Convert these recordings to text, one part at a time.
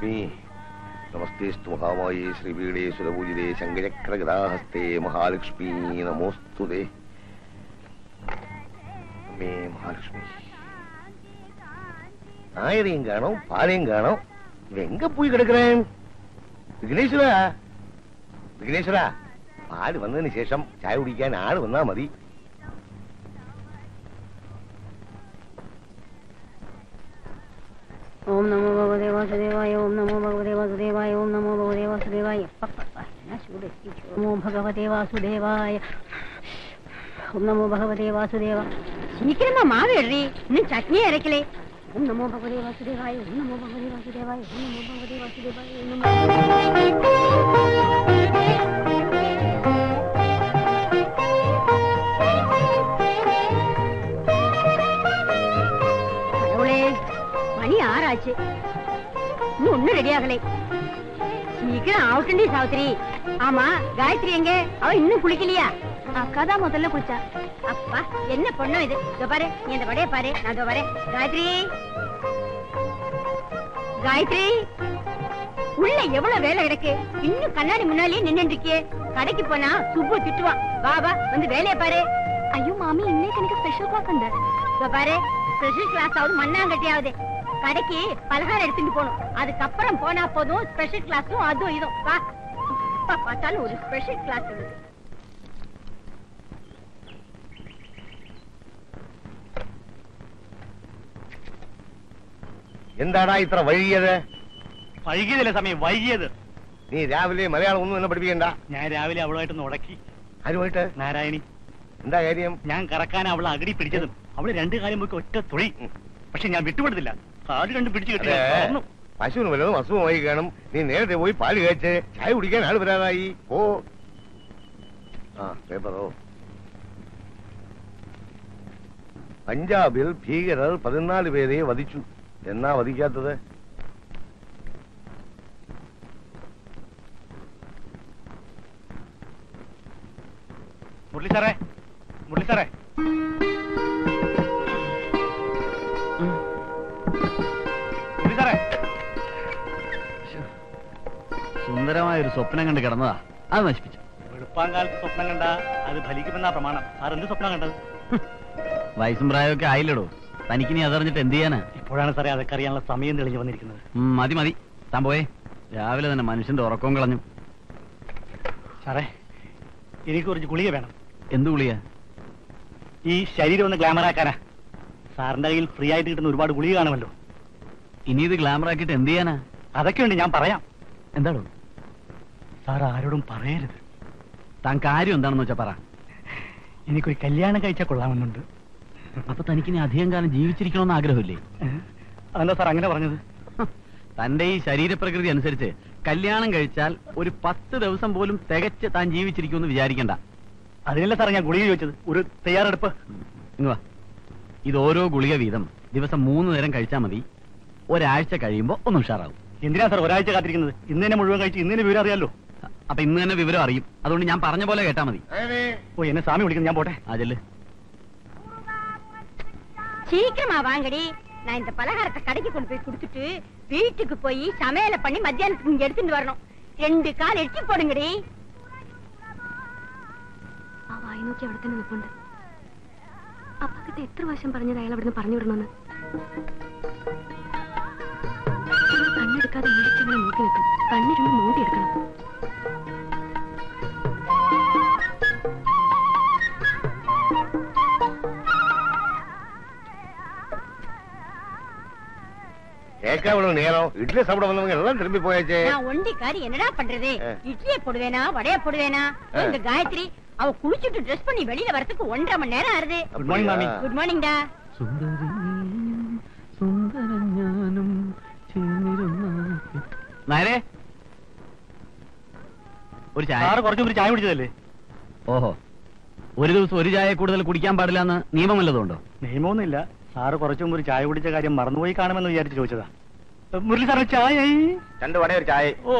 ലക്ഷ്മി നമസ്തേസ്തു മഹാമായേ ശ്രീപീഡേ സുരപൂജിതേ ശങ്കചക്രഗതാഹസ്തേ മഹാലക്ഷ്മി നമോസ്തുതേ. മഹാലക്ഷ്മി. நாயரையும் കാണോ പാലയും കാണോ. എങ്ക പോയി போய் വിഘ്നേശ്വര. വിഘ്നേശ്വര പാൽ വന്നതിന് ശേഷം ചായ കുടിക്കാൻ ആൾ വന്നാ മതി. ഓം നമോ ഭഗവതേ വാസുദേവ. ഭഗവതേ വാസുദേവായ ഓം നമോ ഭഗവതേ വാസുദേവ സീക്കിരമാ മാവ് എഴുതി ഇന്ന് ചട്നി അരക്കലേ ഓം നമോ ഭഗവതേ വാസുദേവായ ഓം നമോ ഭഗവതേ വാസുദേവായ ഓം നമോ ഭഗവതേ വാസുദേവായ ഓം നമോ கடவுளே மணி ஆறாச்சு இன்னும் ஒண்ணும் ரெடி ஆகலை சீக்கிரம் ஆவுட்டண்டி சாவித்திரி ஆமா காயத்ரி எங்க? அவ இன்னும் குளிக்கலையா? அக்கா தான் முதல்ல குளிச்சா. அப்பா என்ன பொண்ணும் இது? இதோ பாரு நீ அந்த வடைய பாரு நான் இதோ வரேன். காயத்ரி! காயத்ரி! உள்ள எவ்வளவு வேலை கிடக்கு இன்னும் கண்ணாடி முன்னாலேயே நின்று இருக்கே கடைக்கு போனா சுப்பு திட்டுவான் வா வா வந்து வேலையை பாரு. ஐயோ மாமி இன்னைக்கு எனக்கு ஸ்பெஷல் கிளாஸ் அந்த. இதோ பாரு ஸ்பெஷல் கிளாஸ் ஆகுது மண்ணாங்கட்டியாவது. கடைக்கு பலகாரம் எடுத்துட்டு போகணும். அதுக்கப்புறம் போனா போதும் ஸ்பெஷல் கிளாஸும் அதுவும் இதுவும் வா. எப்ப பார்த்தாலும் ஒரு ஸ்பெஷல் கிளாஸ் இருக்கு എന്താടാ ഇത്ര വൈകിയത് വൈകിയതല്ലേ സമയം വൈകിയത് നീ രാവിലെ മലയാളം ഒന്നും എന്നെ പഠിപ്പിക്കണ്ട ഞാൻ രാവിലെ അവളുമായിട്ടൊന്ന് ഉടക്കി ആരുമായിട്ട് നാരായണി എന്താ കാര്യം ഞാൻ കറക്കാൻ അവളെ അകടി പിടിച്ചതും അവള് രണ്ടു കാലം പോയി ഒറ്റ തൊഴി പക്ഷെ ഞാൻ വിട്ടുകൊടുത്തില്ല കാട് കണ്ട് പിടിച്ചു അതെ കിട്ടിയ പശുവിന് വല്ലതും അസുഖമായി കാണും. നീ നേരത്തെ പോയി പാൽ കഴിച്ച്. ചായ കുടിക്കാൻ ആൾ വരാതായി ഓ ആ പേപ്പറോ പഞ്ചാബിൽ ഭീകരർ പതിനാല് പേരെ വധിച്ചു. എന്നാ വധിക്കാത്തത്? മുരളി സാറേ മുരളി സുന്ദരമായ ഒരു സ്വപ്നം കണ്ട് കിടന്നതാ. അത് നശിപ്പിച്ചു. വെളുപ്പാങ്കാലത്ത് സ്വപ്നം കണ്ട അത് ഫലിക്കുമെന്നാ പ്രമാണം. സാർ എന്ത് സ്വപ്നം കണ്ടത്? വയസ്സും പ്രായമൊക്കെ ആയില്ലടോ. തനിക്ക് നീ അതറിഞ്ഞിട്ട് എന്ത് ചെയ്യാനാ? ഇപ്പോഴാണ് സാറേ അതൊക്കെ അറിയാനുള്ള സമയം തെളിഞ്ഞു വന്നിരിക്കുന്നത്. മതി മതി. താൻ പോയേ. രാവിലെ തന്നെ മനുഷ്യന്റെ ഉറക്കവും കളഞ്ഞു. സാറേ എനിക്ക് കുറച്ച് ഗുളിക വേണം. എന്ത് ഗുളിക? ഈ ശരീരം ഒന്ന് ഗ്ലാമർ ആക്കാനാ. സാറിന്റെ കയ്യിൽ ഫ്രീ ആയിട്ട് കിട്ടുന്ന ഒരുപാട് ഗുളിക കാണുമല്ലോ. ഇനി ഇത് ഗ്ലാമർ ആക്കിയിട്ട് എന്ത് ചെയ്യാനാ? അതൊക്കെ ഉണ്ട് ഞാൻ പറയാം. എന്താടോ? സാർ ആരോടും പറയരുത്. താൻ കാര്യം എന്താണെന്ന് വെച്ചാ പറ. എനിക്കൊരു കല്യാണം കഴിച്ചാൽ കൊള്ളാമെന്നുണ്ട്. അപ്പൊ തനിക്കിനി അധികം കാലം ജീവിച്ചിരിക്കണമെന്ന് ആഗ്രഹമില്ലേ? അതെന്താ സാർ അങ്ങനെ പറഞ്ഞത്? തന്റെ ഈ ശരീരപ്രകൃതി അനുസരിച്ച് കല്യാണം കഴിച്ചാൽ ഒരു പത്ത് ദിവസം പോലും തികച്ച് താൻ ജീവിച്ചിരിക്കുമെന്ന് വിചാരിക്കണ്ട. അതിനല്ല സാർ ഞാൻ ഗുളിക ചോദിച്ചത്? ഒരു തയ്യാറെടുപ്പ്. ഇങ്ങ് വാ. ഇത് ഓരോ ഗുളിക വീതം ദിവസം മൂന്ന് നേരം കഴിച്ചാൽ മതി. ഒരാഴ്ച കഴിയുമ്പോ ഒന്ന് ഉഷാറാവും. എന്തിനാ സാർ ഒരാഴ്ച കാത്തിരിക്കുന്നത്? ഇന്ന് തന്നെ മുഴുവൻ കഴിച്ച് ഇന്ന് തന്നെ വിവരം അറിയാലോ? അപ്പൊ ഇന്ന് തന്നെ വിവരം അറിയും അതുകൊണ്ട് ഞാൻ പറഞ്ഞ പോലെ കേട്ടാ മതി ഓ എന്നെ സ്വാമി വിളിക്കുന്നു ഞാൻ പോട്ടെ ആ ചെല്ല് சீக்கிரமா வாங்கடி நான் இந்த பலகாரத்தை கடைக்கு கொண்டு போய் கொடுத்துட்டு வீட்டுக்கு போய் சமையல பண்ணி மத்தியானத்துக்கு இங்க எடுத்துட்டு வரணும் ரெண்டு கால் எட்டி போடுங்கடி ആ വായി നോക്കി അവിടെ തന്നെ നിൽപ്പുണ്ട് അപ്പക്കിട്ട് എത്ര വശം പറഞ്ഞത് അയാൾ അവിടുന്ന് പറഞ്ഞു വിടണമെന്ന് ഇവൾ കണ്ണെടുക്കാതെ ഇടിച്ചങ്ങനെ നോക്കി നിൽക്കും കണ്ണിരുന്ന് നോക്കി എടുക്കണം கேட்க இவ்வளவு நேரம் இட்லி சாப்பிட வந்தவங்க எல்லாம் திரும்பி போயாச்சே நான் ஒண்டிக்காரி என்னடா பண்றது ஆ. இட்லியை போடுவேனா வடைய போடுவேனா ஆ. இந்த காயத்ரி அவ குளிச்சுட்டு ட்ரெஸ் பண்ணி வெளியில வரதுக்கு ஒன்றரை மணி நேரம் ஆறுது Good morning, മാമി. குட் மார்னிங்டா നേരെ ഒരു ചായ സാറ് കുറച്ചു മുമ്പ് ചായ കുടിച്ചതല്ലേ ഓഹോ ഒരു ദിവസം ഒരു ചായ കൂടുതൽ കുടിക്കാൻ പാടില്ല എന്ന് നിയമം വല്ലതും ഉണ്ടോ നിയമമൊന്നുമില്ല സാറ് കുറച്ചു മുമ്പ് ഒരു ചായ കുടിച്ച കാര്യം മറന്നുപോയി കാണുമെന്ന് വിചാരിച്ച് ചോദിച്ചതാ. മുരളി സാറേ ചായ രണ്ട് വടയൊരു ചായ ഓ.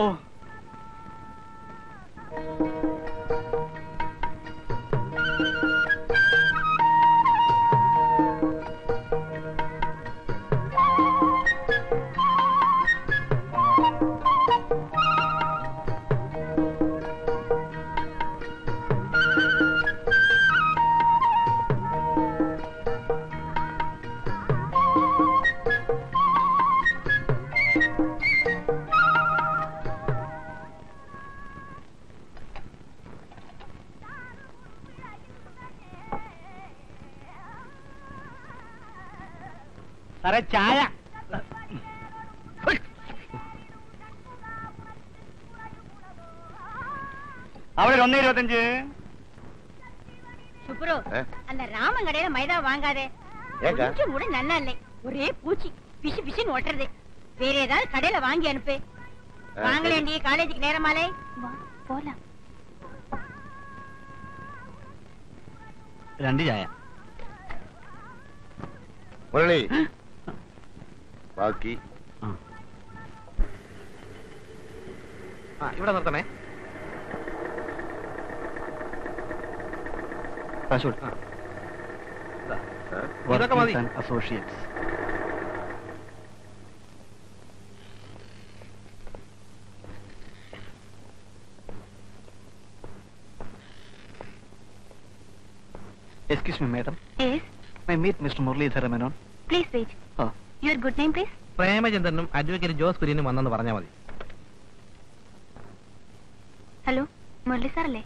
സാറേ ചായ അവിടെ ഒരു ഒന്നേ ഇരുപത്തഞ്ച് சுப்ரு ஆ? அந்த ராமன் கடையில மைதா வாங்காதே ஏக்கா? கொஞ்சம் கூட நல்லா இல்லை ஒரே பூச்சி பிசு பிசுன்னு ஒட்டுறது வேற ஏதாவது கடையில வாங்கி அனுப்பு ஆ, வாங்கலேண்டி காலேஜுக்கு நேரமாலே വാ പോലാം രണ്ട് ചായ മുരളി ബാക്കി. ആ. ഇവിടെ നിർത്തണേ. Associates excuse me madam yes my meet mister Muraleedhara Menon please wait ആ യുവർ ഗുഡ് നെയിം പ്ലീസ് പ്രേമചന്ദ്രനും അഡ്വക്കേറ്റ് ജോസ് കുര്യനും വന്നെന്ന് പറഞ്ഞാൽ മതി. ഹലോ മുരളി സാറല്ലേ?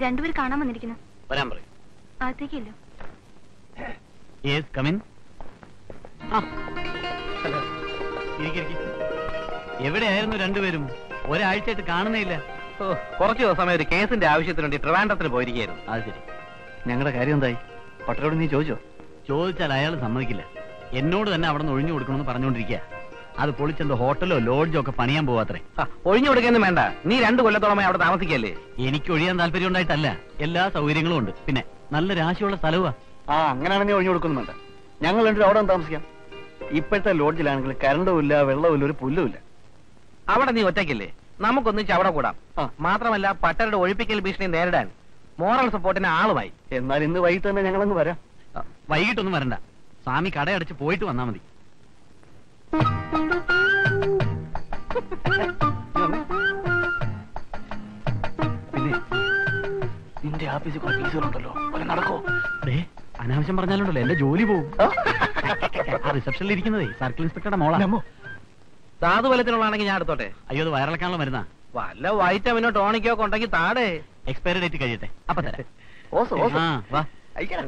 രണ്ടുപേർ കാണാൻ വന്നിരിക്കുന്നു. വരാൻ പറയും. അകത്തേക്കല്ലോ യെസ് കമിൻ എവിടെയായിരുന്നു രണ്ടുപേരും? ഒരാഴ്ചയായിട്ട് കാണുന്നേയില്ല. കുറച്ച് ദിവസമായി ഒരു കേസിന്റെ ആവശ്യത്തിന് വേണ്ടി ട്രിവാൻഡ്രത്തിന് പോയിരിക്കുകയായിരുന്നു. അത് ശരി. ഞങ്ങളുടെ കാര്യം എന്തായി? പട്ടരോട് നീ ചോദിച്ചോ? ചോദിച്ചാൽ അയാൾ സമ്മതിക്കില്ല. എന്നോട് തന്നെ അവിടെ നിന്ന് ഒഴിഞ്ഞു കൊടുക്കണമെന്ന് പറഞ്ഞുകൊണ്ടിരിക്കുക. അത് പൊളിച്ചെന്ത് ഹോട്ടലോ ലോഡ്ജോ ഒക്കെ പണിയാൻ പോവാത്രേ. ഒഴിഞ്ഞു കൊടുക്കുന്നു വേണ്ട. നീ രണ്ടു കൊല്ലത്തോളമായി അവിടെ താമസിക്കല്ലേ? എനിക്ക് ഒഴിയാൻ താല്പര്യം ഉണ്ടായിട്ടല്ല. എല്ലാ സൗകര്യങ്ങളും ഉണ്ട്. പിന്നെ നല്ല രാശിയുള്ള സ്ഥലവാ ആ അങ്ങനെയാണ് നീ ഒഴിഞ്ഞു കൊടുക്കുന്നുണ്ട് ഞങ്ങൾ രണ്ടും അവിടെ താമസിക്കാം. ഇപ്പോഴത്തെ ലോഡ്ജിലാണെങ്കിൽ കരണ്ടും ഇല്ല വെള്ളവും ഇല്ല ഒരു പുല്ലും ഇല്ല. അവിടെ നീ ഒറ്റയ്ക്കില്ലേ? നമുക്കൊന്നിച്ച് അവിടെ കൂടാം. മാത്രമല്ല പട്ടരുടെ ഒഴിപ്പിക്കൽ ഭീഷണി നേരിടാൻ മോറൽ സപ്പോർട്ടിന് ആളുമായി. എന്നാൽ ഇന്ന് വൈകിട്ട് തന്നെ ഞങ്ങളങ്ങ് വരാം. വൈകിട്ടൊന്നും വരണ്ട. സ്വാമി കടയടച്ച് പോയിട്ട് വന്നാ മതി. പിന്നെ നിന്റെ ആഫീസിൽ കുറെ പീസുകളുണ്ടല്ലോ വല്ല നടക്കോ. അനാവശ്യം പറഞ്ഞാലുണ്ടല്ലോ എന്റെ ജോലി പോവും. ആ. റിസപ്ഷനിൽ ഇരിക്കുന്നതേ സർക്കിൾ ഇൻസ്പെക്ടറുടെ മോളാ? സാധു ബലത്തിലുള്ളതാണെങ്കിൽ ഞാൻ എടുത്തോട്ടെ. അയ്യോ അത് വയറിളക്കാനുള്ള മരുന്നാ. വല്ല വൈറ്റമിനോ ടോണിക്കോ ഒക്കെ ഉണ്ടെങ്കിൽ താടേ. എക്സ്പയറി ഡേറ്റ് കഴിയട്ടെ. അപ്പൊ തരാം. ഓസോ ഓസോ ആ, വാ. അയക്കടാ.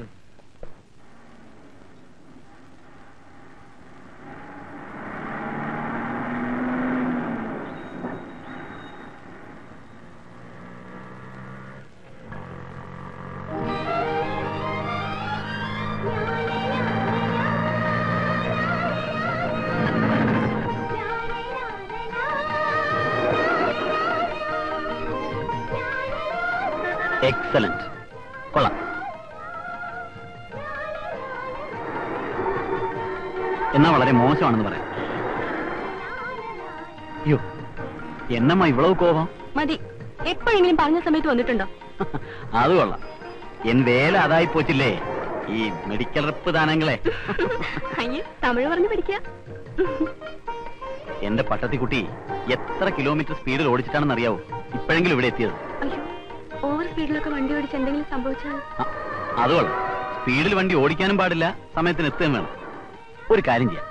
എക്സലന്റ് കൊള്ളാം. എന്നാ വളരെ മോശമാണെന്ന് പറയാം. അയ്യോ എന്നമ്മ ഇവളവ് കോപം? മതി. എപ്പോഴെങ്കിലും പറഞ്ഞ സമയത്ത് വന്നിട്ടുണ്ടോ? അത് കൊള്ളാം. എൻ വേല അതായി പോച്ചില്ലേ? ഈ മെഡിക്കൽ റെപ്പ് ദാനങ്ങളെ. തമിഴ് പറഞ്ഞു പഠിക്ക എന്റെ പട്ടത്തിക്കുട്ടി എത്ര കിലോമീറ്റർ സ്പീഡിൽ ഓടിച്ചിട്ടാണെന്ന് അറിയാവോ ഇപ്പോഴെങ്കിലും ഇവിടെ എത്തിയത്. സ്പീഡിലൊക്കെ വണ്ടി ഓടിച്ച് എന്തെങ്കിലും സംഭവിച്ചാൽ ആ, സ്പീഡിൽ വണ്ടി ഓടിക്കാനും പാടില്ല സമയത്തിന് എത്തുകയും വേണം. ഒരു കാര്യം ചെയ്യാം.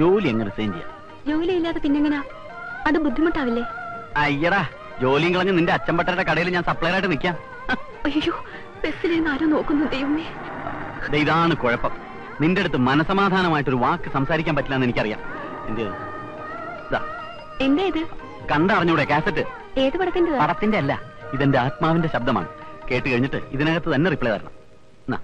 ജോലി എങ്ങനെ റിസൈൻ ചെയ്യാം. ജോലിയില്ലാതെ പിന്നെങ്ങനാ? അത് ബുദ്ധിമുട്ടാവില്ലേ? അയ്യടാ ജോലിയും കളഞ്ഞ് നിന്റെ അച്ഛൻപട്ടരുടെ കടയിൽ ഞാൻ സപ്ലയറായിട്ട് നിൽക്കാം. അയ്യോ ബസ്സിലിരുന്ന് ആരോ നോക്കുന്നു ദൈവമേ. ഇതാണ് കുഴപ്പം. നിന്റെ അടുത്ത് മനസമാധാനമായിട്ടൊരു വാക്ക് സംസാരിക്കാൻ പറ്റില്ല എന്ന് എനിക്കറിയാം. എന്താ ഇത്? കണ്ടറിഞ്ഞൂടെ കാസറ്റ്? ഏത് പടത്തിന്റെ പടത്തിന്റെ അല്ല. ഇതെന്റെ ആത്മാവിന്റെ ശബ്ദമാണ് കേട്ട് കഴിഞ്ഞിട്ട് ഇതിനകത്ത് തന്നെ റിപ്ലൈ തരണം എന്നാ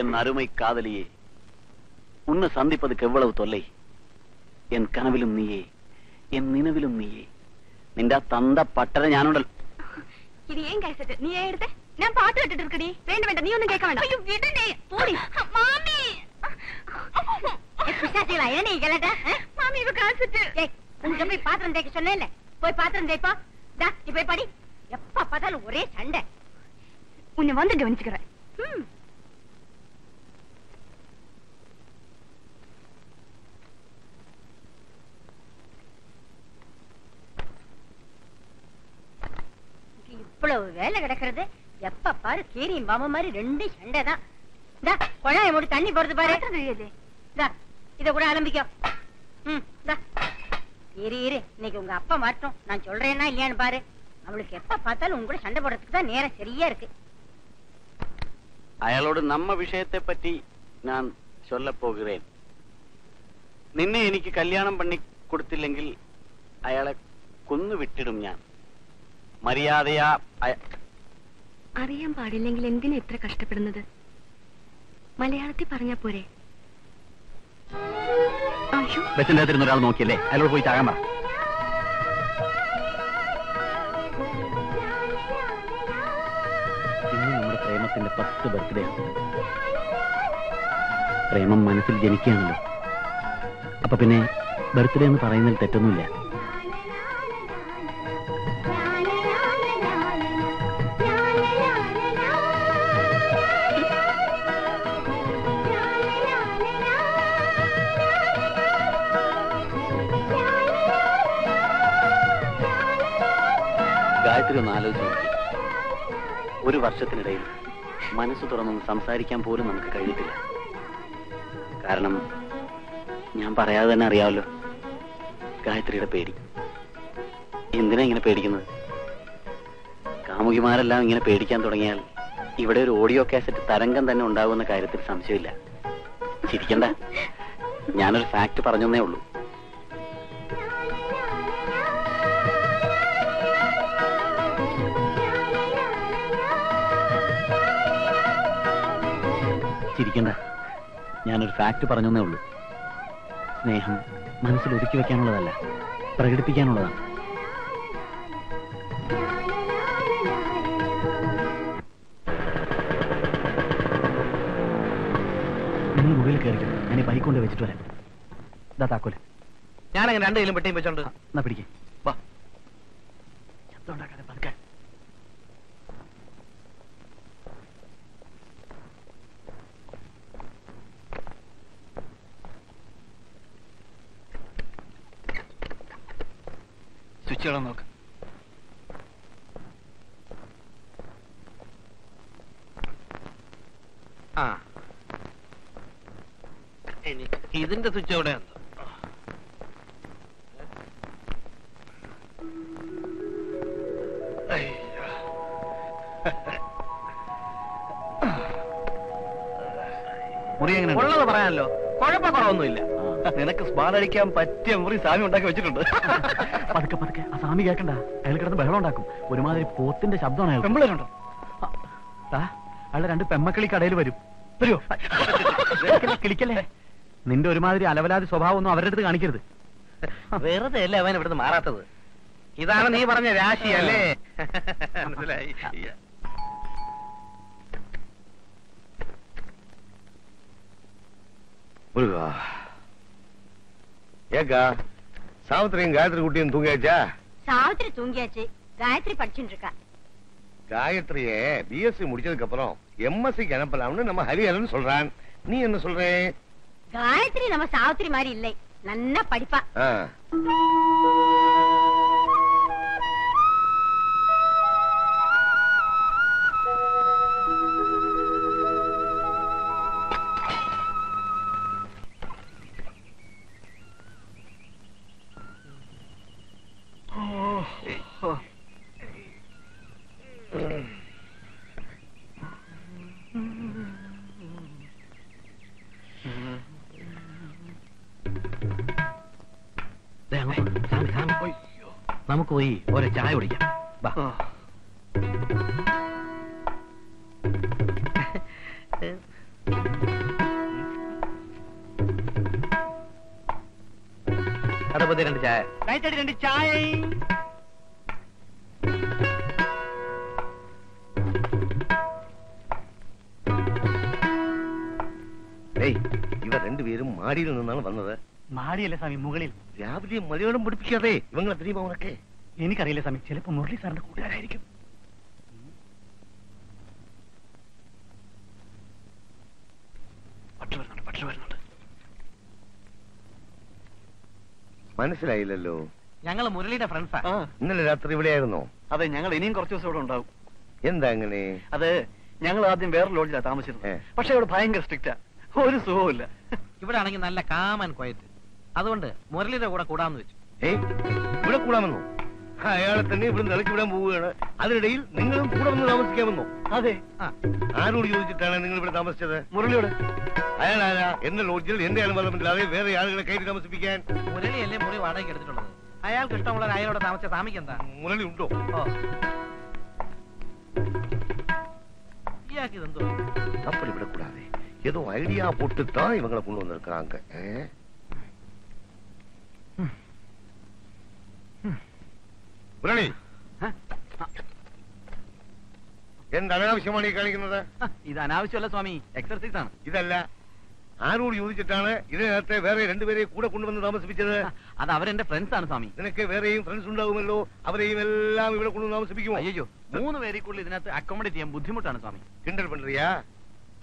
என் அருமை காதலியே உன்னை சந்திப்பதுக்கு எவ்வளவு தொல்லை என் கனவிலும் நீயே என் நினைவிலும் നീയേ നിന്റെ തന്ത പട്ടര ഞാനുണ്ടല്ലോ. ഇത് ഏം കേസറ്റ് നീ എടുത്തെ? ഞാൻ പാട്ട് കേട്ടിട്ട് ഇരിക്കടി. വേണ്ട വേണ്ട നീ ഒന്നും കേൾക്കാൻ വേണ്ട. மாமி இவ போய் பாத்திரம் தேய்க்க சொன்னேன்ல போய் பாத்திரம் தேய்ப்பா டா எப்ப பார்த்தாலும் ஒரே சண்டை உன்னை வந்து கவனிச்சுக்கிறேன் ம் இவ்வளவு வேலை கிடக்கிறது எப்ப பாரு கீரியும் பாம மாதிரி ரெண்டு சண்டை தான் இந்தா குழாய மூடி தண்ணி போறது பாரு இந்தா இத கூட ஆரம்பிக்கோ ம் இந்தா இரு இரு இன்னைக்கு உங்க அப்பா மாட்டோம் நான் சொல்றேன்னா இல்லையான்னு பாரு அவளுக்கு எப்ப பார்த்தாலும் உங்க கூட சண்டை போடுறதுக்கு தான் நேரம் சரியா இருக்கு അയാളോട് നമ്മ വിഷയത്തെ പറ്റി ഞാൻ ചൊല്ല പോകുകേൻ നിന്നെ എനിക്ക് കല്യാണം പണി കൊടുത്തില്ലെങ്കിൽ അയാളെ കൊന്നു വിട്ടിടും ഞാൻ മര്യാദയാ അറിയാൻ പാടില്ലെങ്കിൽ എന്തിനാ ഇത്ര കഷ്ടപ്പെടുന്നത്? മലയാളത്തിൽ പറഞ്ഞാ പോരെ. ബസ്സിന്റെ അകത്തിരുന്ന ഒരാൾ നോക്കിയല്ലേ? അയാളോട് പോയി ചാകാൻ പറ. ഇന്ന് നമ്മുടെ പ്രേമത്തിന്റെ പത്ത് ബർത്ത്ഡേ പ്രേമം മനസ്സിൽ ജനിക്കുകയാണല്ലോ. അപ്പൊ പിന്നെ ബർത്ത്ഡേ എന്ന് പറയുന്നതിൽ തെറ്റൊന്നുമില്ല. ഗായത്രി ആലോചിച്ചു ഒരു വർഷത്തിനിടയിൽ മനസ്സ് തുറന്നൊന്ന് സംസാരിക്കാൻ പോലും നമുക്ക് കഴിയത്തില്ല കാരണം ഞാൻ പറയാതെ തന്നെ അറിയാമല്ലോ ഗായത്രിയുടെ പേടി. എന്തിനാ ഇങ്ങനെ പേടിക്കുന്നത്? കാമുകിമാരെല്ലാം ഇങ്ങനെ പേടിക്കാൻ തുടങ്ങിയാൽ ഇവിടെ ഒരു ഓഡിയോ കാസറ്റ് തരംഗം തന്നെ ഉണ്ടാകുമെന്ന കാര്യത്തിൽ സംശയമില്ല. ചിരിക്കണ്ട. ഞാനൊരു ഫാക്ട് പറഞ്ഞേ ഉള്ളൂ. ചിരിക്കണ്ട ഞാനൊരു ഫാക്ട് പറഞ്ഞേ ഉള്ളൂ. സ്നേഹം മനസ്സിൽ ഒതുക്കി വെക്കാനുള്ളതല്ല പ്രകടിപ്പിക്കാനുള്ളതാണ്. നിങ്ങൾ മുകളിൽ കയറിക്കും. ഞാൻ ഈ ബൈക്ക് കൊണ്ട് വെച്ചിട്ട് വരാം. ഇതാ താക്കോൽ. ഞാനങ്ങനെ രണ്ട് കയ്യിലും പെട്ടിയും വെച്ചോണ്ട് എന്നാ പിടിക്കേ. വാ. ശബ്ദം ഉണ്ടാക്കാതെ പതുക്കെ നോക്ക്. ആ. എനിക്ക് ഇതിന്റെ സ്വിച്ച് അവിടെ ഉണ്ട് മുറി എങ്ങനെ ഉള്ളത് പറയാനല്ലോ. കുഴപ്പക്കുറവൊന്നുമില്ല. നിനക്ക് സ്പാൻ അടിക്കാൻ പറ്റിയ മുറി സ്വാമി ഉണ്ടാക്കി വെച്ചിട്ടുണ്ട്. പതുക്കെ പതുക്കെ. ആ സ്വാമി കേൾക്കണ്ട അയാൾ കിടന്ന് ബഹളം ഉണ്ടാക്കും. ഒരുമാതിരി പോത്തിന്റെ ശബ്ദമാണ് അയാൾ പെമ്പിളരുണ്ടോ അയാളെ രണ്ട് പെമ്മക്കിളി കടയിൽ വരും. വരുമോ കിളിക്കല്ലേ? നിന്റെ ഒരുമാതിരി അലവലാതി സ്വഭാവം ഒന്നും അവരുടെ അടുത്ത് കാണിക്കരുത്. വെറുതെ അല്ലേ അവൻ ഇവിടുന്ന് മാറാത്തത്? ഇതാണ് നീ പറഞ്ഞ രാശി അല്ലേ മനസ്സിലായി ஏக்கா சாவித்திரியும் காயத்ரி குட்டியும் தூங்கியாச்சா? சாவித்திரி தூங்கியாச்சு. காயத்ரி படிச்சுட்டு இருக்கா. காயத்ரியே பிஎஸ்சி முடிச்சதுக்கு அப்புறம் எம்எஸ்சிக்கு அனுப்பலாம்னு நம்ம ஹரிஹரன் சொல்றான். நீ என்ன சொல்ற? காயத்ரி நம்ம சாவித்திரி மாதிரி இல்லை. நன்னா படிப்பா. നമുക്ക് പോയി ഒരു ചായ കുടിക്കാം. വാ. കടപ്പത്തി രണ്ട് ചായ. ലൈറ്റ് രണ്ട് ചായ. ഇവർ രണ്ടുപേരും മാടിയിൽ നിന്നാണ് വന്നത്. മാടിയല്ലേ സ്വാമി മുകളിൽ. രാവിലെ മലയാളം പഠിപ്പിക്കാതെ ഇവങ്ങൾ എത്രയും അവനൊക്കെ എനിക്കറിയില്ല സമയം ചിലപ്പോ മുരളി സാറിന്റെ കൂട്ടുകാരായിരിക്കും. മനസ്സിലായില്ലല്ലോ. ഞങ്ങൾ മുരളിയുടെ ഫ്രണ്ട്സാ ഇന്നലെ രാത്രി ഇവിടെയായിരുന്നോ. അതെ ഞങ്ങൾ ഇനിയും കുറച്ച് ദിവസം ഇവിടെ ഉണ്ടാവും. എന്താ അങ്ങനെ? അതെ ഞങ്ങൾ ആദ്യം വേറെ ലോഡ്ജിലാണ് താമസിച്ചത് പക്ഷെ ഇവിടെ ഭയങ്കര സ്ട്രിക്റ്റാ ഒരു സുഖമില്ല ഇവിടെ ആണെങ്കിൽ നല്ല കാമൻ കോയറ്റ് അതുകൊണ്ട് മുരളിയുടെ കൂടെ കൂടാന്ന് വെച്ചു ഏയ് ഇവിടെ കൂടാമെന്നോ അയാളെ തന്നെ ഇവിടെ ഇറക്കി വിടാൻ പോവുകയാണ് അതിനിടയിൽ നിങ്ങളും കൂടെ വന്ന് താമസിക്കാമെന്നോ അതെ ആ ആരോട് ചോദിച്ചിട്ടാണ് നിങ്ങൾ ഇവിടെ താമസിച്ചത് മുരളിയോട് അയാൾ ആരാ എന്റെ ലോഡ്ജിൽ എന്റെ അനുവാദമില്ലാതെ വേറെ ആളുകളെ കയറ്റി താമസിപ്പിക്കാൻ മുരളിയല്ലേ മുറി വാടകയ്ക്ക് എടുത്തിട്ടുള്ളത് അയാൾക്ക് ഇഷ്ടമുള്ള ഒരു അയാളോട് താമസിച്ച സ്വാമിക്ക് എന്താ മുരളി ഉണ്ടോ ഓ ഇയാൾക്ക് ഇതെന്തോ அப்படி விடக்கூடாது ஏதோ ஐடியா போட்டு தான் இவங்களை கொண்டு வந்திருக்காங்க മുരളി. എന്ത് അനാവശ്യമാണ് ഈ കാണിക്കുന്നത് ഇത് അനാവശ്യമല്ല സ്വാമി. എക്സർസൈസ് ആണ്. ഇതല്ല. ആരോട് ചോദിച്ചിട്ടാണ് ഇതിനകത്തെ വേറെ രണ്ടുപേരെയും കൂടെ കൊണ്ടുവന്ന് താമസിപ്പിച്ചത്? അത് അവരെന്റെ ഫ്രണ്ട്സ് ആണ് സ്വാമി. നിനക്ക് വേറെയും ഫ്രണ്ട്സ് ഉണ്ടാവുമല്ലോ. അവരെയും എല്ലാം ഇവിടെ കൊണ്ടു താമസിപ്പിക്കുമോ? അയ്യോ മൂന്ന് പേരെക്കുള്ളിൽ ഇതിനകത്ത് അക്കോമഡേറ്റ് ചെയ്യാൻ ബുദ്ധിമുട്ടാണ് സ്വാമി. കിണ്ടൽ പണ്ടറിയാ?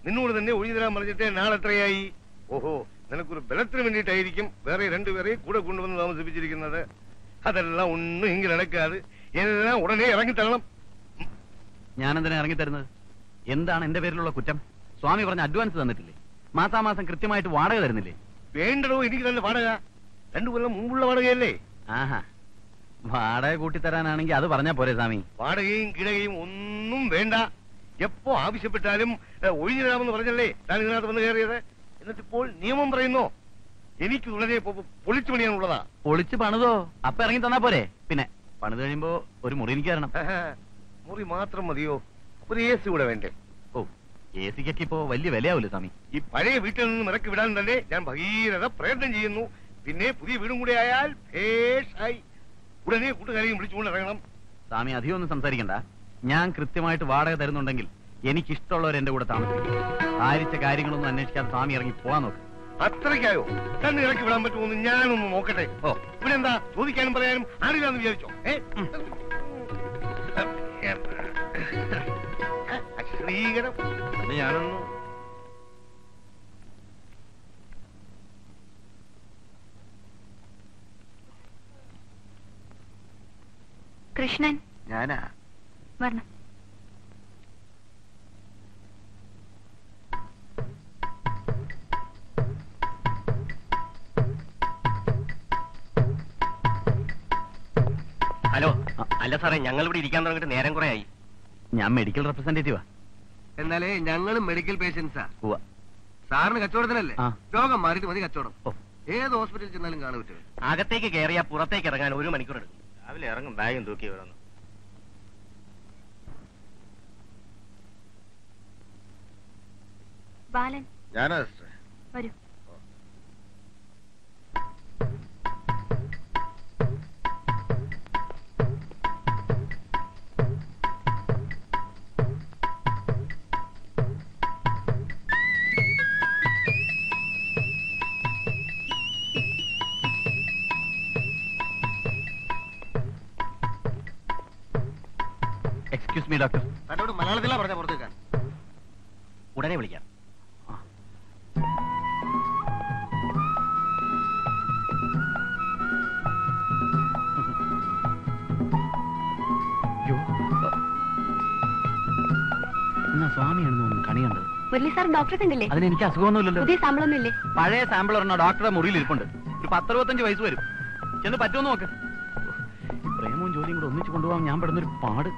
നിന്നോട് തന്നെ ഒഴിഞ്ഞു തരാൻ പറഞ്ഞിട്ട് നാളെത്രയായി? ഓഹോ നിനക്കൊരു ബലത്തിന് വേണ്ടിയിട്ടായിരിക്കും വേറെ രണ്ടുപേരെയും കൂടെ കൊണ്ടുവന്ന് താമസിപ്പിച്ചിരിക്കുന്നത്. അതെല്ലാം ഒന്നും ഇങ്ങനെ നടക്കാതെ എല്ലാം ഉടനെ ഇറങ്ങി തരണം. ഞാൻ എന്തിനാ ഇറങ്ങി തരുന്നത്? എന്താണ് എന്റെ പേരിലുള്ള കുറ്റം? സ്വാമി പറഞ്ഞ അഡ്വാൻസ് തന്നിട്ടില്ലേ? മാസാമാസം കൃത്യമായിട്ട് വാടക തരുന്നില്ലേ? വേണ്ടടോ എനിക്ക് തന്നെ വാടക. രണ്ടു കൊല്ലം മുമ്പുള്ള വാടകയല്ലേ? ആഹാ. വാടക കൂട്ടിത്തരാനാണെങ്കിൽ അത് പറഞ്ഞാ പോരെ സ്വാമി. വാടകയും കിടകയും ഒന്നും വേണ്ട. എപ്പോ ആവശ്യപ്പെട്ടാലും ഒഴിഞ്ഞിടാമെന്ന് ഒഴിഞ്ഞു പറഞ്ഞല്ലേ താൻ ഇതിനകത്ത് വന്ന് കയറിയത്? എന്നിട്ടിപ്പോൾ നിയമം പറയുന്നോ? എനിക്ക് പൊ- പൊളിച്ചു പണിയാനുള്ളതാ പൊളിച്ച് പണിതോ? അപ്പൊ ഇറങ്ങി തന്നാ പോരെ. പിന്നെ പണിത് കഴിയുമ്പോ ഒരു മുറി എനിക്ക് തരണം. മുറി മാത്രം മതിയോ? ഒരു എ സി കൂടെ വേണ്ടേ? ഓ എ സിക്കൊക്കെ ഇപ്പോ വലിയ വിലയാവൂലേ സ്വാമി. ഈ പഴയ വീട്ടിൽ നിന്ന് ഇറക്കി വിടാൻ തന്നെ ഞാൻ ഭഗീരഥ പ്രയത്നം ചെയ്യുന്നു. പിന്നെ പുതിയ വീടും കൂടെ ആയാൽ ഭേഷായി. ഉടനെ കൂട്ടുകാരെയും വിളിച്ചുകൊണ്ട് ഇറങ്ങണം. സ്വാമി അധികം ഒന്നും സംസാരിക്കണ്ട. ഞാൻ കൃത്യമായിട്ട് വാടക തരുന്നുണ്ടെങ്കിൽ എനിക്ക് ഇഷ്ടമുള്ളവർ എന്റെ കൂടെ താമസിക്കും. ആരിച്ച കാര്യങ്ങളൊന്നും അന്വേഷിക്കാതെ സ്വാമി ഇറങ്ങി പോവാൻ നോക്ക്. അത്രയ്ക്കായോ? തന്നെ ഇറക്കി വിടാൻ പറ്റുമോ ഞാനൊന്ന് നോക്കട്ടെ. ഓ ഇവിടെ എന്താ ചോദിക്കാനും പറയാനും ആരില്ലാന്ന് വിചാരിച്ചോ? ഏ? ശ്രീകരം. ഞാനൊന്ന് കൃഷ്ണൻ ഞാനാ? വരണം. ഹലോ. അല്ല സാറേ ഞങ്ങൾ ഇവിടെ ഇരിക്കാൻ തുടങ്ങിയിട്ട് നേരം കുറെ ആയി ഞാൻ മെഡിക്കൽ റെപ്രസെന്റേറ്റീവാ എന്നാലേ ഞങ്ങളും മെഡിക്കൽ പേഷ്യൻസാ ഉവ്വ. സാറിന് കച്ചവടത്തിനല്ലേ? ആ. രോഗം മാറിയിട്ട് മതി കച്ചവടം. ഓ. ഏത് ഹോസ്പിറ്റലിൽ ചെന്നാലും കാണു പറ്റുമോ അകത്തേക്ക് കയറിയാ പുറത്തേക്ക് ഇറങ്ങാൻ ഒരു മണിക്കൂർ എടുക്കും. രാവിലെ ഇറങ്ങും ബാഗും തൂക്കി വരുന്നു ബാലൻ. ഞാനാ സിസ്റ്റർ വരൂ. ഡോക്ടറെ കണ്ടില്ലേ? അതിന് എനിക്ക് അസുഖമൊന്നുമില്ലല്ലോ. പുതിയ ശമ്പളമൊന്നും പഴയ സാമ്പിൾ പറഞ്ഞ ഡോക്ടറുടെ മുറിയിൽ ഇരിപ്പുണ്ട് ഒരു പത്തറുപത്തഞ്ച് വയസ്സ് വരും. ചെന്ന് പറ്റുമെന്ന് നോക്ക്. പ്രേമവും ജോലിയും കൂടെ ഒന്നിച്ചു കൊണ്ടുപോകാൻ ഞാൻ പെടുന്നൊരു പാട്.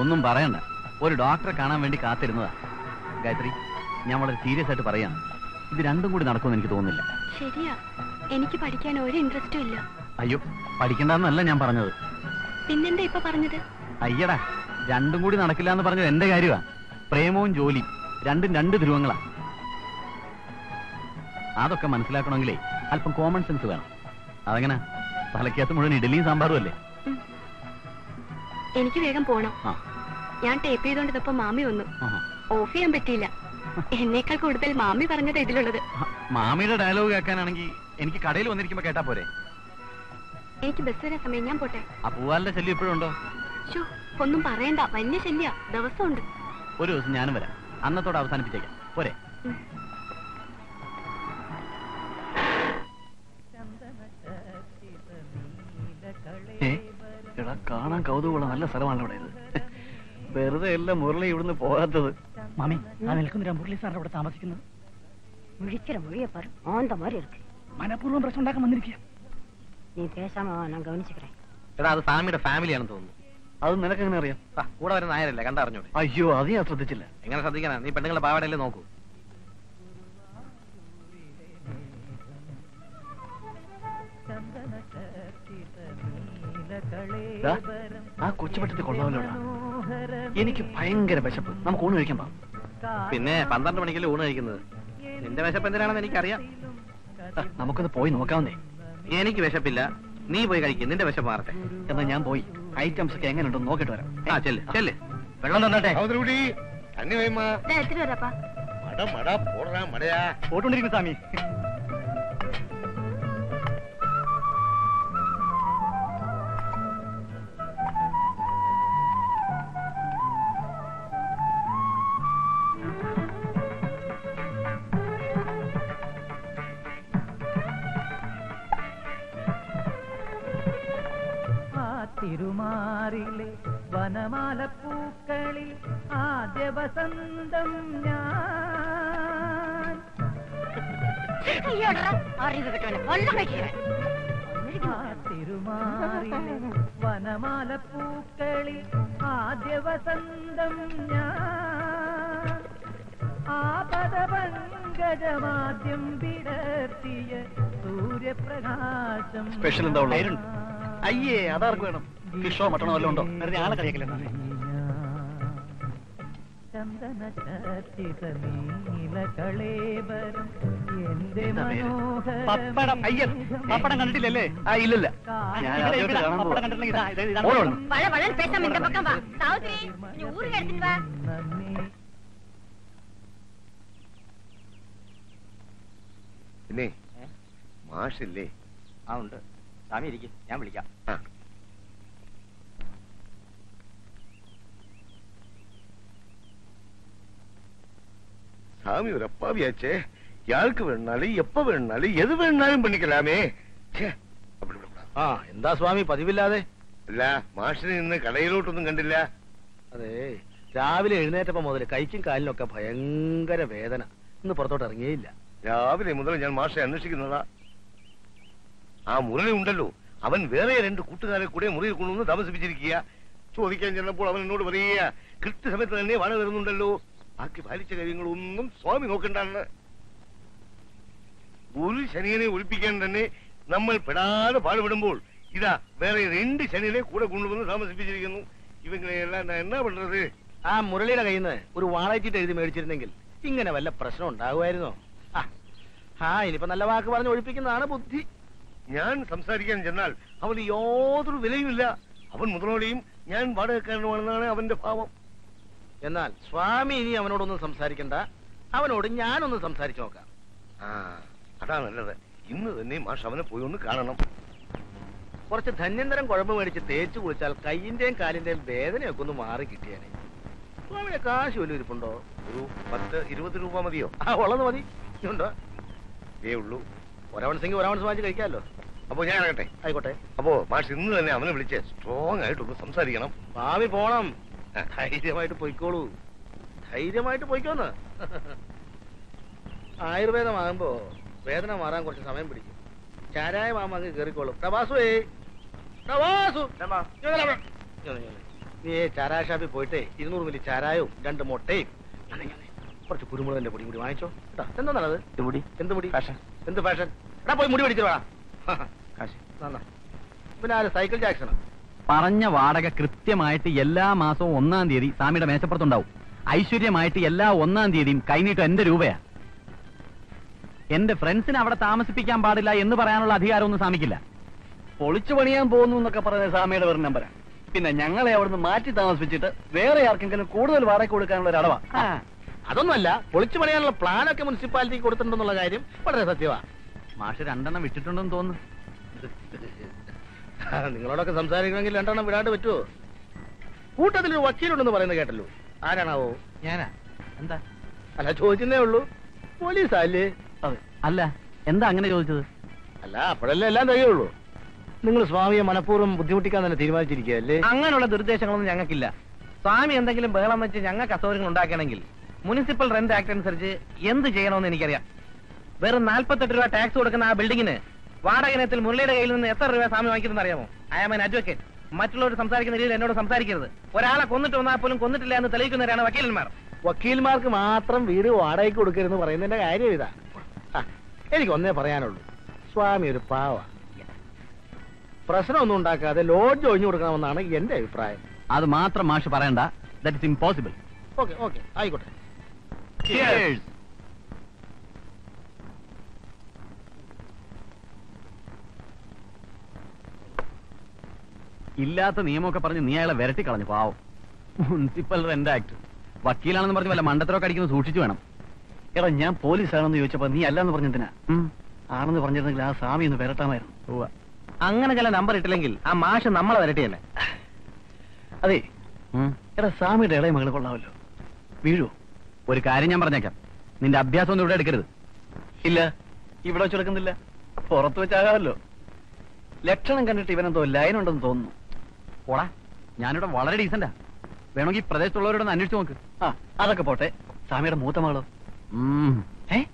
ഒന്നും പറയണ്ട. ഒരു ഡോക്ടറെ കാണാൻ വേണ്ടി കാത്തിരുന്നതാ. ഗായത്രി ഞാൻ വളരെ സീരിയസ് ആയിട്ട് പറയാണ്. ഇത് രണ്ടും കൂടി നടക്കുമെന്ന് എനിക്ക് തോന്നുന്നില്ല. ശരിയാ. എനിക്ക് പഠിക്കാൻ ഒരു ഇൻട്രസ്റ്റും ഇല്ല. അയ്യോ പഠിക്കണ്ടെന്നല്ല ഞാൻ പറഞ്ഞത്. പിന്നെന്താ ഇപ്പൊ പറഞ്ഞത്? അയ്യടാ രണ്ടും കൂടി നടക്കില്ല എന്ന് പറഞ്ഞത് എന്റെ കാര്യമാ പ്രേമവും ജോലി രണ്ടും രണ്ട് ധ്രുവങ്ങളാ. അതൊക്കെ മനസ്സിലാക്കണമെങ്കിലേ അല്പം കോമൺ സെൻസ് വേണം. അതെങ്ങനെ? തലക്കകത്ത് മുഴുവൻ ഇഡലിയും സാമ്പാറും അല്ലേ? എനിക്ക് വേഗം പോണം. ആ. ഞാൻ ടേപ്പ് ചെയ്തോണ്ടിരുന്നപ്പോ മാമി വന്നു. ഓഫ് ചെയ്യാൻ പറ്റിയില്ല. എന്നേക്കാൾ കൂടുതൽ മാമി പറഞ്ഞത് ഇതിലുള്ളത്. മാമിയുടെ ഡയലോഗ് കേൾക്കാനാണെങ്കിൽ എനിക്ക് കടയിൽ വന്നിരിക്കുമ്പോ കേട്ടാ പോരെ. എനിക്ക് ബസ് വരാൻ സമയം ഞാൻ പോട്ടെ. ആ പൂവാലിന്റെ ശല്യം ഇപ്പോഴുണ്ടോ ഷോ ഒന്നും പറയണ്ട. വലിയ ശല്യ. ദിവസമുണ്ട്. ഒരു ദിവസം ഞാനും വരാം. അന്നത്തോടെ അവസാനിപ്പിച്ചേക്കാം. പോരെ. കാണാൻ കൗതുകമുള്ള നല്ല സ്ഥലമാണ് ഇവിടെ ഇത്. വെറുതെ അല്ല മുരളി ഇവിടുന്ന് പോകാത്തത് மாமி நான் நிற்குந்திரா முரளி சார் അവിടെ താമസിക്കുന്നത് முழிக்கிற மொழிய பாரு ஆந்த மாதிரி இருக்கு മനഃപൂർവ്വം പ്രശ്നം ഉണ്ടാക്കാൻ വന്നിരിക്കുക நீ பேசாம வா, நான் கவனிச்சுக்கிறேன் എടാ അത് സാമിയുടെ ഫാമിലിയാണെന്ന് തോന്നുന്നു അത് നിനക്ക് എങ്ങനെ അറിയാം ആ, കൂടെ വരുന്ന നായരല്ലേ കണ്ടറിഞ്ഞൂടെ അയ്യോ അത് ഞാൻ ശ്രദ്ധിച്ചില്ല എങ്ങനെ ശ്രദ്ധിക്കാനാ നീ പെണ്ണുങ്ങളെ പാവാടല്ലേ നോക്കൂ ദാ, ആ കൊച്ചുപെട്ടത്തിൽ കൊള്ളാമല്ലോടാ എനിക്ക് ഭയങ്കര വിശപ്പ്. നമുക്ക് ഊണ് കഴിക്കാൻ പിന്നെ പന്ത്രണ്ട് മണിക്കല്ലേ ഊണ് കഴിക്കുന്നത്. നിന്റെ വിശപ്പ് എന്തിനാണെന്ന് എനിക്കറിയാം. നമുക്കൊന്ന് പോയി നോക്കാവുന്നേ. എനിക്ക് വിശപ്പില്ല. നീ പോയി കഴിക്കും. നിന്റെ വിശപ്പ് മാറട്ടെ. എന്നാ ഞാൻ പോയി. ഐറ്റംസ് ഒക്കെ എങ്ങനെയുണ്ടോ നോക്കിട്ട് വരാം. ആ ചെല്ലു ചെല്ല്. വെള്ളം തന്നട്ടെ. മട മട മടയാ. പോട്ടുകൊണ്ടിരിക്കുന്നു സ്വാമി. തിരുമാറിലെ വനമാലപ്പൂക്കളിൽ ആദ്യ വസന്തം ഞാൻ. തിരുമാറിലെ വനമാലപ്പൂക്കളിൽ ആദ്യ വസന്തം ഞാൻ. ആപദപങ്കജമാദ്യം വിടർത്തിയ സൂര്യപ്രകാശം സ്പെഷ്യൽ എന്താ അയ്യേ അതാർക്ക് വേണം? ഫിഷോ മട്ടണോ വല്ലതും ഉണ്ടോ? വെറുതെ ആളെ കളിയാക്കില്ല പപ്പടം. പപ്പടം കണ്ടിട്ടില്ലല്ലേ? ആ ഇല്ലല്ല. പപ്പടം പിന്നെ മാഷില്ലേ? ആ ഉണ്ട്. സ്വാമി ഇരിക്കും ഞാൻ വിളിക്കാം ആ. சாமி ஒரு அப்பாவியாச்சே யாருக்கு வேணுனாலும் எப்ப வேணுனாலும் எது வேணுனாலும் பண்ணிக்கலாமே ഛേ, அப்படி விடக்கூடாது. ആ എന്താ സ്വാമി പതിവില്ലാതെ അല്ല മാഷിനെ ഇന്ന് കടയിലോട്ടൊന്നും കണ്ടില്ല അതെ രാവിലെ എഴുന്നേറ്റപ്പോ മുതൽ കൈക്കും കാലിനും ഒക്കെ ഭയങ്കര വേദന ഇന്ന് പുറത്തോട്ട് ഇറങ്ങിയേയില്ല രാവിലെ മുതൽ ഞാൻ മാഷെ അന്വേഷിക്കുന്നതാ ആ മുരളി ഉണ്ടല്ലോ. അവൻ വേറെ രണ്ട് കൂട്ടുകാരെ കൂടെ മുറിയിൽ കൊണ്ടുവന്ന് താമസിപ്പിച്ചിരിക്കുക. ചോദിക്കാൻ ചെന്നപ്പോൾ അവൻ എന്നോട് പറയുക കൃത്യസമയത്ത് തന്നെ വാഴ വരുന്നുണ്ടല്ലോ ബാക്കി പാലിച്ച കാര്യങ്ങളൊന്നും സ്വാമി നോക്കണ്ടെന്ന്. ഒരു ശനിയനെ ഒഴിപ്പിക്കാൻ തന്നെ നമ്മൾ പെടാതെ പാടുപെടുമ്പോൾ ഇതാ വേറെ രണ്ട് ശനിയനെ കൂടെ കൊണ്ടുവന്ന് താമസിപ്പിച്ചിരിക്കുന്നു. ഇവങ്ങളെല്ലാം ഞാൻ എന്നാ പണ്ടത്? ആ മുരളിയുടെ കയ്യിൽ നിന്ന് ഒരു വാളയച്ചിട്ട് എഴുതി മേടിച്ചിരുന്നെങ്കിൽ ഇങ്ങനെ വല്ല പ്രശ്നം ഉണ്ടാകുമായിരുന്നോ? ആ ഇനിയിപ്പോ നല്ല വാക്ക് പറഞ്ഞ് ഒഴിപ്പിക്കുന്നതാണ് ബുദ്ധി. ഞാൻ സംസാരിക്കാൻ ചെന്നാൽ അവന് യാതൊരു വിലയുമില്ല. അവൻ മുതലോടെയും ഞാൻ വാടകക്കാരനുമാണെന്നാണ് അവന്റെ ഭാവം. എന്നാൽ സ്വാമി ഇനി അവനോടൊന്നും സംസാരിക്കണ്ട. അവനോട് ഞാനൊന്ന് സംസാരിച്ചു നോക്കാം. ആ അതാ നല്ലത്. ഇന്ന് തന്നെ മാഷ് അവനെ പോയി ഒന്ന് കാണണം. കുറച്ച് ധന്യന്തരം കുഴമ്പ് മേടിച്ച് തേച്ച് കുളിച്ചാൽ കയ്യിന്റെയും കാലിന്റെയും വേദനയൊക്കെ ഒന്ന് മാറി കിട്ടിയാനെ. സ്വാമിയെ കാശ് വല്ലതും ഇരിപ്പുണ്ടോ? ഒരു പത്ത് ഇരുപത് രൂപ മതിയോ? ആ ഉള്ളത് മതി. ഉണ്ടോ ഇതേ ഉള്ളൂ. ഒരവൺസെങ്കിൽ ഒരവൺസ് വാങ്ങിച്ച് കഴിക്കാമല്ലോ. അപ്പോ ഞാൻ ഇറങ്ങട്ടെ. ആയിക്കോട്ടെ. അപ്പോ മാഷ് ഇന്ന് തന്നെ അവനെ വിളിച്ച് സ്ട്രോങ് ആയിട്ടൊന്ന് സംസാരിക്കണം. ഭാവി പോണം. ധൈര്യമായിട്ട് പൊയ്ക്കോളൂ. ധൈര്യമായിട്ട് പൊയ്ക്കോന്ന്. ആയുർവേദമാകുമ്പോ വേദന മാറാൻ കുറച്ച് സമയം പിടിക്കും. ചാരായ അങ്ങ് കയറിക്കോളും പ്രവാസുവേ പ്രവാസു. നീ ചാരായ ഷാപ്പിൽ പോയിട്ടേ ഇരുന്നൂറ് മില്ലി ചാരായവും രണ്ട് മുട്ടയും. കുറച്ച് കുരുമുളകിന്റെ പൊടി കൂടി വാങ്ങിച്ചോ. കേട്ടോ. എന്താണത് മുടി എന്ത് മുടി ഫാഷൻ. എന്ത് ഫാഷൻ എടാ പോയി മുടി പിടിച്ചു വാ. കാശ്. നന്നാ. പിന്നെ ആര്? സൈക്കിൾ ജാക്സണോ? പറഞ്ഞ വാടക കൃത്യമായിട്ട് എല്ലാ മാസവും ഒന്നാം തീയതി സ്വാമിയുടെ മേശപ്പുറത്തുണ്ടാവും. ഐശ്വര്യമായിട്ട് എല്ലാ ഒന്നാം തീയതിയും കൈനീട്ടം എന്റെ രൂപയാ. എന്റെ ഫ്രണ്ട്സിനെ അവിടെ താമസിപ്പിക്കാൻ പാടില്ല എന്ന് പറയാനുള്ള അധികാരമൊന്നും സ്വാമിക്കില്ല. പൊളിച്ചു പണിയാൻ പോകുന്നു എന്നൊക്കെ പറഞ്ഞ സ്വാമിയുടെ വെറും നമ്പരാ പിന്നെ ഞങ്ങളെ അവിടുന്ന് മാറ്റി താമസിപ്പിച്ചിട്ട് വേറെ ആർക്കെങ്കിലും കൂടുതൽ വാടക കൊടുക്കാനുള്ള ഒരു അടവാ. അതൊന്നുമല്ല പൊളിച്ചു പണിയാനുള്ള പ്ലാനൊക്കെ മുനിസിപ്പാലിറ്റിക്ക് കൊടുത്തിട്ടുണ്ടെന്നുള്ള കാര്യം വളരെ സത്യമാ മാഷ് രണ്ടെണ്ണം വിട്ടിട്ടുണ്ടെന്ന് തോന്നുന്നു. നിങ്ങളോടൊക്കെ സംസാരിക്കണമെങ്കിൽ രണ്ടെണ്ണം വിടാണ്ട് പറ്റുമോ കൂട്ടത്തിൽ ഒരു വക്കീലുണ്ടെന്ന് പറയുന്നത് കേട്ടല്ലോ. ആരാണാവോ? ഞാനാ. എന്താ? അല്ല ചോദിച്ചേ ഉള്ളൂ. പോലീസല്ലേ? അതെ. അല്ല എന്താ അങ്ങനെ ചോദിച്ചത്? അല്ല അപ്പോഴല്ലേ എല്ലാം തികയുള്ളൂ നിങ്ങൾ സ്വാമിയെ മനഃപൂർവം ബുദ്ധിമുട്ടിക്കാൻ തന്നെ തീരുമാനിച്ചിരിക്കുകയല്ലേ? അങ്ങനെയുള്ള നിർദ്ദേശങ്ങളൊന്നും ഞങ്ങൾക്കില്ല. സ്വാമി എന്തെങ്കിലും ബഹളം വെച്ച് ഞങ്ങൾക്ക് അസൗകര്യങ്ങൾ ഉണ്ടാക്കണമെങ്കിൽ മുനിസിപ്പൽ റെന്റ് ആക്ട് അനുസരിച്ച് എന്ത് ചെയ്യണമെന്ന് എനിക്കറിയാം. വെറും നാൽപ്പത്തെട്ട് രൂപ ടാക്സ് കൊടുക്കുന്ന ആ ബിൽഡിങ്ങിന് വാടക ഇനത്തിൽ മുരളിയുടെ കയ്യിൽ നിന്ന് എത്ര രൂപ സ്വാമി വാങ്ങിക്കുന്നത് അറിയാമോ? ഐ ആം എൻ അഡ്വക്കേറ്റ് മറ്റുള്ളവർ സംസാരിക്കുന്ന രീതിയിൽ എന്നോട് സംസാരിക്കരുത്. ഒരാളെ കൊന്നിട്ട് വന്നാൽ പോലും കൊന്നിട്ടില്ല എന്ന് തെളിയിക്കുന്നവരാണ് വക്കീലന്മാർ. വക്കീൽമാർക്ക് മാത്രം വീട് വാടകയ്ക്ക് കൊടുക്കരുതെന്ന് പറയുന്നതിന്റെ കാര്യം ഇതാ. ആ, എനിക്ക് ഒന്നേ പറയാനുള്ളൂ. സ്വാമി ഒരു പാവ. പ്രശ്നമൊന്നും ഉണ്ടാക്കാതെ ലോഡ്ജ് ഒഴിഞ്ഞു കൊടുക്കണമെന്നാണ് എന്റെ അഭിപ്രായം. അത് മാത്രം മാഷ് പറയണ്ട. That is impossible okay okay ആയിക്കോട്ടെ. ഇല്ലാത്ത നിയമമൊക്കെ പറഞ്ഞ് നീ അയാളെ വിരട്ടി കളഞ്ഞു പാവം. Municipal rent act. വക്കീലാണെന്ന് പറഞ്ഞ് വല്ല മണ്ടത്തരൊക്കെ അടിക്കുന്നത് സൂക്ഷിച്ചു വേണം. എടാ ഞാൻ പോലീസ് ആണെന്ന് ചോദിച്ചപ്പോ നീ അല്ലാന്ന് പറഞ്ഞതിനാ ആണെന്ന് പറഞ്ഞിരുന്നെങ്കിൽ ആ സ്വാമി ഒന്ന് വരട്ടാമായിരുന്നു. അങ്ങനെ ചില നമ്പർ ഇട്ടില്ലെങ്കിൽ ആ മാഷ് നമ്മളെ വരട്ടിയല്ലേ? അതെ. എടാ സ്വാമിയുടെ ഇളയ മകൾ കൊള്ളാമല്ലോ. വീഴോ ഒരു കാര്യം ഞാൻ പറഞ്ഞേക്കാം. നിന്റെ അഭ്യാസം ഒന്നും ഇവിടെ എടുക്കരുത്. ഇല്ല. ഇവിടെ വെച്ച് എടുക്കുന്നില്ല. പുറത്ത് വെച്ചാകാമല്ലോ ലക്ഷണം കണ്ടിട്ട് ഇവനെന്തോ ലൈൻ ഉണ്ടെന്ന് തോന്നുന്നു. പോടാ ഞാനിവിടെ വളരെ ഡീസന്റാ വേണമെങ്കിൽ ഈ പ്രദേശത്തുള്ളവരോടൊന്ന് അന്വേഷിച്ച് നോക്ക്. ആ അതൊക്കെ പോട്ടെ. സ്വാമിയുടെ മൂത്ത മകളോ?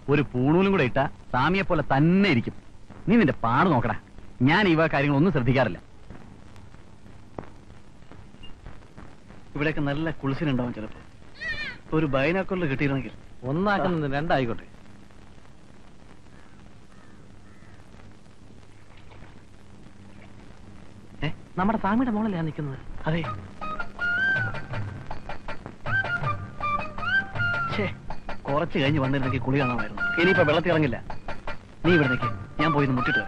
ഒരു പൂണൂലും കൂടെ ഇട്ട സ്വാമിയെ പോലെ തന്നെ ഇരിക്കും. നീ നിന്റെ പാട് നോക്കടാ. ഞാൻ ഇവ കാര്യങ്ങളൊന്നും ശ്രദ്ധിക്കാറില്ല. ഇവിടെയൊക്കെ നല്ല കുളിസിനുണ്ടാവും ചിലപ്പോ. ഒരു ബൈനാക്കുള്ളിൽ കിട്ടിയിരുന്നെങ്കിൽ. ഒന്നാക്കുന്നത് രണ്ടായിക്കോട്ടെ. നമ്മുടെ സ്വാമിയുടെ മോളല്ലേ നിൽക്കുന്നത്. അതെ. കുറച്ച് കഴിഞ്ഞ് വന്നിരുന്നെങ്കിൽ കുളി കാണാമായിരുന്നു. ഇനിയിപ്പോ വെള്ളത്തിൽ ഇറങ്ങില്ല. നീ ഇവിടെ നിൽക്കേ ഞാൻ പോയി മുട്ടിട്ട്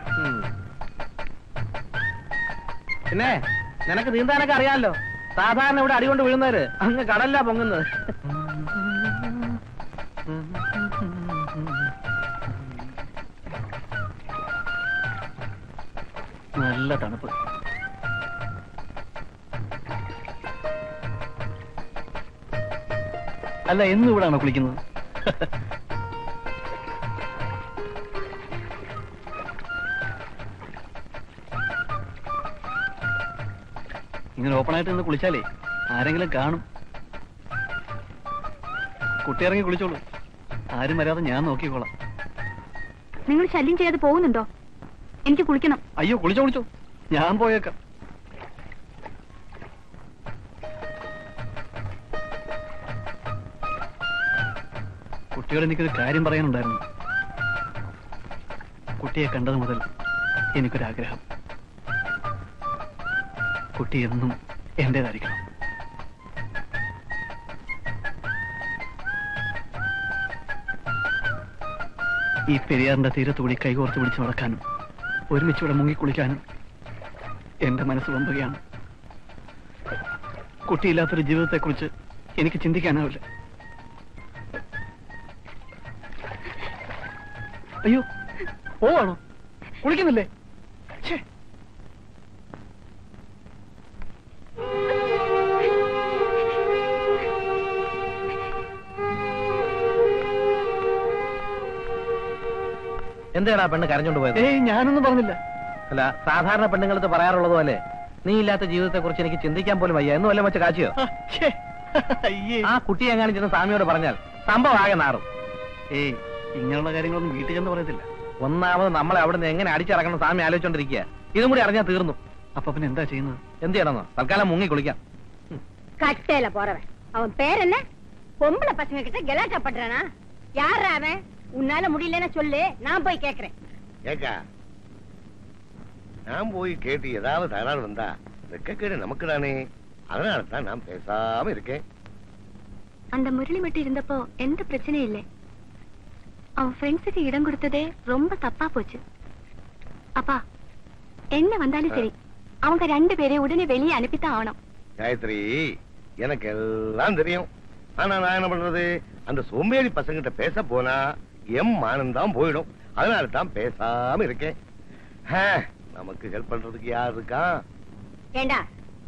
പിന്നെ നിനക്ക് നീന്താനൊക്കെ അറിയാമല്ലോ. സാധാരണ ഇവിടെ അടികൊണ്ട് വീഴുന്നവര് അങ്ങ് കടല്ല പൊങ്ങുന്നത്. നല്ല തണുപ്പ്. അല്ല എന്നും ഇവിടാണോ കുളിക്കുന്നത്? ഇങ്ങനെ ഓപ്പണായിട്ട് നിന്ന് കുളിച്ചാലേ ആരെങ്കിലും കാണും. കുട്ടി ഇറങ്ങി കുളിച്ചോളൂ. ആരും വരാതെ ഞാൻ നോക്കിക്കോളാം. നിങ്ങൾ ശല്യം ചെയ്യാതെ പോകുന്നുണ്ടോ? എനിക്ക് കുളിക്കണം. അയ്യോ കുളിച്ചോ കുളിച്ചോ. ഞാൻ പോയേക്കാം. കുട്ടിയോട് എനിക്കൊരു കാര്യം പറയാനുണ്ടായിരുന്നു. കുട്ടിയെ കണ്ടത് മുതൽ എനിക്കൊരാഗ്രഹം. കുട്ടി എന്നും എന്റേതായിരിക്കണം ഈ പെരിയാറിന്റെ തീരത്തുകൂടി കൈകോർത്ത് പിടിച്ച് നടക്കാനും ഒരുമിച്ച് മുങ്ങിക്കുളിക്കാനും എന്റെ മനസ്സ് വമ്പുകയാണ്. കുട്ടിയില്ലാത്തൊരു ജീവിതത്തെക്കുറിച്ച് എനിക്ക് ചിന്തിക്കാനാവില്ല. അയ്യോ പോവാണോ? കുളിക്കുന്നില്ലേ? എന്താണ് ആ പെണ്ണ് കരഞ്ഞോണ്ട് പോയത്? ഏയ് ഞാനൊന്നും പറഞ്ഞില്ല. അല്ല സാധാരണ പെണ്ണുങ്ങൾക്ക് പറയാറുള്ളത് പോലെ നീ ഇല്ലാത്ത ജീവിതത്തെ കുറിച്ച് എനിക്ക് ചിന്തിക്കാൻ പോലും വയ്യ എന്ന് വല്ലതും വെച്ച് കാച്ചിയോ ആ, ഛേ. അയ്യേ ആ കുട്ടി എങ്ങാനും ചെന്ന് സ്വാമിയോട് പറഞ്ഞാൽ സംഭവം ആകെ നാറും ഏയ് ഇങ്ങനെയുള്ള കാര്യങ്ങളൊന്നും വീട്ടിൽ ചെന്ന് പറയത്തില്ല ഒന്നാമത് നമ്മളെ അവിടുന്ന് എങ്ങനെ അടിച്ചിറക്കണം സ്വാമി ആലോചിച്ചോണ്ടിരിക്കുക ഇതും കൂടി അറിഞ്ഞാൽ തീർന്നു അപ്പൊ പിന്നെ എന്താ ചെയ്യുന്നത് എന്ത് ചെയ്യണമെന്നോ തൽക്കാലം മുങ്ങി കുളിക്കാം ഉം. கட்டையில போறவன் அவன் பேர் என்ன பொம்பளை பசங்க கிட்ட கலாட்டா பண்றானா யாரா அவன் உன்னால முடியலன்னு சொல்லு நான் போய் கேக்குறேன் ஏக்கா நான் போய் கேட்டு ஏதாவது தகராறு வந்தா வெக்கக்கேடு நமக்கு தானே அதனால தான் நான் பேசாம இருக்கேன். அந்த முரளி மட்டும் இருந்தப்போ எந்த பிரச்சனையும் இல்லை. அவன் ஃப்ரெண்ட்ஸுக்கு இடம் கொடுத்ததே ரொம்ப தப்பா போச்சு. அப்பா என்ன வந்தாலும் சரி அவங்க ரெண்டு பேரையும் உடனே வெளியே அனுப்பித்தான் ஆகணும். காயத்ரி எனக்கு எல்லாம் தெரியும். ஆனா நான் என்ன பண்றது? அந்த சோம்பேறி பசங்கிட்ட பேச போனா எம் மானம் தான் போயிடும். அதனால தான் பேசாம இருக்கேன். ஹே, நமக்கு ஹெல்ப் பண்றதுக்கு யார் இருக்கா ஏண்டா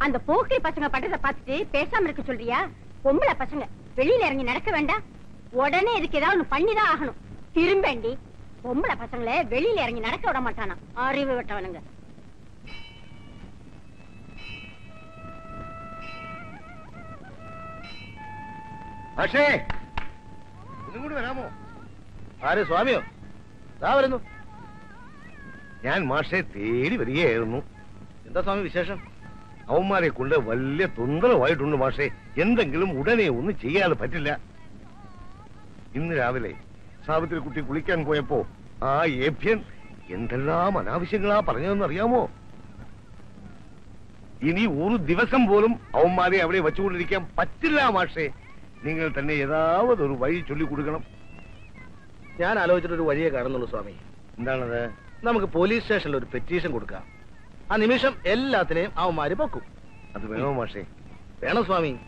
அந்த போக்கிரி பசங்க பண்றத பார்த்துட்டு பேசாம இருக்க சொல்றியா பொம்பளை பசங்க வெளியில இறங்கி நடக்க வேண்டாம் உடனே இதுக்கு ஏதாவது ஒண்ணு பண்ணிதான் ஆகணும் திரும்பேண்டி பொம்பளை பசங்களை வெளியில இறங்கி நடக்க விட மாட்டானா அறிவு விட்டவனுங்க പക്ഷേ ഒന്നും കൂടി വരാമോ ആര് സ്വാമിയോ ദാ വരുന്നു ഞാൻ മാഷെ തേടി വരികയായിരുന്നു. എന്താ സ്വാമി വിശേഷം? അവന്മാരെ കൊണ്ട് വലിയ തൊന്തരമായിട്ടുണ്ട് മാഷെ. എന്തെങ്കിലും ഉടനെ ഒന്നും ചെയ്യാതെ പറ്റില്ല. ഇന്ന് രാവിലെ സാവിത്രി കുട്ടി കുളിക്കാൻ പോയപ്പോ ആ ഏഭ്യൻ എന്തെല്ലാം അനാവശ്യങ്ങളാ പറഞ്ഞതെന്ന് അറിയാമോ? ഇനി ഒരു ദിവസം പോലും അവന്മാരെ അവിടെ വെച്ചുകൊണ്ടിരിക്കാൻ പറ്റില്ല മാഷെ. നിങ്ങൾ തന്നെ ഏതാവതൊരു വഴി ചൊല്ലിക്കൊടുക്കണം. ഞാൻ ആലോചിച്ചിട്ടൊരു വഴിയെ കാണുന്നുള്ളൂ സ്വാമി. എന്താണത്? നമുക്ക് പോലീസ് സ്റ്റേഷനിൽ ഒരു പെറ്റീഷൻ കൊടുക്കാം. ആ നിമിഷം എല്ലാത്തിനെയും അവന്മാര് പൊക്കും. അത് വേണോ മാഷേ? വേണം സ്വാമി.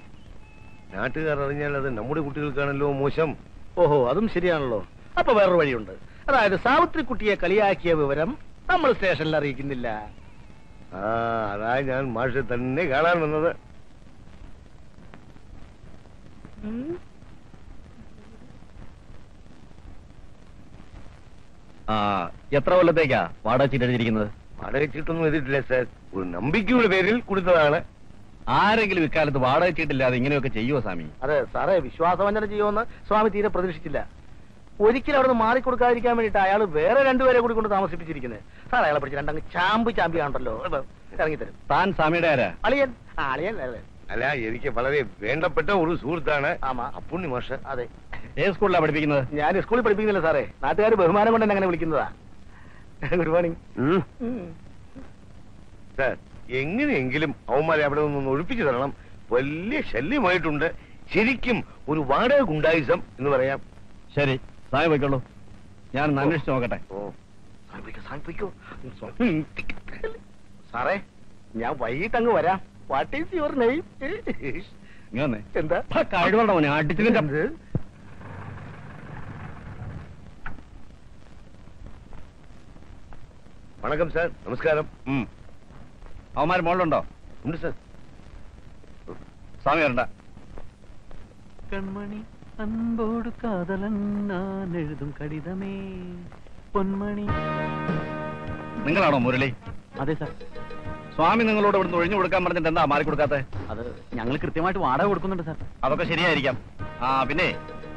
നാട്ടുകാർ അറിഞ്ഞാൽ അത് നമ്മുടെ കുട്ടികൾക്കാണല്ലോ മോശം. ഓഹോ അതും ശരിയാണല്ലോ. അപ്പൊ വേറൊരു വഴിയുണ്ട്. അതായത് സാവിത്രി കുട്ടിയെ കളിയാക്കിയ വിവരം നമ്മൾ സ്റ്റേഷനിൽ അറിയിക്കുന്നില്ല. ആ അതാ ഞാൻ മാഷെ തന്നെ കാണാൻ വന്നത്. ആ എത്ര കൊല്ലത്തേക്കാ വാടക ചീട്ടെഴുതിയിരിക്കുന്നത് വാടക ചീട്ടൊന്നും എഴുതിയിട്ടില്ല സാർ. ഒരു നമ്പിക്കയുടെ പേരിൽ കൊടുത്തതാണ്. ആരെങ്കിലും ഇക്കാലത്ത് വാടക ചീട്ടില്ലാതെ ഇങ്ങനെയൊക്കെ ചെയ്യുമോ സ്വാമി? അതെ സാറേ വിശ്വാസവഞ്ചന ചെയ്യുമെന്ന് സ്വാമി തീരെ പ്രതീക്ഷിച്ചില്ല. ഒരിക്കലും അവിടെ നിന്ന് മാറിക്കൊടുക്കാതിരിക്കാൻ വേണ്ടിട്ട് അയാൾ വേറെ രണ്ടുപേരെ കൂടി കൊണ്ട് താമസിപ്പിച്ചിരിക്കുന്നത് സാർ അയാളെ പിടിച്ച് രണ്ടങ്ങ് ചാമ്പ് ചാമ്പിയാണല്ലോ ഇറങ്ങിത്തരും താൻ സ്വാമിയുടെ ആരാ? അളിയൻ അളിയൻ. അല്ല എനിക്ക് വളരെ വേണ്ടപ്പെട്ട ഒരു സുഹൃത്താണ് ആമാ. അപ്പുണ്ണി മാഷ്. അതെ. ഏത് സ്കൂളിലാണ് പഠിപ്പിക്കുന്നത്? ഞാൻ സ്കൂളിൽ പഠിപ്പിക്കുന്നില്ല സാറേ. നാട്ടുകാർ ബഹുമാനം കൊണ്ട് എന്നെ അങ്ങനെ വിളിക്കുന്നതാ. ഗുഡ് മോർണിംഗ് സാർ എങ്ങനെയെങ്കിലും അവന്മാരെ അവിടെ നിന്ന് ഒഴിപ്പിച്ചു തരണം. വലിയ ശല്യമായിട്ടുണ്ട്. ശരിക്കും ഒരു വാടക ഗുണ്ടായുസം എന്ന് പറയാം. ശരി സായ പോയിക്കോളൂ ഞാൻ അന്വേഷിച്ച് നോക്കട്ടെ. സാറേ ഞാൻ വൈകിട്ട് അങ്ങ് വരാം. What is your name. എന്താ? കഴിവുണ്ടോ മോനെ? അടിച്ചതിന്റെ വണക്കം സാർ നമസ്കാരം. അവന്മാർ അവന്മാര് മുകളിലുണ്ടോ ഉണ്ട് സാർ. സ്വാമി വരണ്ട. കൺമണി അൻപോട് കാതലൻ ഞാൻ എഴുതും കടിതമേ. പൊന്മണി. നിങ്ങളാണോ മുരളി? അതെ സാർ. സ്വാമി നിങ്ങളോട് ഇവിടുന്ന് ഒഴിഞ്ഞു കൊടുക്കാൻ പറഞ്ഞിട്ട് എന്താ മാറി കൊടുക്കാത്തെ? അത് ഞങ്ങൾ കൃത്യമായിട്ട് വാടക കൊടുക്കുന്നുണ്ട് സാർ. അതൊക്കെ ശരിയായിരിക്കാം. ആ പിന്നെ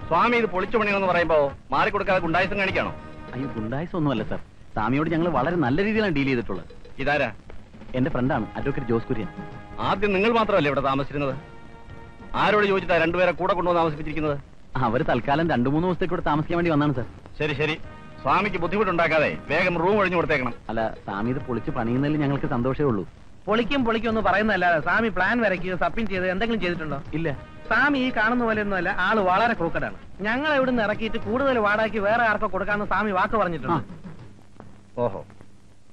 സ്വാമി ഇത് പൊളിച്ചു പണിയെന്ന് പറയുമ്പോ മാറി കൊടുക്കാതെ ഗുണ്ടായസം കാണിക്കാണോ? അയ്യോ ഗുണ്ടായസം ഒന്നുമല്ല സാർ. സ്വാമിയോട് ഞങ്ങൾ വളരെ നല്ല രീതിയിലാണ് ഡീൽ ചെയ്തിട്ടുള്ളത്. ഇതാരാ? എന്റെ ഫ്രണ്ടാണ് അഡ്വക്കേറ്റ് ജോസ് കുര്യൻ. ആദ്യം നിങ്ങൾ മാത്രമല്ലേ ഇവിടെ താമസിച്ചിരുന്നത്? ആരോട് ചോദിച്ചിട്ടാ രണ്ടുപേരെ കൂടെ കൊണ്ടുവന്ന് താമസിപ്പിച്ചിരിക്കുന്നത്? അവർ തൽക്കാലം രണ്ടു മൂന്ന് ദിവസത്തേക്ക് ഇവിടെ താമസിക്കാൻ വേണ്ടി വന്നാണ് സാർ. ശരി ശരി. സ്വാമിക്ക് ബുദ്ധിമുട്ടുണ്ടാക്കാതെ വേഗം റൂം ഒഴിഞ്ഞു കൊടുത്തേക്കണം. അല്ല സ്വാമി ഇത് പൊളിച്ച് പണിയുന്നതിൽ ഞങ്ങൾക്ക് സന്തോഷമേ ഉള്ളൂ. പൊളിക്കും പൊളിക്കും എന്ന് പറയുന്നതല്ലാതെ സ്വാമി പ്ലാൻ വരയ്ക്കുക സപ്പിൻ ചെയ്ത് എന്തെങ്കിലും ചെയ്തിട്ടുണ്ടോ? ഇല്ല. സ്വാമി ഈ കാണുന്ന പോലെ ഒന്നുമല്ല ആൾ വളരെ ക്രൂക്കഡാണ് ഞങ്ങൾ ഇവിടുന്ന് ഇറക്കിയിട്ട് കൂടുതൽ വാടാക്കി വേറെ ആർക്കോ കൊടുക്കാന്ന് സ്വാമി വാക്ക് പറഞ്ഞിട്ടുണ്ട്. ഓഹോ.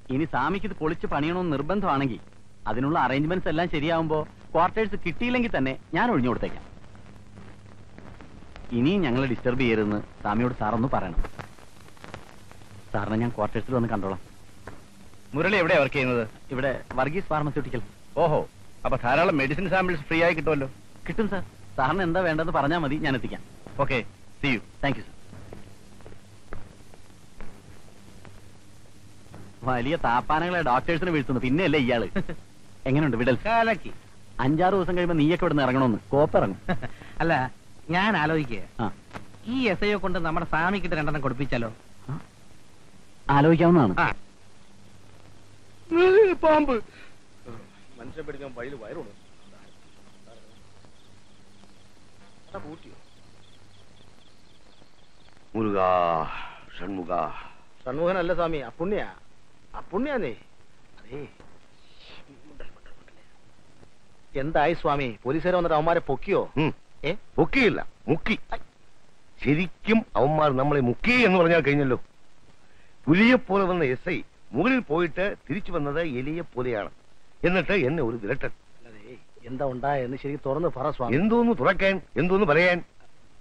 ഇനി സ്വാമിക്ക് ഇത് പൊളിച്ച് പണിയണമെന്ന് നിർബന്ധമാണെങ്കിൽ അതിനുള്ള അറേഞ്ച്മെന്റ്സ് എല്ലാം ശരിയാവുമ്പോ ക്വാർട്ടേഴ്സ് കിട്ടിയില്ലെങ്കിൽ തന്നെ ഞാൻ ഒഴിഞ്ഞു കൊടുത്തേക്കാം. ഇനിയും ഞങ്ങളെ ഡിസ്റ്റർബ് ചെയ്യരുതെന്ന് സ്വാമിയോട് സാറൊന്ന് പറയണം. സാറിനെ ഞാൻ ക്വാർട്ടേഴ്സിൽ വന്ന് കണ്ടോളാം. മുരളി എവിടെ വർക്ക് ചെയ്യുന്നത്? ഇവിടെ വർഗീസ് ഫാർമസ്യൂട്ടിക്കൽ ഓഹോ അപ്പൊ ധാരാളം മെഡിസിൻ സാമ്പിൾസ് ഫ്രീ ആയി കിട്ടുമല്ലോ? കിട്ടും സാർ. സാറിന് എന്താ വേണ്ടതെന്ന് പറഞ്ഞാൽ മതി ഞാൻ എത്തിക്കാം. Okay see you thank you sir വലിയ താപ്പാനകളെ ഡോക്ടേഴ്സിന് വീഴ്ത്തുന്നു. പിന്നെയല്ലേ ഇയാൾ? എങ്ങനെയുണ്ട് വിടൽ? കാലക്കി. അഞ്ചാറ് ദിവസം കഴിയുമ്പോ നീയൊക്കെ ഇവിടെ നിന്ന് ഇറങ്ങണമെന്ന് കോപ്പിറങ്ങും അല്ല ഞാൻ ആലോചിക്കുക ആ. ഈ എസ് ഐ കൊണ്ട് നമ്മുടെ സ്വാമിക്കിട്ട് രണ്ടെണ്ണം കൊടുപ്പിച്ചാലോ? ആലോചിക്കാവുന്നതാണ്. പാമ്പ്. മനുഷ്യൻ പിടിക്കാൻ വഴിയിൽ വയറുണ്ട്. മുരുക ഷൺമുഖ. ഷൺമുഖനല്ല സ്വാമി അപ്പുണ്യ അപ്പുണ്യാന്നേ അതേ. എന്തായി സ്വാമി? പോലീസുകാർ വന്നിട്ട് അവന്മാരെ പൊക്കിയോ. ഏ? പൊക്കിയില്ല. മുക്കി. ശരിക്കും അവന്മാർ നമ്മളെ മുക്കി എന്ന് പറഞ്ഞാൽ കഴിഞ്ഞല്ലോ. പുലിയെ പോലെ വന്ന എസ് ഐ മുകളിൽ പോയിട്ട് തിരിച്ചു വന്നത് എലിയെ പോലെയാണ് എന്നിട്ട് എന്നെ ഒരു വിരട്ടൻ. എന്താ ഉണ്ടായെന്ന് ശരിക്കും തുറന്ന് പറ സ്വാമി. എന്തോന്ന് തുറക്കാൻ എന്തോന്ന് പറയാൻ?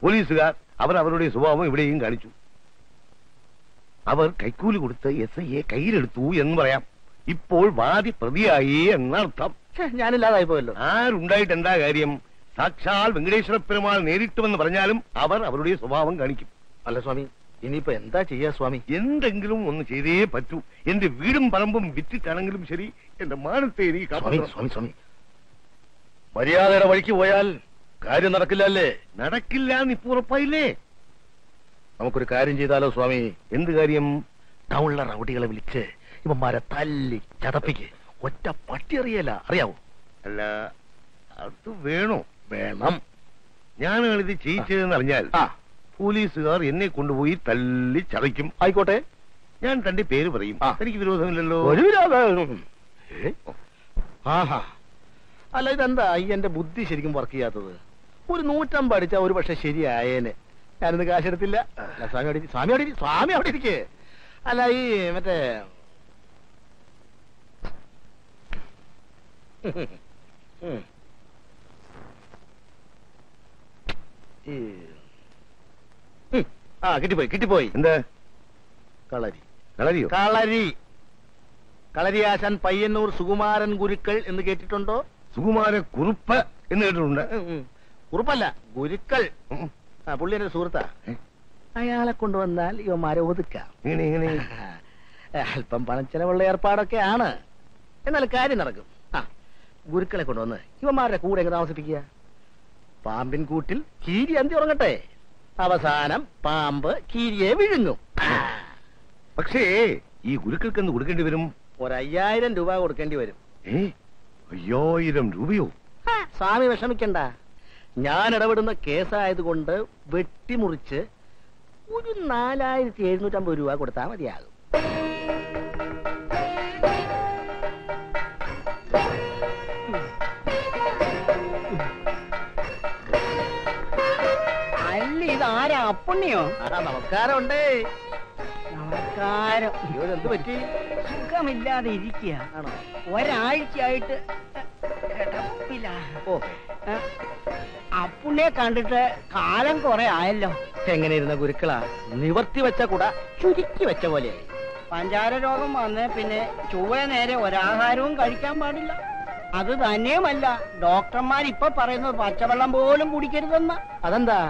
പോലീസുകാർ അവർ അവരുടെ സ്വഭാവം ഇവിടെയും കാണിച്ചു. അവർ കൈക്കൂലി കൊടുത്ത് എസ് ഐയെ കയ്യിലെടുത്തു എന്ന് പറയാം. ഇപ്പോൾ വാദി പ്രതിയായി എന്നർത്ഥം. ഞാനില്ലാതായി പോയല്ലോ. ആരുണ്ടായിട്ട് എന്താ കാര്യം? സാക്ഷാൽ വെങ്കടേശ്വര പെരുമാൾ നേരിട്ടുമെന്ന് പറഞ്ഞാലും അവർ അവരുടെ സ്വഭാവം കാണിക്കും. അല്ല സ്വാമി ഇനിയിപ്പോ എന്താ ചെയ്യാ സ്വാമി? എന്തെങ്കിലും ഒന്ന് ചെയ്തേ പറ്റൂ. എന്റെ വീടും പറമ്പും വിറ്റിട്ടാണെങ്കിലും ശരി. എന്റെ മാനത്തെ എനിക്ക് സ്വാമി സ്വാമി സ്വാമി. മര്യാദയുടെ വഴിക്ക് പോയാൽ കാര്യം നടക്കില്ല അല്ലേ നടക്കില്ല ഇപ്പൊ ഉറപ്പായില്ലേ? നമുക്കൊരു കാര്യം ചെയ്താലോ സ്വാമി? എന്ത് കാര്യം? ടൗണിലെ റൗഡികളെ വിളിച്ച് ഇവന്മാരെ തല്ലി ചതപ്പിക്ക്. ഒറ്റ പട്ടി അറിയല്ല. അറിയാവോ? അല്ല അത് വേണോ? വേണം. ഞാനാണിത് ചെയ്യിച്ചതെന്ന് അറിഞ്ഞാൽ ആ. പോലീസുകാർ എന്നെ കൊണ്ടുപോയി തല്ലി ചതയ്ക്കും. ആയിക്കോട്ടെ. ഞാൻ തന്റെ പേര് പറയും. എനിക്ക് വിരോധമില്ലല്ലോ. ഒരു വിരോധം. ഏ? ആഹാ. അല്ല ഇതെന്താ ഈ എന്റെ ബുദ്ധി ശരിക്കും വർക്ക് ചെയ്യാത്തത്? ഒരു നൂറ്റമ്പത് അടിച്ചാ ഒരു പക്ഷെ ശരിയായേനെ. ഞാനിന്ന് കാശെടുത്തില്ല. സ്വാമി അവിടെ സ്വാമി അവിടെ സ്വാമി അവിടെ ഇരിക്കേ. അല്ല ഈ മറ്റേ ഈ. ആ കിട്ടിപ്പോയി കിട്ടിപ്പോയി. എന്താ? കളരി. കളരിയോ? കളരി. കളരിയാശാൻ പയ്യന്നൂർ സുകുമാരൻ ഗുരുക്കൾ എന്ന് കേട്ടിട്ടുണ്ടോ? സുകുമാര കുറുപ്പ് എന്ന് കേട്ടിട്ടുണ്ട്. ഉം. ഗുരുക്കൾ. ആ പുള്ളി എന്റെ സുഹൃത്താ. അയാളെ കൊണ്ടുവന്നാൽ ഇവന്മാരെ ഒതുക്കാം. ഇങ്ങനെ ഇങ്ങനെ അല്പം പണം ചെലവുള്ള ഏർപ്പാടൊക്കെ ആണ്. എന്നാൽ കാര്യം നടക്കും. ആ ഗുരുക്കളെ കൊണ്ടുവന്ന് ഇവന്മാരുടെ കൂടെ എങ്ങനെ താമസിപ്പിക്കുക? പാമ്പിൻ കൂട്ടിൽ കീരി അന്തി ഉറങ്ങട്ടെ. അവസാനം പാമ്പ് കീരിയെ വിഴുങ്ങും. പക്ഷേ ഈ ഗുരുക്കൾക്ക് എന്ത് കൊടുക്കേണ്ടി വരും? ഒരയ്യായിരം രൂപ കൊടുക്കേണ്ടി വരും. ഏ അയ്യായിരം രൂപയോ? ആ, സ്വാമി വിഷമിക്കണ്ട. ഞാൻ ഇടപെടുന്ന കേസായതുകൊണ്ട് വെട്ടിമുറിച്ച് ഒരു നാലായിരത്തി എഴുന്നൂറ്റമ്പത് രൂപ കൊടുത്താൽ മതിയാകും. ആരാ അപ്പുണ്ണിയോ? നമസ്കാരം ഉണ്ടേ നമസ്കാരം. എന്ത് പറ്റി? സുഖമില്ലാതെ ഇരിക്കുക. ഒരാഴ്ചയായിട്ട് ഓ. അപ്പുണ്ണിയെ കണ്ടിട്ട് കാലം കുറെ ആയല്ലോ. എങ്ങനെ ഇരുന്ന ഗുരുക്കളാ? നിവർത്തി വെച്ച കൂട ചുരുക്കി വെച്ച പോലെ പഞ്ചാര രോഗം വന്ന് പിന്നെ ചൊവ്വ നേരെ ഒരാഹാരവും കഴിക്കാൻ പാടില്ല. അത് തന്നെയുമല്ല ഡോക്ടർമാർ ഇപ്പൊ പറയുന്നത് പച്ചവെള്ളം പോലും കുടിക്കരുതെന്ന. അതെന്താ?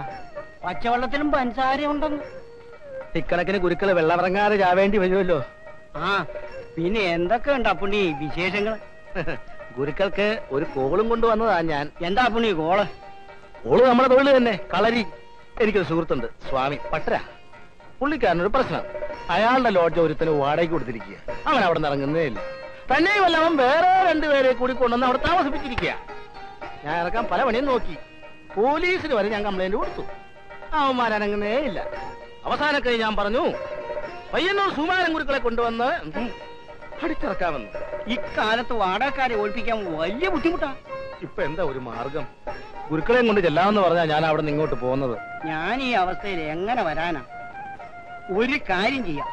പച്ചവെള്ളത്തിലും പഞ്ചസാരയുണ്ടെന്ന്. ഉണ്ടെന്ന് ഇക്കണക്കിന് ഗുരുക്കൾ വെള്ളമിറങ്ങാതെ ചാവേണ്ടി വരുമല്ലോ. ആ പിന്നെ എന്തൊക്കെ ഉണ്ട് അപ്പുണ്ണി വിശേഷങ്ങൾ ഗുരുക്കൾക്ക് ഒരു കോളും കൊണ്ടുവന്നതാ ഞാൻ. എന്താ അപ്പുണ്ണി കോൾ? കോൾ നമ്മളെ തൊഴിൽ തന്നെ. കളരി. എനിക്കൊരു സുഹൃത്തുണ്ട്. സ്വാമി പട്ടര. പുള്ളിക്കാരനൊരു പ്രശ്നം. അയാളുടെ ലോഡ്ജ് ഒരുത്തിന് വാടകയ്ക്ക് കൊടുത്തിരിക്കുക. അവൻ അവിടെ നിന്ന് ഇറങ്ങുന്നേ ഇല്ല തന്നെയുമല്ല അവൻ വേറെ രണ്ടുപേരെ കൂടി കൊണ്ടുവന്ന് അവിടെ താമസിപ്പിച്ചിരിക്കുക. ഞാൻ ഇറക്കാൻ പല പണിയും നോക്കി. പോലീസിന് വരെ ഞാൻ കംപ്ലൈന്റ് കൊടുത്തു. അവന്മാരനങ്ങുന്നേ ഇല്ല. അവസാനൊക്കെ ഞാൻ പറഞ്ഞു പയ്യന്നൂർ സുമാരൻ ഗുരുക്കളെ കൊണ്ടുവന്ന് അടിച്ചിറക്കാമെന്ന്. ഇക്കാലത്ത് വാടകക്കാരെ ഒഴിപ്പിക്കാൻ വലിയ ബുദ്ധിമുട്ടാ. ഇപ്പൊ എന്താ ഒരു മാർഗം? ഗുരുക്കളെയും കൊണ്ട് ചെല്ലാമെന്ന് പറഞ്ഞാ ഞാൻ അവിടെ നിന്ന് ഇങ്ങോട്ട് പോകുന്നത്. ഞാൻ ഈ അവസ്ഥയിൽ എങ്ങനെ വരാനാ? ഒരു കാര്യം ചെയ്യാം.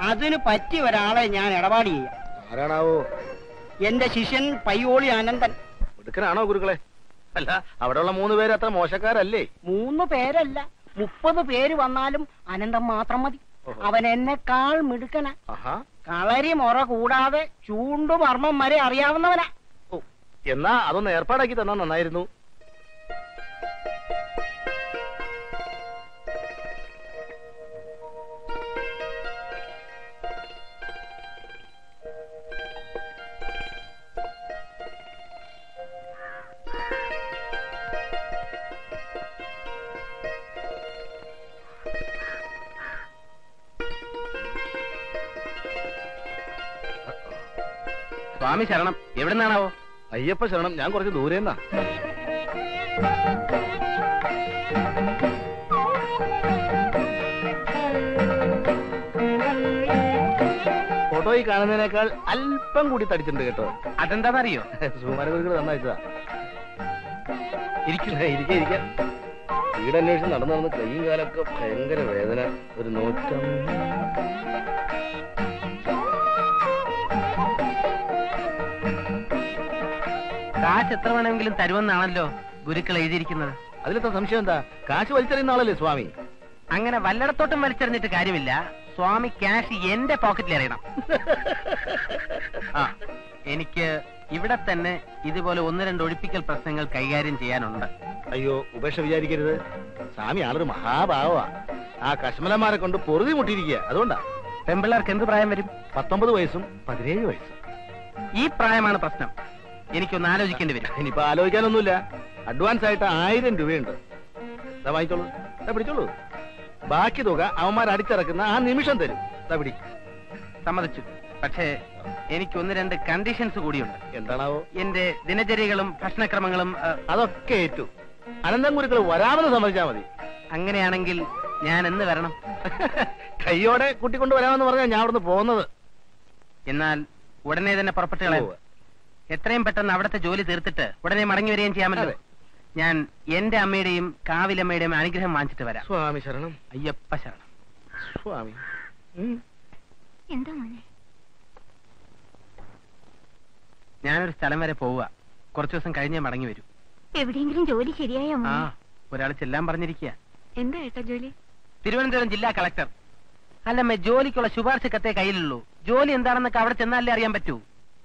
അതിന് പറ്റിയ ഒരാളെ ഞാൻ ഇടപാട് ചെയ്യാം. ആരാണാവോ? എന്റെ ശിഷ്യൻ പയ്യോളി ആനന്ദൻ എടുക്കനാണോ ഗുരുക്കളെ? അല്ല അവിടെയുള്ള മൂന്ന് പേര് അത്ര മോശക്കാരല്ലേ? മൂന്ന് പേരല്ല. മുപ്പത് പേര് വന്നാലും അനന്തം മാത്രം മതി. അവൻ എന്നെക്കാൾ മിടുക്കന. കളരി മുറ കൂടാതെ ചൂണ്ടു മർമ്മം വരെ അറിയാവുന്നവനാ. എന്നാ അതൊന്ന് ഏർപ്പാടാക്കി തന്നാ നന്നായിരുന്നു. സ്വാമി ശരണം. എവിടെ നിന്നാണോ അയ്യപ്പ ശരണം. ഞാൻ കുറച്ച് ദൂരെ നിന്നാ. ഫോട്ടോയിൽ കാണുന്നതിനേക്കാൾ അല്പം കൂടി തടിച്ചിട്ടുണ്ട് കേട്ടോ. അതെന്താണെന്നറിയോ സുമാരകുരുക്കൾ നന്നായിച്ചതാ ഇരിക്കില്ല ഇരിക്കാ വീട് വീടന്വേഷണം നടന്നു നടന്ന് കൈയും കാലൊക്കെ ഭയങ്കര വേദന. ഒരു നൂറ്റം. കാശ് എത്ര വേണമെങ്കിലും തരുമെന്നാണല്ലോ ഗുരുക്കൾ എഴുതിയിരിക്കുന്നത്. അതിലത്തെ സംശയം എന്താ? കാശ് വലിച്ചെറിയുന്ന ആളല്ലേ സ്വാമി? അങ്ങനെ വല്ലയിടത്തോട്ടും വലിച്ചെറിഞ്ഞിട്ട് കാര്യമില്ല. സ്വാമി ക്യാഷ് എന്റെ പോക്കറ്റിൽ എറിയണം. ആ എനിക്ക് ഇവിടെ തന്നെ ഇതുപോലെ ഒന്ന് രണ്ട് ഒഴിപ്പിക്കൽ പ്രശ്നങ്ങൾ കൈകാര്യം ചെയ്യാനുണ്ട്. അയ്യോ ഉപേക്ഷ വിചാരിക്കരുത്. സ്വാമി ആളൊരു മഹാഭാവമാ ആ കശ്മലന്മാരെ കൊണ്ട് പൊറുതി മുട്ടിയിരിക്കുക. അതുകൊണ്ടാ. പെമ്പിള്ളേർക്ക് എന്ത് പ്രായം വരും? പത്തൊമ്പത് വയസ്സും പതിനേഴ് വയസ്സും. ഈ പ്രായമാണ് പ്രശ്നം. എനിക്കൊന്ന് ആലോചിക്കേണ്ടി വരും. ഇനിയിപ്പോ ആലോചിക്കാനൊന്നുമില്ല. അഡ്വാൻസ് ആയിട്ട് ആയിരം രൂപയുണ്ട്. വാങ്ങിച്ചോളൂ. പിടിച്ചോളൂ. ബാക്കി തുക അവന്മാർ അടിച്ചിറക്കുന്ന ആ നിമിഷം തരും. തവിടി പിടി. സമ്മതിച്ചു. പക്ഷേ എനിക്ക് ഒന്ന് രണ്ട് കണ്ടീഷൻസ് കൂടിയുണ്ട്. എന്താണാവോ? എന്റെ ദിനചര്യകളും ഭക്ഷണക്രമങ്ങളും അതൊക്കെ ഏറ്റു. അനന്തം ഗുരുക്കൾ വരാമെന്ന് സമ്മതിച്ചാൽ മതി. അങ്ങനെയാണെങ്കിൽ ഞാൻ എന്ന് വരണം? കൈയോടെ കൂട്ടിക്കൊണ്ട് വരാമെന്ന് പറഞ്ഞാ ഞാൻ അവിടുന്ന് പോകുന്നത്. എന്നാൽ ഉടനെ തന്നെ പുറപ്പെട്ട് കളയാം ഉവ്വ്. എത്രയും പെട്ടെന്ന് അവിടുത്തെ ജോലി തീർത്തിട്ട് ഉടനെ മടങ്ങി വരികയും ചെയ്യാമല്ലോ. ഞാൻ എന്റെ അമ്മയുടെയും കാവിലമ്മയുടെയും അനുഗ്രഹം വാങ്ങിച്ചിട്ട് വരാം. സ്വാമി ശരണം. അയ്യപ്പ ശരണം. സ്വാമി. എന്താ മോനെ? ഞാനൊരു സ്ഥലം വരെ പോവുക. കുറച്ചു ദിവസം കഴിഞ്ഞേ മടങ്ങി വരും. എവിടെയെങ്കിലും ജോലി ശരിയായോ ആ ഒരാൾ ചെല്ലാൻ പറഞ്ഞിരിക്കുക എന്താ ഏട്ടാ ജോലി? തിരുവനന്തപുരം ജില്ലാ കളക്ടർ. അല്ലമ്മേ ജോലിക്കുള്ള ശുപാർശ കത്തേ കയ്യിലുള്ളൂ. ജോലി എന്താണെന്നൊക്കെ അവിടെ ചെന്നാലേ അറിയാൻ പറ്റൂ.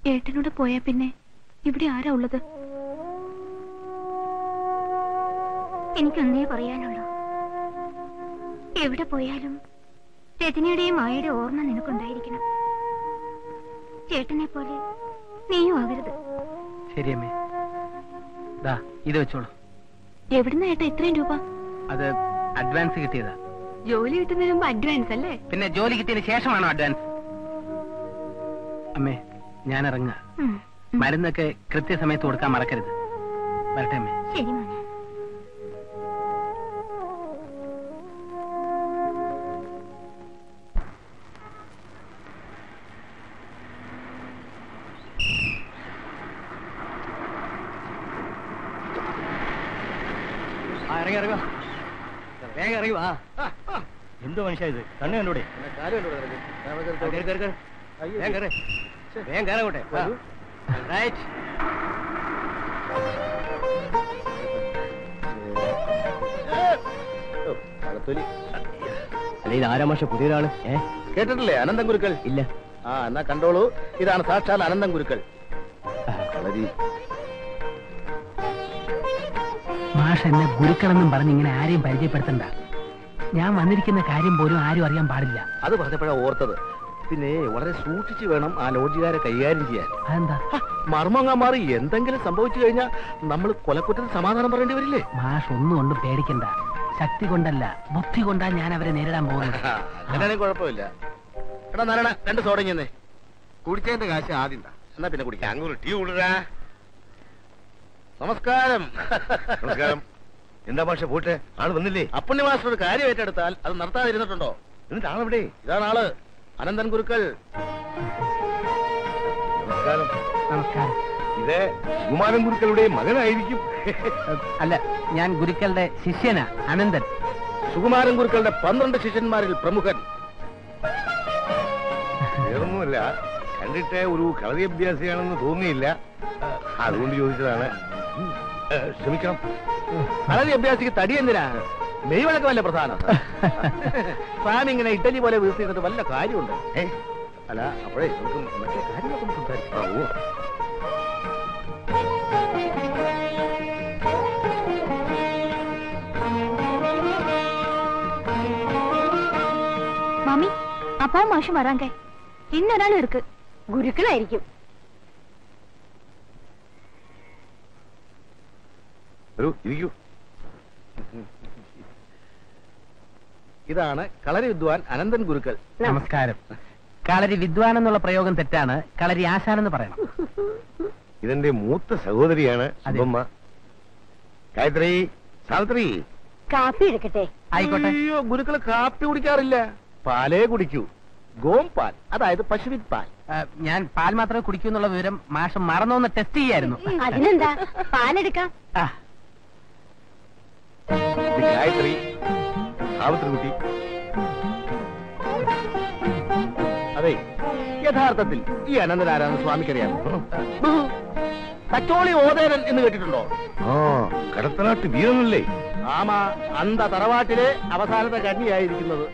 ഏട്ടനോട് പോയാ പിന്നെ ഇവിടെ ആരാ ഉള്ളത്? എനിക്കൊന്നേ പറയാനുള്ളൂ. എവിടെ പോയാലും രജനിയുടെയും മായയുടെ ഓർമ്മ നിനക്കുണ്ടായിരിക്കണം. ചേട്ടനെ പോലെ നീയും ആകരുത്. ശരിയമ്മേ ദാ ഇത് വെച്ചോളൂ. എവിടുന്ന ഏട്ടാ ഇത്രയും രൂപ? അത് അഡ്വാൻസ് കിട്ടിയതാ. ജോലി കിട്ടുന്നതിന് മുമ്പ് അഡ്വാൻസ് അല്ലേ? പിന്നെ ജോലി കിട്ടിയതിന് ശേഷമാണോ അഡ്വാൻസ് അമ്മേ ഞാൻ ഇറങ്ങുക. മരുന്നൊക്കെ കൃത്യസമയത്ത് കൊടുക്കാൻ മറക്കരുത്. വരട്ടെ അമ്മേ. ശരി മോനെ. എന്തോ മനുഷ്യ ഇത്? കണ്ണു കണ്ടൂടെ? പിന്നെ കാര്യമുണ്ടോ വേഗം കയറങ്ങോട്ടെ. റൈറ്റ് ഓ, അകത്തൊലി. അല്ല ഇത് ആരാ മാഷ? പുതിയൊരാൾ? ഏ? കേട്ടിട്ടില്ലേ? അനന്തം ഗുരുക്കൾ? ഇല്ല. ആ എന്നാ കണ്ടോളൂ. ഇതാണ് സാക്ഷാൽ അനന്തം ഗുരുക്കൾ. കളരി. മാഷ് എന്നെ ഗുരുക്കളെന്നും പറഞ്ഞ് ഇങ്ങനെ ആരെയും പരിചയപ്പെടുത്തണ്ട. ഞാൻ വന്നിരിക്കുന്ന കാര്യം പോലും ആരും അറിയാൻ പാടില്ല. അത് പറഞ്ഞപ്പോഴാണ് ഓർത്തത്. പിന്നെ വളരെ സൂക്ഷിച്ചു വേണം ആ ലോഡ്ജുകാരെ കൈകാര്യം ചെയ്യാൻ. അതെന്താ? മർമ്മങ്ങാൻ മാറി എന്തെങ്കിലും സംഭവിച്ചു കഴിഞ്ഞാൽ നമ്മൾ കൊലക്കുറ്റത്തിന് സമാധാനം പറയേണ്ടി വരില്ലേ? മാഷ് ഒന്നും ഒന്നും പേടിക്കണ്ട. ശക്തി കൊണ്ടല്ല ബുദ്ധി കൊണ്ടാ ഞാൻ അവരെ നേരിടാൻ പോകുന്നത്. അങ്ങനെയാണെങ്കിൽ കുഴപ്പമില്ല. എടാ നാരായണ രണ്ട് സോഡ ചെന്നേ കുടിച്ചതിന്റെ കാശ് ആദ്യം എന്നാ പിന്നെ കുടിക്കാം? ഞങ്ങൾ ടീ വിടുറാ നമസ്കാരം. നമസ്കാരം. എന്താ പക്ഷെ പോട്ടെ ആൾ വന്നില്ലേ? അപ്പുണ്ണി മാസ്റ്റർ ഒരു കാര്യം ഏറ്റെടുത്താൽ അത് നടത്താതിരുന്നിട്ടുണ്ടോ? എന്നിട്ട് ആളെവിടെ? ഇതാണ് ആൾ. അനന്തൻ ഗുരുക്കൾ. നമസ്കാരം. നമസ്കാരം. ഇത് കുമാരൻ ഗുരുക്കളുടെ മകനായിരിക്കും. അല്ല ഞാൻ ഗുരുക്കളുടെ ശിഷ്യനാ അനന്തൻ. സുകുമാരൻ ഗുരുക്കളുടെ പന്ത്രണ്ട് ശിഷ്യന്മാരിൽ പ്രമുഖൻ. വേറൊന്നുമല്ല കണ്ടിട്ട് ഒരു കളരി അഭ്യാസിയാണെന്ന് തോന്നിയില്ല. അതുകൊണ്ട് ചോദിച്ചതാണ്. ക്ഷമിക്കണം കളരി അഭ്യാസിക്ക് തടി എന്തിനാ? മെയ് വഴക്ക് വല്ല പ്രധാനം? ഫാൻ ഇങ്ങനെ ഇഡലി പോലെ വീഴ്ത്തിരുന്നിട്ട് വല്ല കാര്യമുണ്ട്? അല്ല അപ്പോഴേ നമുക്ക് മറ്റേ കാര്യങ്ങളൊക്കെ സംസാരിക്കാവോ மாமி அப்பாவும் மாஷும் வராங்க இன்னொரு நாள் இருக்கு குருக்கள் ஆயிருக்கும் இருக்கு ഇതാണ് കളരി വിദ്വാൻ അനന്തൻ ഗുരുക്കൾ നമസ്കാരം. കളരി വിദ്വാൻ എന്നുള്ള പ്രയോഗം തെറ്റാണ്. കളരി ആശാൻ എന്ന് പറയണം. ഇതെന്റെ മൂത്ത സഹോദരിയാണ് അതെ. സുബമ്മ ഗായത്രി സാവിത്രി. കാപ്പി എടുക്കട്ടെ. ആയിക്കോട്ടെ. അയ്യോ ഗുരുക്കൾ കാപ്പി കുടിക്കാറില്ല. പാലേ കുടിക്കൂ. ഗോം പാൽ അതായത് പശുവിൻ പാൽ. ഞാൻ പാൽ മാത്രമേ കുടിക്കൂ എന്നുള്ള വിവരം മാഷം മറന്നോന്ന് ടെസ്റ്റ് ചെയ്യായിരുന്നു. അതിനെന്താ? പാലെടുക്കാം. ആ, ഇത് ഗായത്രി. കുട്ടി. അതെ യഥാർത്ഥത്തിൽ ഈ അനന്തരാരാണ് സ്വാമിക്കറിയാം. തച്ചോളി ഓതേരൻ എന്ന് കേട്ടിട്ടുണ്ടോ? ആ കടത്തനാട്ട് വീരനല്ലേ? ആമാ അന്ത തറവാട്ടിലെ അവസാനത്തെ കന്നിയായിരിക്കുന്നത്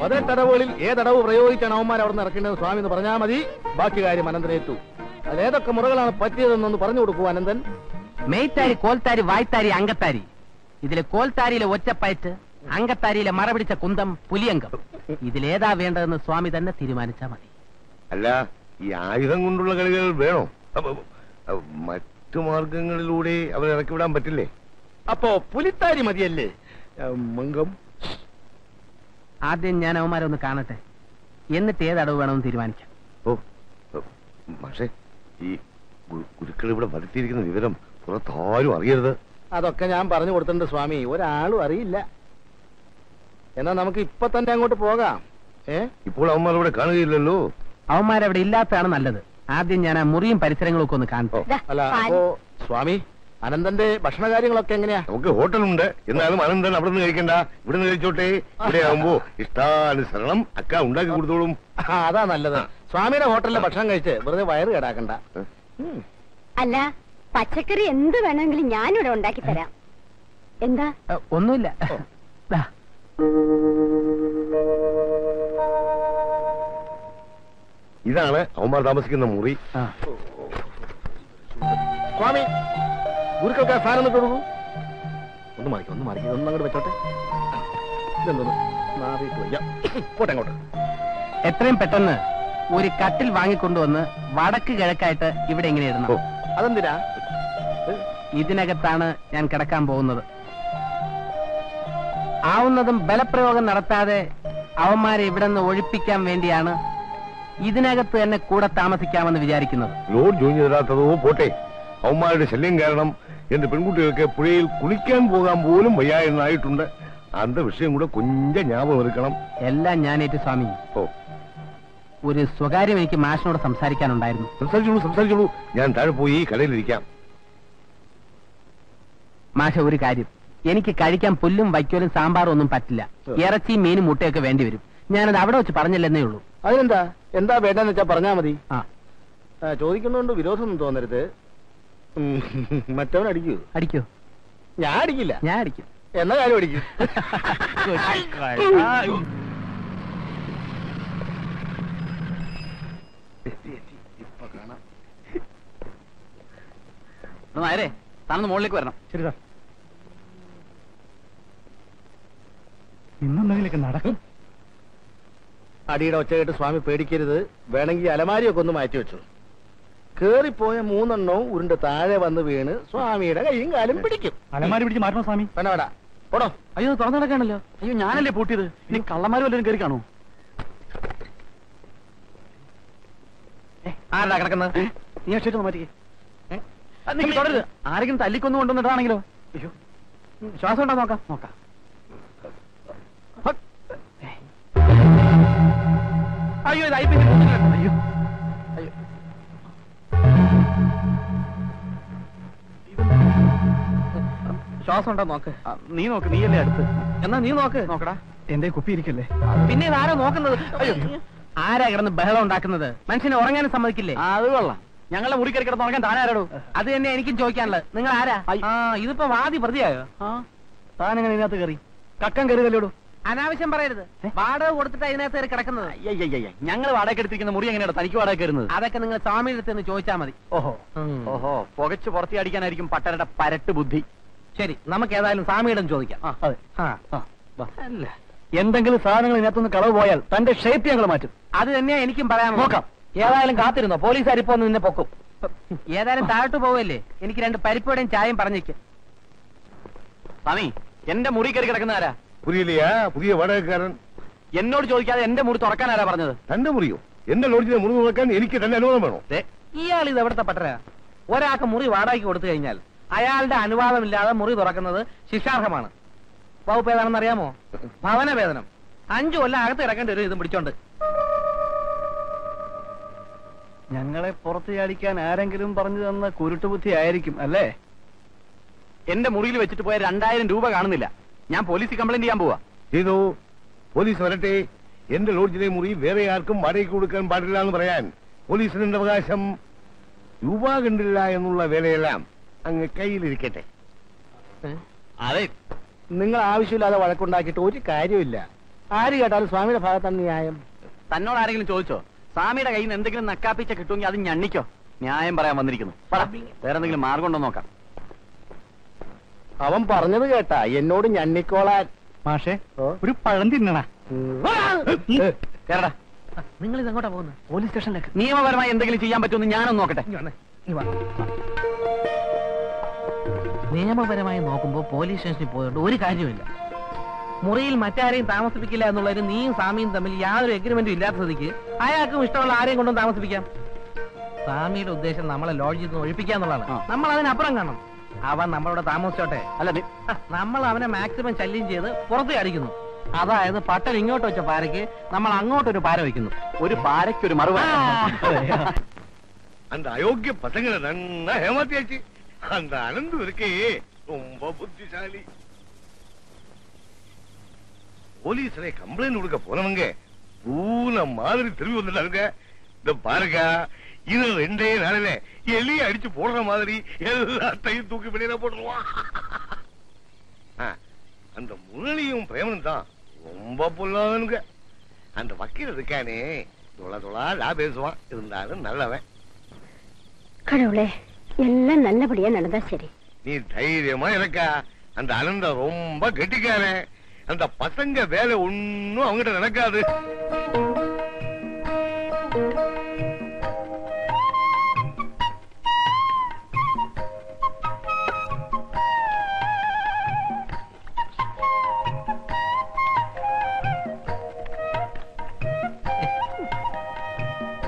പതിനെട്ടടവുകളിൽ ഏതടവ് പ്രയോഗിച്ചാണ് അവന്മാർ അവിടെ നിന്ന് ഇറക്കേണ്ടത് സ്വാമി എന്ന് പറഞ്ഞാൽ മതി. ബാക്കി കാര്യം അനന്തനേറ്റു അതിലേതൊക്കെ മുറകളാണ് പറ്റിയതെന്നൊന്ന് പറഞ്ഞു കൊടുക്കൂ അനന്തൻ? മെയ്ത്താരി കോൽത്താരി വായ്ത്താരി അങ്കത്താരി. ഇതിലെ കോൽത്താരിയിലെ ഒറ്റപ്പയറ്റ് അങ്കത്താരിയിലെ മറപിടിച്ച കുന്തം പുലിയങ്കം ഇതിലേതാ വേണ്ടതെന്ന് സ്വാമി തന്നെ തീരുമാനിച്ചാ മതി. അല്ല ഈ ആയുധം കൊണ്ടുള്ള കളികൾ വേണോ? മറ്റു മാർഗങ്ങളിലൂടെ അവരെ ഇറക്കി വിടാൻ പറ്റില്ലേ? അപ്പോ പുലിത്താരി മതിയല്ലേ? മംഗം. ആദ്യം ഞാൻ അവന്മാരെ ഒന്ന് കാണട്ടെ. എന്നിട്ട് ഏത് അടവ് വേണമെന്ന് തീരുമാനിക്കാം. ഓ പക്ഷേ ഈ ഗുരുക്കൾ ഇവിടെ വരുത്തിയിരിക്കുന്ന വിവരം പുറത്താരും അറിയരുത്. അതൊക്കെ ഞാൻ പറഞ്ഞു കൊടുത്തിട്ടുണ്ട് സ്വാമി. ഒരാളും അറിയില്ല. എന്നാ നമുക്ക് ഇപ്പൊ തന്നെ അങ്ങോട്ട് പോകാം. ഏ? ഇപ്പോൾ അവന്മാർ ഇവിടെ കാണുകയില്ലല്ലോ. അവന്മാരവിടെ ഇല്ലാത്തതാണ് നല്ലത്. ആദ്യം ഞാൻ ആ മുറിയും പരിസരങ്ങളും ഒക്കെ ഒന്ന് കാണട്ടെ ദാ, അല്ല പാൽ. അപ്പോ സ്വാമി അനന്തന്റെ ഭക്ഷണ കാര്യങ്ങളൊക്കെ എങ്ങനെയാ? നമുക്ക് ഹോട്ടലുണ്ട്. എന്നാലും അനന്തൻ അവിടെ നിന്ന് കഴിക്കണ്ട. ഇവിടെ നിന്ന് കഴിച്ചോട്ടെ. ഇവിടെ ആവുമ്പോ ഇഷ്ടാനുസരണം അക്ക ഉണ്ടാക്കി കൊടുത്തോളും. ആ, അതാ നല്ലത്. സ്വാമിയുടെ ഹോട്ടലിലെ ഭക്ഷണം കഴിച്ച് വെറുതെ വയറ് കേടാക്കണ്ട. അല്ല പച്ചക്കറി എന്ത് വേണമെങ്കിലും ഞാനിവിടെ ഉണ്ടാക്കി തരാം. എന്താ? ഒന്നുമില്ല. ഇതാണ് അവന്മാർ താമസിക്കുന്ന മുറി. സ്വാമി ഗുരുക്കൾക്ക് സാധനം കൊടുക്കൂ. ഒന്ന് മാറിക്കും ഒന്ന് മാറിക്കും. ഒന്ന് അങ്ങോട്ട് വെച്ചോട്ടെ. ഇതെന്തോന്ന്? മാറിയിട്ട് വയ്യ. പോട്ടെ അങ്ങോട്ട്. എത്രയും പെട്ടെന്ന് ഒരു കട്ടിൽ വാങ്ങിക്കൊണ്ടുവന്ന് വടക്ക് കിഴക്കായിട്ട് ഇവിടെ എങ്ങനെയായിരുന്നു ഇടണം. അതെന്തിനാ? ഇതിനകത്താണ് ഞാൻ കിടക്കാൻ പോകുന്നത്. ആവുന്നതും ബലപ്രയോഗം നടത്താതെ അവന്മാരെ ഇവിടെ നിന്ന് ഒഴിപ്പിക്കാൻ വേണ്ടിയാണ് ഇതിനകത്ത് തന്നെ കൂടെ താമസിക്കാമെന്ന് വിചാരിക്കുന്നത്. ലോഡ് ജോയിൻ തരാത്തതോ പോട്ടെ. അവന്മാരുടെ ശല്യം കാരണം എന്റെ പെൺകുട്ടികൾക്ക് പുഴയിൽ കുളിക്കാൻ പോകാൻ പോലും വയ്യ എന്നായിട്ടുണ്ട് അന്ത വിഷയം കൂടെ കൊഞ്ച ജ്ഞാപകം എടുക്കണം. എല്ലാം ഞാനേറ്റ് സ്വാമി. ഓ. ഒരു സ്വകാര്യം എനിക്ക് മാഷിനോട് സംസാരിക്കാനുണ്ടായിരുന്നു. സംസാരിച്ചോളൂ സംസാരിച്ചോളൂ. ഞാൻ താഴെ പോയി കടയിലിരിക്കാം. മാഷ ഒരു കാര്യം. എനിക്ക് കഴിക്കാൻ പുല്ലും വൈക്കോലും സാമ്പാറും ഒന്നും പറ്റില്ല. ഇറച്ചിയും മീനും മുട്ടയൊക്കെ വേണ്ടി വരും. ഞാനത് അവിടെ വെച്ച് പറഞ്ഞില്ലെന്നേ ഉള്ളൂ. അതിനെന്താ? എന്താ വേണ്ടെന്ന് വെച്ചാ പറഞ്ഞാ മതി. ആ. ചോദിക്കുന്നതുകൊണ്ട് വിരോധമൊന്നും തോന്നരുത്. മറ്റവൻ അടിക്കൂ. അടിക്കോ? ഞാൻ അടിക്കില്ല. ഞാൻ അടിക്കും. എന്നാ കാര്യം അടിക്കും? ആരെ താനൊന്ന് മുകളിലേക്ക് വരണം. ശരി സാർ. ഇന്നെന്തെങ്കിലൊക്കെ നടക്കും. അടിയുടെ ഒച്ച കേട്ട് സ്വാമി പേടിക്കരുത്. വേണമെങ്കിൽ അലമാരിയൊക്കെ ഒന്ന് മാറ്റി വെച്ചു. കേറിപ്പോയ മൂന്നെണ്ണവും ഉരുണ്ട് താഴെ വന്ന് വീണ് സ്വാമിയുടെ കൈയും കാലും പിടിക്കും. അലമാരി പിടിച്ച് മാറ്റണം സ്വാമി? വേണ്ട വേണ്ട. പോടോ അയ്യോ തുറന്നു നടക്കാണല്ലോ. അയ്യോ ഞാനല്ലേ പൂട്ടിയത്? ഇനി കള്ളന്മാരും വല്ലതും കയറി കാണൂ ആരടാ കിടക്കുന്നത്? നീ അക്ഷരം മാറ്റിക്കേ. ആരെങ്കിലും തല്ലിക്കൊന്നു കൊണ്ടുവന്നിട്ടാണെങ്കിലോ? അയ്യോ ശ്വാസം ഉണ്ടോ? നോക്കാം നോക്കാം. അയ്യോ ഇത് അയ്യോ അയ്യോ. ശ്വാസം ഉണ്ടോ നോക്ക് നീ നോക്ക് നീ അല്ലേ അടുത്ത്. എന്നാ നീ നോക്ക്. നോക്കടാ എന്റെ കുപ്പി ഇരിക്കല്ലേ? പിന്നെ ഇതാരോ ആരാ നോക്കുന്നത് ആരാ കിടന്ന് ബഹളം ഉണ്ടാക്കുന്നത്? മനുഷ്യനെ ഉറങ്ങാനും സമ്മതിക്കില്ലേ? അത് കൊള്ളാം. ഞങ്ങളെ മുറി കയറി കിടന്ന് ഉറങ്ങാൻ താനാരാടോ? അത് തന്നെ എനിക്കും ചോദിക്കാനുള്ളത്. നിങ്ങൾ ആരാ ഇതിപ്പോ വാദി പ്രതിയായോ? താനെങ്ങനെ ഇതിനകത്ത് കയറി? കക്കം കയറിയതല്ലോടോ അനാവശ്യം പറയരുത്. വാടക കൊടുത്തിട്ട് അതിനകത്ത് കയറി കിടക്കുന്നത്. ഞങ്ങൾ വാടക എടുത്തിരിക്കുന്ന മുറി എങ്ങനെയാണ് തനിക്ക് വാടക കയറുന്നത്. അതൊക്കെ നിങ്ങൾ സ്വാമിയുടെ അടുത്ത് നിന്ന് ചോദിച്ചാൽ മതി. ഓഹോ. ഓഹോ. പുകച്ച് പുറത്തി അടിക്കാനായിരിക്കും പട്ടരുടെ പരട്ട് ബുദ്ധി. ശരി നമുക്ക് ഏതായാലും സ്വാമിയുടെ ചോദിക്കാം. വാ. എന്തെങ്കിലും സാധനങ്ങൾ ഇതിനകത്തുനിന്ന് കളവ് പോയാൽ തന്റെ ഷേപ്പ് ഞങ്ങൾ മാറ്റും. അത് തന്നെയാ എനിക്കും പറയാൻ നോക്കാം. ഏതായാലും കാത്തിരുന്നോ? പോലീസ് ഇപ്പൊ നിന്നെ പൊക്കും. ഏതായാലും താഴോട്ട് പോവല്ലേ? എനിക്ക് രണ്ട് പരിപ്പോടെയും ചായയും പറഞ്ഞേക്ക്. സ്വാമി എന്റെ മുറി കയറി കിടക്കുന്ന ആരാ? പുതിയ പുതിയ വാടകക്കാരൻ. എന്നോട് ചോദിക്കാതെ എന്റെ മുറി തുറക്കാൻ ആരാ പറഞ്ഞത്? തന്റെ മുറിയോ? എന്റെ ലോഡ്ജിനെ മുറി തുറക്കാൻ എനിക്ക് തന്നെ അനുവാദം വേണോ? ദേ, ഇയാൾ ഇത് എവിടുത്തെ പട്ടരാ? ഒരാൾക്ക് മുറി വാടകയ്ക്ക് കൊടുത്തു കഴിഞ്ഞാൽ അയാളുടെ അനുവാദമില്ലാതെ മുറി തുറക്കുന്നത് ശിക്ഷാർഹമാണ്. വകുപ്പ് ഏതാണെന്ന് അറിയാമോ? ഭവന വേതനം. അഞ്ചു കൊല്ലം അകത്ത് കിടക്കേണ്ടി വരും ഇതും പിടിച്ചോണ്ട്. ഞങ്ങളെ പുറത്ത് ചാടിക്കാൻ ആരെങ്കിലും പറഞ്ഞു തന്ന കുരുട്ടുബുദ്ധി ആയിരിക്കും അല്ലേ? എന്റെ മുറിയിൽ വെച്ചിട്ട് പോയ രണ്ടായിരം രൂപ കാണുന്നില്ല. ഞാൻ പോലീസ് കംപ്ലൈന്റ് ചെയ്യാൻ പോവാ. ചെയ്തു. പോലീസ് വരട്ടെ. എന്റെ ലോഡ്ജിലെ മുറി വേറെ ആർക്കും വാടകയ്ക്ക് കൊടുക്കാൻ പാടില്ല എന്ന് പറയാൻ പോലീസിന്റെ അവകാശം. രൂപ കണ്ടില്ല എന്നുള്ള വേലയെല്ലാം അങ്ങ് കയ്യിലിരിക്കട്ടെ. അതെ. നിങ്ങൾ ആവശ്യമില്ലാതെ വഴക്കുണ്ടാക്കിയിട്ട് ഒരു കാര്യമില്ല ആര് കേട്ടാലും സ്വാമിയുടെ ഭാഗത്താണ് ന്യായം. തന്നോട് ആരെങ്കിലും ചോദിച്ചോ? സ്വാമിയുടെ കയ്യിൽ നിന്ന് എന്തെങ്കിലും നക്കാപ്പിച്ച കിട്ടുമെങ്കിൽ അത് ഞണ്ണിക്കോ. ന്യായം പറയാൻ വന്നിരിക്കുന്നു. വേറെ എന്തെങ്കിലും മാർഗം ഉണ്ടോ നോക്കാം. അവൻ പറഞ്ഞത് കേട്ടാ എന്നോട് ഞണ്ണിക്കോളാൻ. മാഷേ ഒരു പഴം തിന്നണ. കേരടാ നിങ്ങൾ ഇതെങ്ങോട്ടാ പോകുന്നത് പോലീസ് സ്റ്റേഷനിലേക്ക്. നിയമപരമായി എന്തെങ്കിലും ചെയ്യാൻ പറ്റുമെന്ന് ഞാനൊന്ന് നോക്കട്ടെ. നിയമപരമായി നോക്കുമ്പോ പോലീസ് സ്റ്റേഷനിൽ പോയതുകൊണ്ട് ഒരു കാര്യമില്ല മുറിയിൽ മറ്റാരെയും താമസിപ്പിക്കില്ല എന്നുള്ളതിന് നീയും സ്വാമിയും തമ്മിൽ യാതൊരു എഗ്രിമെന്റും ഇല്ലാത്ത സ്ഥിതിക്ക് അയാൾക്കും ഇഷ്ടമുള്ള ആരെയും കൊണ്ടും താമസിപ്പിക്കാം. സ്വാമിയുടെ ഉദ്ദേശം നമ്മളെ ലോഡ്ജിൽ നിന്ന് ഒഴിപ്പിക്കാന്നുള്ളതാണ്. നമ്മൾ അതിനപ്പുറം കാണണം. അവൻ നമ്മളോട് താമസിച്ചോട്ടെ അല്ല നീ ആ, നമ്മൾ അവനെ മാക്സിമം ശല്യം ചെയ്ത് പുറത്ത് അടിക്കുന്നു അതായത് പട്ടൻ ഇങ്ങോട്ട് വെച്ച പാരയ്ക്ക് നമ്മൾ അങ്ങോട്ടൊരു പാര വയ്ക്കുന്നു ഒരു പാരയ്ക്ക് ഒരു മറുപടി அந்த அயோக்கிய பசங்களை நன்னா ஏமாத்தியாச்சு அந்த அனந்து இருக்கே ரொம்ப புத்திசாலி போலீஸ்ல கம்ப்ளைண்ட் கொடுக்க போனவங்க பூனை மாதிரி திரும்பி வந்துட்டாங்க இந்த பாருங்க இது ரெண்டே நாளில எலிய அடிச்சு போடுற மாதிரி எல்லாத்தையும் தூக்கி வெளியில போட்டுருவான். ஆ, அந்த முரளியும் பிரேமனும் தான் ரொம்ப பொல்லாதனுங்க அந்த வக்கீல் இருக்கானே தொலை தொலா லா பேசுவான். இருந்தாலும் நல்லவன். கடவுளே எல்லாம் நல்லபடியா நடந்தா சரி. நீ தைரியமா இருக்கா. அந்த அனந்த ரொம்ப கெட்டிக்காரன். அந்த பசங்க வேலை ஒண்ணும் அவங்கிட்ட நடக்காது.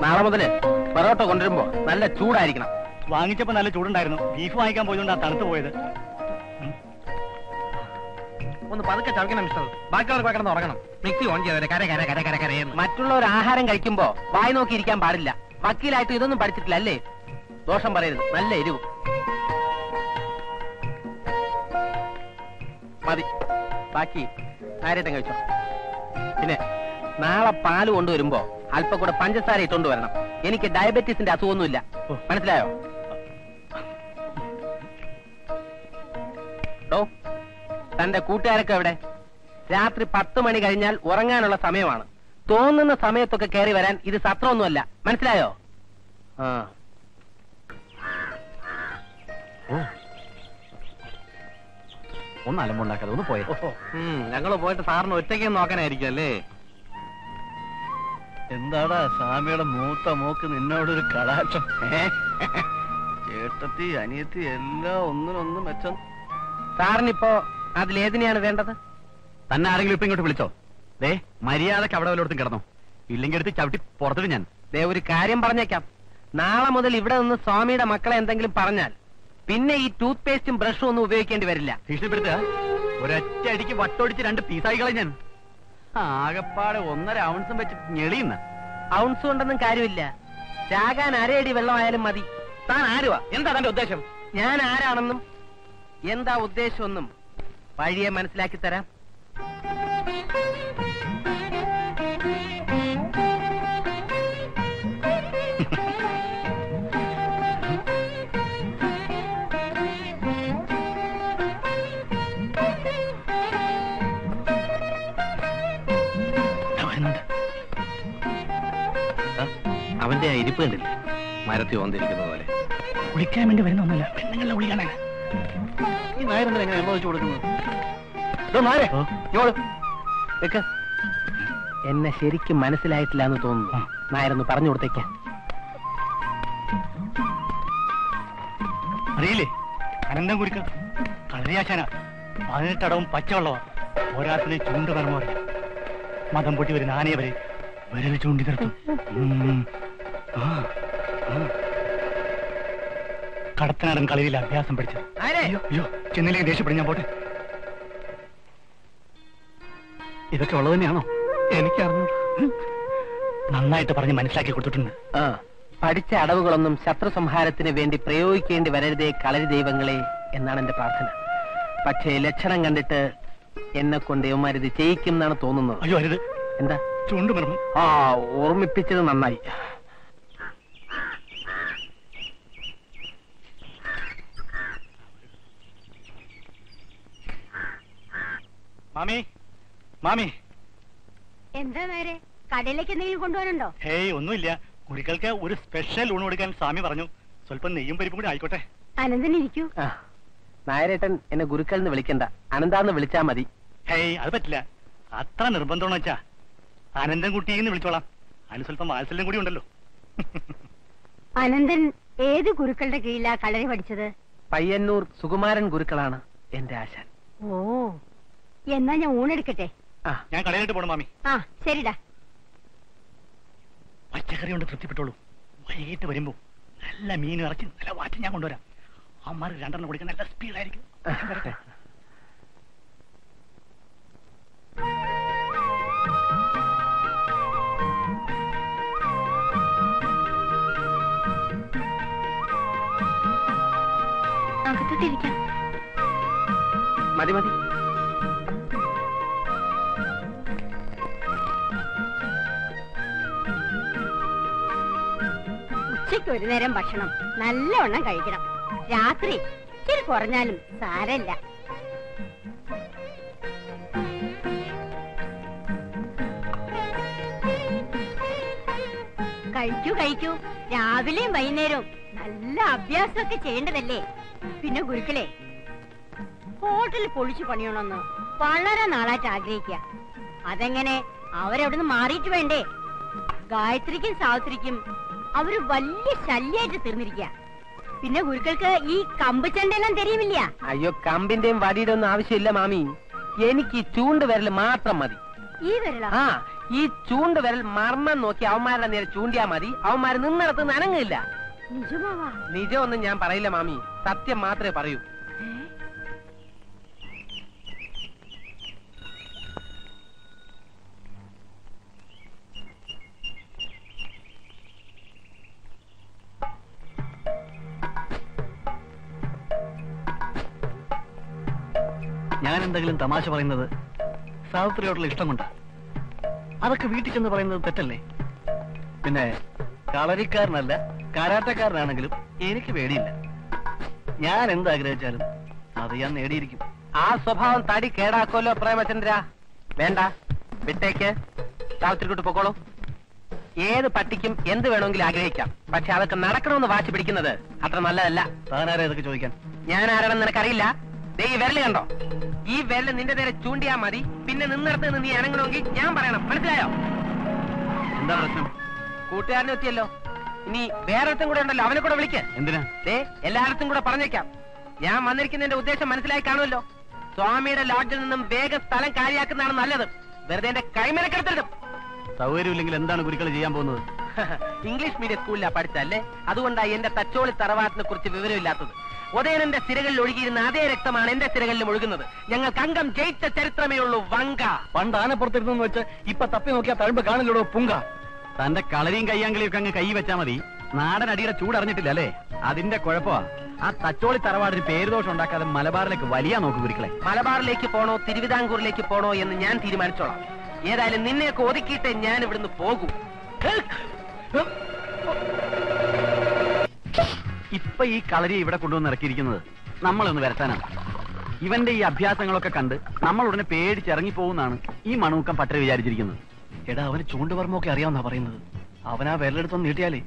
നാളെ മുതൽ പൊറോട്ട കൊണ്ടുവരുമ്പോ നല്ല ചൂടായിരിക്കണം. വാങ്ങിച്ചപ്പോ നല്ല ചൂടുണ്ടായിരുന്നു. ബീഫ് വാങ്ങിക്കാൻ പോയതുകൊണ്ട് പോയതുകൊണ്ടാ തണുത്ത് പോയത്. ഒന്ന് പതുക്കെ ചവയ്ക്കണം മിസ്റ്റർ. ബാക്കിയുള്ളവർക്ക് കിടന്ന് ഉറങ്ങണം. മിക്സി ഓൺ ചെയ്തവരെ കര കര കര കര കര മറ്റുള്ളവർ ആഹാരം കഴിക്കുമ്പോ വായി നോക്കി ഇരിക്കാൻ പാടില്ല. വക്കീലായിട്ട് ഇതൊന്നും പഠിച്ചിട്ടില്ല അല്ലേ? ദോഷം പറയരുത്. നല്ല എരിവ്. മതി. ബാക്കി ആരേറ്റം കഴിച്ചോ. പിന്നെ നാളെ പാൽ കൊണ്ടുവരുമ്പോ അല്പം കൂടെ പഞ്ചസാര ഇട്ടുകൊണ്ട് വരണം എനിക്ക് ഡയബറ്റീസിന്റെ അസുഖമൊന്നുമില്ല. മനസ്സിലായോ? ഡോ തന്റെ കൂട്ടുകാരൊക്കെ എവിടെ? രാത്രി പത്ത് മണി കഴിഞ്ഞാൽ ഉറങ്ങാനുള്ള സമയമാണ്. തോന്നുന്ന സമയത്തൊക്കെ കയറി വരാൻ ഇത് സത്രമൊന്നുമല്ല. മനസ്സിലായോ? ആ. ഒന്ന് അലമ്പുണ്ടാക്കാതെ ഒന്ന് പോയോ. ഞങ്ങൾ പോയിട്ട് സാറിന് ഒറ്റയ്ക്ക് നോക്കാനായിരിക്കും അല്ലേ? എന്താടാ സ്വാമിയുടെ മൂത്ത മൂക്ക് നിന്നോടൊരു കടാക്ഷം? ചേട്ടത്തി അനിയത്തി എല്ലാം ഒന്നിനൊന്നും മെച്ചം. സാറിനിപ്പോ അതിലേതിനെയാണ് വേണ്ടത്? തന്നെ ആരെങ്കിലും ഇപ്പൊ ഇങ്ങോട്ട് വിളിച്ചോ. ദേ മര്യാദയ്ക്ക് അവിടെ വല്ലോടത്തും കിടന്നോ. ഇല്ലെങ്കിൽ എടുത്ത് ചവിട്ടി പുറത്തിട്ട് ഞാൻ. ദേ ഒരു കാര്യം പറഞ്ഞേക്കാം. നാളെ മുതൽ ഇവിടെ നിന്ന് സ്വാമിയുടെ മക്കളെ എന്തെങ്കിലും പറഞ്ഞാൽ പിന്നെ ഈ ടൂത്ത് പേസ്റ്റും ബ്രഷും ഒന്നും ഉപയോഗിക്കേണ്ടി വരില്ല. ഭീഷണിപ്പെടുത്തുക? ഒരൊറ്റ അടിക്ക് വട്ടോടിച്ച് രണ്ട് പീസായി ഞാൻ. ആകപ്പാടെ ഒന്നര ഔൺസും വെച്ച് ഞെളിയുന്ന. ഔൺസ് കൊണ്ടൊന്നും കാര്യമില്ല. ചാകാൻ അരയടി വെള്ളമായാലും മതി. താൻ ആരുവാ? എന്താ തന്റെ ഉദ്ദേശം? ഞാൻ ആരാണെന്നും എന്താ ഉദ്ദേശമൊന്നും വഴിയെ മനസ്സിലാക്കി തരാം. അവന്റെ ആ ഇരിപ്പ് കണ്ടില്ലേ? മരത്തി ഓന്തിരിക്കുന്ന പോലെ. വിളിക്കാൻ വേണ്ടി വരുന്നൊന്നുമില്ല പെണ്ണുങ്ങളെ വിളിക്കാനാണ്. ഈ നായരെന്താ എങ്ങനെ എണ്ണ വെച്ച് കൊടുക്കുന്നത്. എന്നെ ശരിക്കും മനസ്സിലായിട്ടില്ല എന്ന് തോന്നുന്നു. നായരൊന്ന് പറഞ്ഞു കൊടുത്തേക്ക. അറിയില്ലേ? അനന്തം കുരുക്ക. കളരിയാശാന പതിനെട്ടടവും പച്ചവെള്ളവാ. പോരാത്തിന് ചൂണ്ട് കർമ്മ മതം പൊട്ടി വരുന്ന ആനയെ വരെ വിരൽ ചൂണ്ടി നിർത്തും. കടത്തനാടൻ കളരിയിൽ അഭ്യാസം പഠിച്ചത്? അയ്യോ ചെന്നില്ലെങ്കിൽ ദേഷ്യപ്പെടും ഞാൻ പോട്ടെ. ഇതൊക്കെ ഉള്ളത് തന്നെയാണോ? എനിക്കറിഞ്ഞു നന്നായിട്ട് പറഞ്ഞ് മനസ്സിലാക്കി കൊടുത്തിട്ടുണ്ട്. പഠിച്ച അടവുകളൊന്നും ശത്രു സംഹാരത്തിന് വേണ്ടി പ്രയോഗിക്കേണ്ടി വരരുതേ കളരി ദൈവങ്ങളെ എന്നാണ് എന്റെ പ്രാർത്ഥന. പക്ഷേ ലക്ഷണം കണ്ടിട്ട് എന്നെ കൊണ്ട് ഇവന്മാരിത് ചെയ്യിക്കും എന്നാണ് തോന്നുന്നത്. അയ്യോ അരുത്. എന്താ? ആ ഓർമ്മിപ്പിച്ചത് നന്നായി. മാമി മാമി. എന്താ നേരെ? കടയിലേക്ക് എന്തെങ്കിലും കൊണ്ടുപോകാനുണ്ടോ ഹേയ് ഒന്നുമില്ല. കുടികൾക്ക് ഒരു സ്പെഷ്യൽ ഊണ് കൊടുക്കാൻ സ്വാമി പറഞ്ഞു. സ്വല്പം നെയ്യും പരിപ്പും കൂടി ആയിക്കോട്ടെ. ആ നായരേട്ടൻ എന്നെ ഗുരുക്കൾ എന്ന് വിളിക്കണ്ട. അനന്താന്ന് വിളിച്ചാ മതി. ഹേയ് അത് പറ്റില്ല. അത്ര നിർബന്ധമാണെന്ന് വെച്ചാ? അനന്തൻ കുട്ടിന്ന് വിളിച്ചോളാം. അതിന് സ്വല്പം വാത്സല്യം കൂടി ഉണ്ടല്ലോ. അനന്തൻ ഏത് ഗുരുക്കളുടെ കീഴിലാ കളരി പഠിച്ചത്? പയ്യന്നൂർ സുകുമാരൻ ഗുരുക്കളാണ് എന്റെ ആശാൻ. ഓ. എന്നാ ഞാൻ ഊണെടുക്കട്ടെ? ആ. ഞാൻ കടയിലിട്ട് പോണം മാമി. ആ ശരിടാ. പച്ചക്കറി കൊണ്ട് തൃപ്തിപ്പെട്ടോളൂ. വൈകിട്ട് വരുമ്പോ നല്ല മീൻ ഇറച്ചി നല്ല വാറ്റി ഞാൻ കൊണ്ടുവരാം. അമ്മമാർ രണ്ടെണ്ണം കുടിക്കാൻ നല്ല സ്പീഡായിരിക്കും. മതി മതി. ഉച്ചയ്ക്ക് ഒരു നേരം ഭക്ഷണം. നല്ലവണ്ണം കഴിക്കണം. രാത്രി ഇച്ചിരി കുറഞ്ഞാലും സാരല്ല കഴിക്കൂ കഴിക്കൂ. രാവിലെയും വൈകുന്നേരവും നല്ല അഭ്യാസമൊക്കെ ചെയ്യേണ്ടതല്ലേ? പിന്നെ ഗുരുക്കളെ ഹോട്ടലിൽ പൊളിച്ചു പണിയണമെന്ന് വളരെ നാളായിട്ട് ആഗ്രഹിക്കുക. അതെങ്ങനെ അവരവിടുന്ന് മാറിയിട്ട് വേണ്ടേ? ഗായത്രിക്കും സാവിത്രിക്കും അവർ വലിയ ശല്യായിട്ട് തീർന്നിരിക്കുക പിന്നെ ഗുരുക്കൾക്ക് ഈ കമ്പുചണ്ടെല്ലാം തെരിയുമില്ല. അയ്യോ കമ്പിന്റെയും വടിയുടെ ഒന്നും ആവശ്യമില്ല മാമി. എനിക്ക് ഈ ചൂണ്ട് വിരൽ മാത്രം മതി. ഈ വരള ആ ഈ ചൂണ്ട് വിരൽ മർമ്മം നോക്കി അവന്മാരുടെ നേരെ ചൂണ്ടിയാ മതി. അവന്മാര് നിന്നിടത്ത് നനങ്ങില്ല. നിജമാവാ? നിജമൊന്നും ഞാൻ പറയില്ല മാമി. സത്യം മാത്രമേ പറയൂ. ഞാൻ എന്തെങ്കിലും തമാശ പറയുന്നത് സാവിത്രിയോടുള്ള ഇഷ്ടം കൊണ്ടാ അതൊക്കെ വീട്ടിൽ ചെന്ന് പറയുന്നത് തെറ്റല്ലേ? പിന്നെ കളരിക്കാരനല്ല കാരാട്ടക്കാരനാണെങ്കിലും എനിക്ക് പേടിയില്ല. ഞാൻ എന്താഗ്രഹിച്ചാലും അത് ഞാൻ നേടിയിരിക്കും. ആ സ്വഭാവം തടി കേടാക്കോലോ പ്രേമചന്ദ്ര വേണ്ട വിട്ടേക്ക്. സാവിത്രിക്കോട്ട് പൊക്കോളൂ. ഏത് പട്ടിക്കും എന്ത് വേണമെങ്കിലും ആഗ്രഹിക്കാം. പക്ഷെ അതൊക്കെ നടക്കണമെന്ന് വാശി പിടിക്കുന്നത് അത്ര നല്ലതല്ല. താനാരെ ഇതൊക്കെ ചോദിക്കാൻ? ഞാൻ ആരാണെന്ന് നിനക്കറിയില്ല. ദേ ഈ വിരൽ കണ്ടോ? ഈ വെല്ല നിന്റെ നേരെ ചൂണ്ടിയാ മതി. പിന്നെ നിന്നിടത്ത് നിന്ന് നീ അനങ്ങണമെങ്കിൽ ഞാൻ പറയണം. മനസ്സിലായോ? എന്താ പ്രശ്നം? കൂട്ടുകാരനെ എത്തിയല്ലോ ഇനി വേറൊരുത്തും കൂടെ ഉണ്ടല്ലോ. അവനെ കൂടെ വിളിക്കാൻ എന്തിനാ? ദേ എല്ലായിടത്തും കൂടെ പറഞ്ഞേക്കാം. ഞാൻ വന്നിരിക്കുന്നതിന്റെ ഉദ്ദേശം മനസ്സിലായി കാണുമല്ലോ. സ്വാമിയുടെ ലോഡ്ജിൽ നിന്നും വേഗം സ്ഥലം കാര്യാക്കുന്നതാണ് നല്ലത്. വെറുതെ എന്റെ കൈമലക്കെടുത്തിടും സൗകര്യമില്ലെങ്കിൽ എന്താണ് ഗുരുക്കൾ ചെയ്യാൻ പോകുന്നത്? ഇംഗ്ലീഷ് മീഡിയം സ്കൂളിലാ പഠിച്ചല്ലേ അതുകൊണ്ടാണ് എന്റെ തച്ചോളി തറവാട്ടിനെ കുറിച്ച് വിവരമില്ലാത്തത്. ഉദയനന്റെ സിരകളിൽ ഒഴുകിയിരുന്ന അതേ രക്തമാണ് എന്റെ സിരകളിലും ഒഴുകുന്നത്. ഞങ്ങൾ കങ്കം ജയിച്ച ചരിത്രമേ ഉള്ളൂ വങ്ക. പണ്ട് ആനപ്പുറത്തിരുന്നെന്ന് വെച്ച് ഇപ്പൊ തപ്പി നോക്കിയാൽ തഴമ്പ് കാണില്ലടോ പുങ്ക. തന്റെ കളരിയും കയ്യാങ്കളിയും ഒക്കെ അങ്ങ് കൈ വെച്ചാ മതി. നാടൻ അടിയുടെ ചൂടറിഞ്ഞിട്ടില്ല അല്ലേ? അതിന്റെ കുഴപ്പമാ. ആ തച്ചോളി തറവാടിന് പേരുദോഷം ഉണ്ടാക്കാതെ മലബാറിലേക്ക് വലിയ നോക്ക് കുരുക്കളെ മലബാറിലേക്ക് പോണോ തിരുവിതാംകൂറിലേക്ക് പോണോ എന്ന് ഞാൻ തീരുമാനിച്ചോളാം. ഏതായാലും നിന്നെയൊക്കെ ഒതുക്കിയിട്ട് ഞാൻ ഇവിടുന്ന് പോകൂ. ഇപ്പൊ ഈ കളരി ഇവിടെ കൊണ്ടുവന്ന് ഇറക്കിയിരിക്കുന്നത് നമ്മളൊന്ന് വരത്താനാണ്. ഇവന്റെ ഈ അഭ്യാസങ്ങളൊക്കെ കണ്ട് നമ്മൾ ഉടനെ പേടിച്ചിറങ്ങി പോകുന്നാണ് ഈ മണൂക്കം പട്ടര വിചാരിച്ചിരിക്കുന്നത്. എടാ അവന് ചൂണ്ടുവർമ്മൊക്കെ അറിയാവുന്ന പറയുന്നത്. അവനാ വിരലെടുത്തൊന്ന് നീട്ടിയാലേ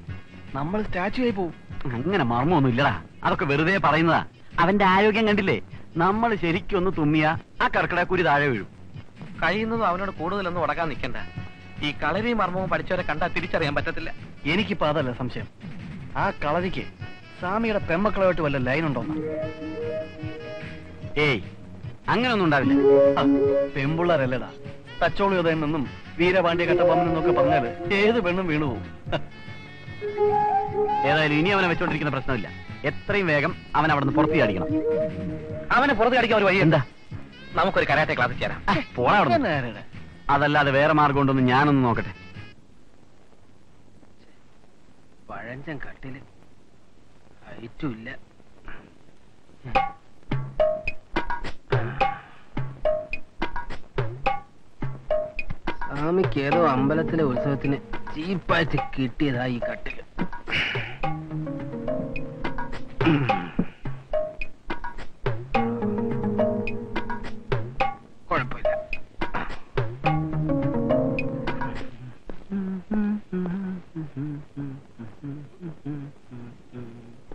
നമ്മൾ സ്റ്റാച്ചു ആയി പോവും. അങ്ങനെ മർമ്മമൊന്നും ഇല്ലടാ അതൊക്കെ വെറുതെ പറയുന്നതാ. അവന്റെ ആരോഗ്യം കണ്ടില്ലേ? നമ്മൾ ശരിക്കും ഒന്ന് തുമ്മിയാ ആ കർക്കിടക്കുരി താഴെ വീഴും. കഴിയുന്നതും അവനോട് കൂടുതലൊന്നും ഉടക്കാൻ നിൽക്കണ്ട. ഈ കളരി മർമ്മവും പഠിച്ചവരെ കണ്ടാ തിരിച്ചറിയാൻ പറ്റത്തില്ല. എനിക്കിപ്പോ അതല്ല സംശയം. ആ കളരിക്ക് സ്വാമിയുടെ പെമ്മക്കളുമായിട്ട് വല്ല ലൈൻ ഉണ്ടോ? ഏയ് അങ്ങനൊന്നും ഉണ്ടാവില്ല. പെമ്പിള്ളേരല്ലടാ. തച്ചോളി ഉദയം നിന്നും വീരപാണ്ഡ്യ കട്ടപ്പമ്മൻ എന്നൊക്കെ പറഞ്ഞാൽ ഏത് പെണ്ണും വീണു പോകും. ഏതായാലും ഇനി അവനെ വെച്ചോണ്ടിരിക്കുന്ന പ്രശ്നമില്ല. എത്രയും വേഗം അവൻ അവിടെ നിന്ന് പുറത്തു ചാടിക്കണം. അവനെ പുറത്തു കാണിക്കാൻ ഒരു വഴി എന്താ? നമുക്കൊരു കരാട്ടെ ക്ലാസ് ചേരാം. അവിടെ അതല്ലാതെ വേറെ മാർഗം ഉണ്ടെന്ന് ഞാനൊന്ന് നോക്കട്ടെ. പഴഞ്ചൻ കട്ടിൽ ഹൈറ്റും ഇല്ല സ്വാമിക്ക് ഏതോ അമ്പലത്തിലെ ഉത്സവത്തിന് ചീപ്പായിട്ട് കിട്ടിയതാ ഈ കട്ടിൽ. കുഴപ്പമില്ല.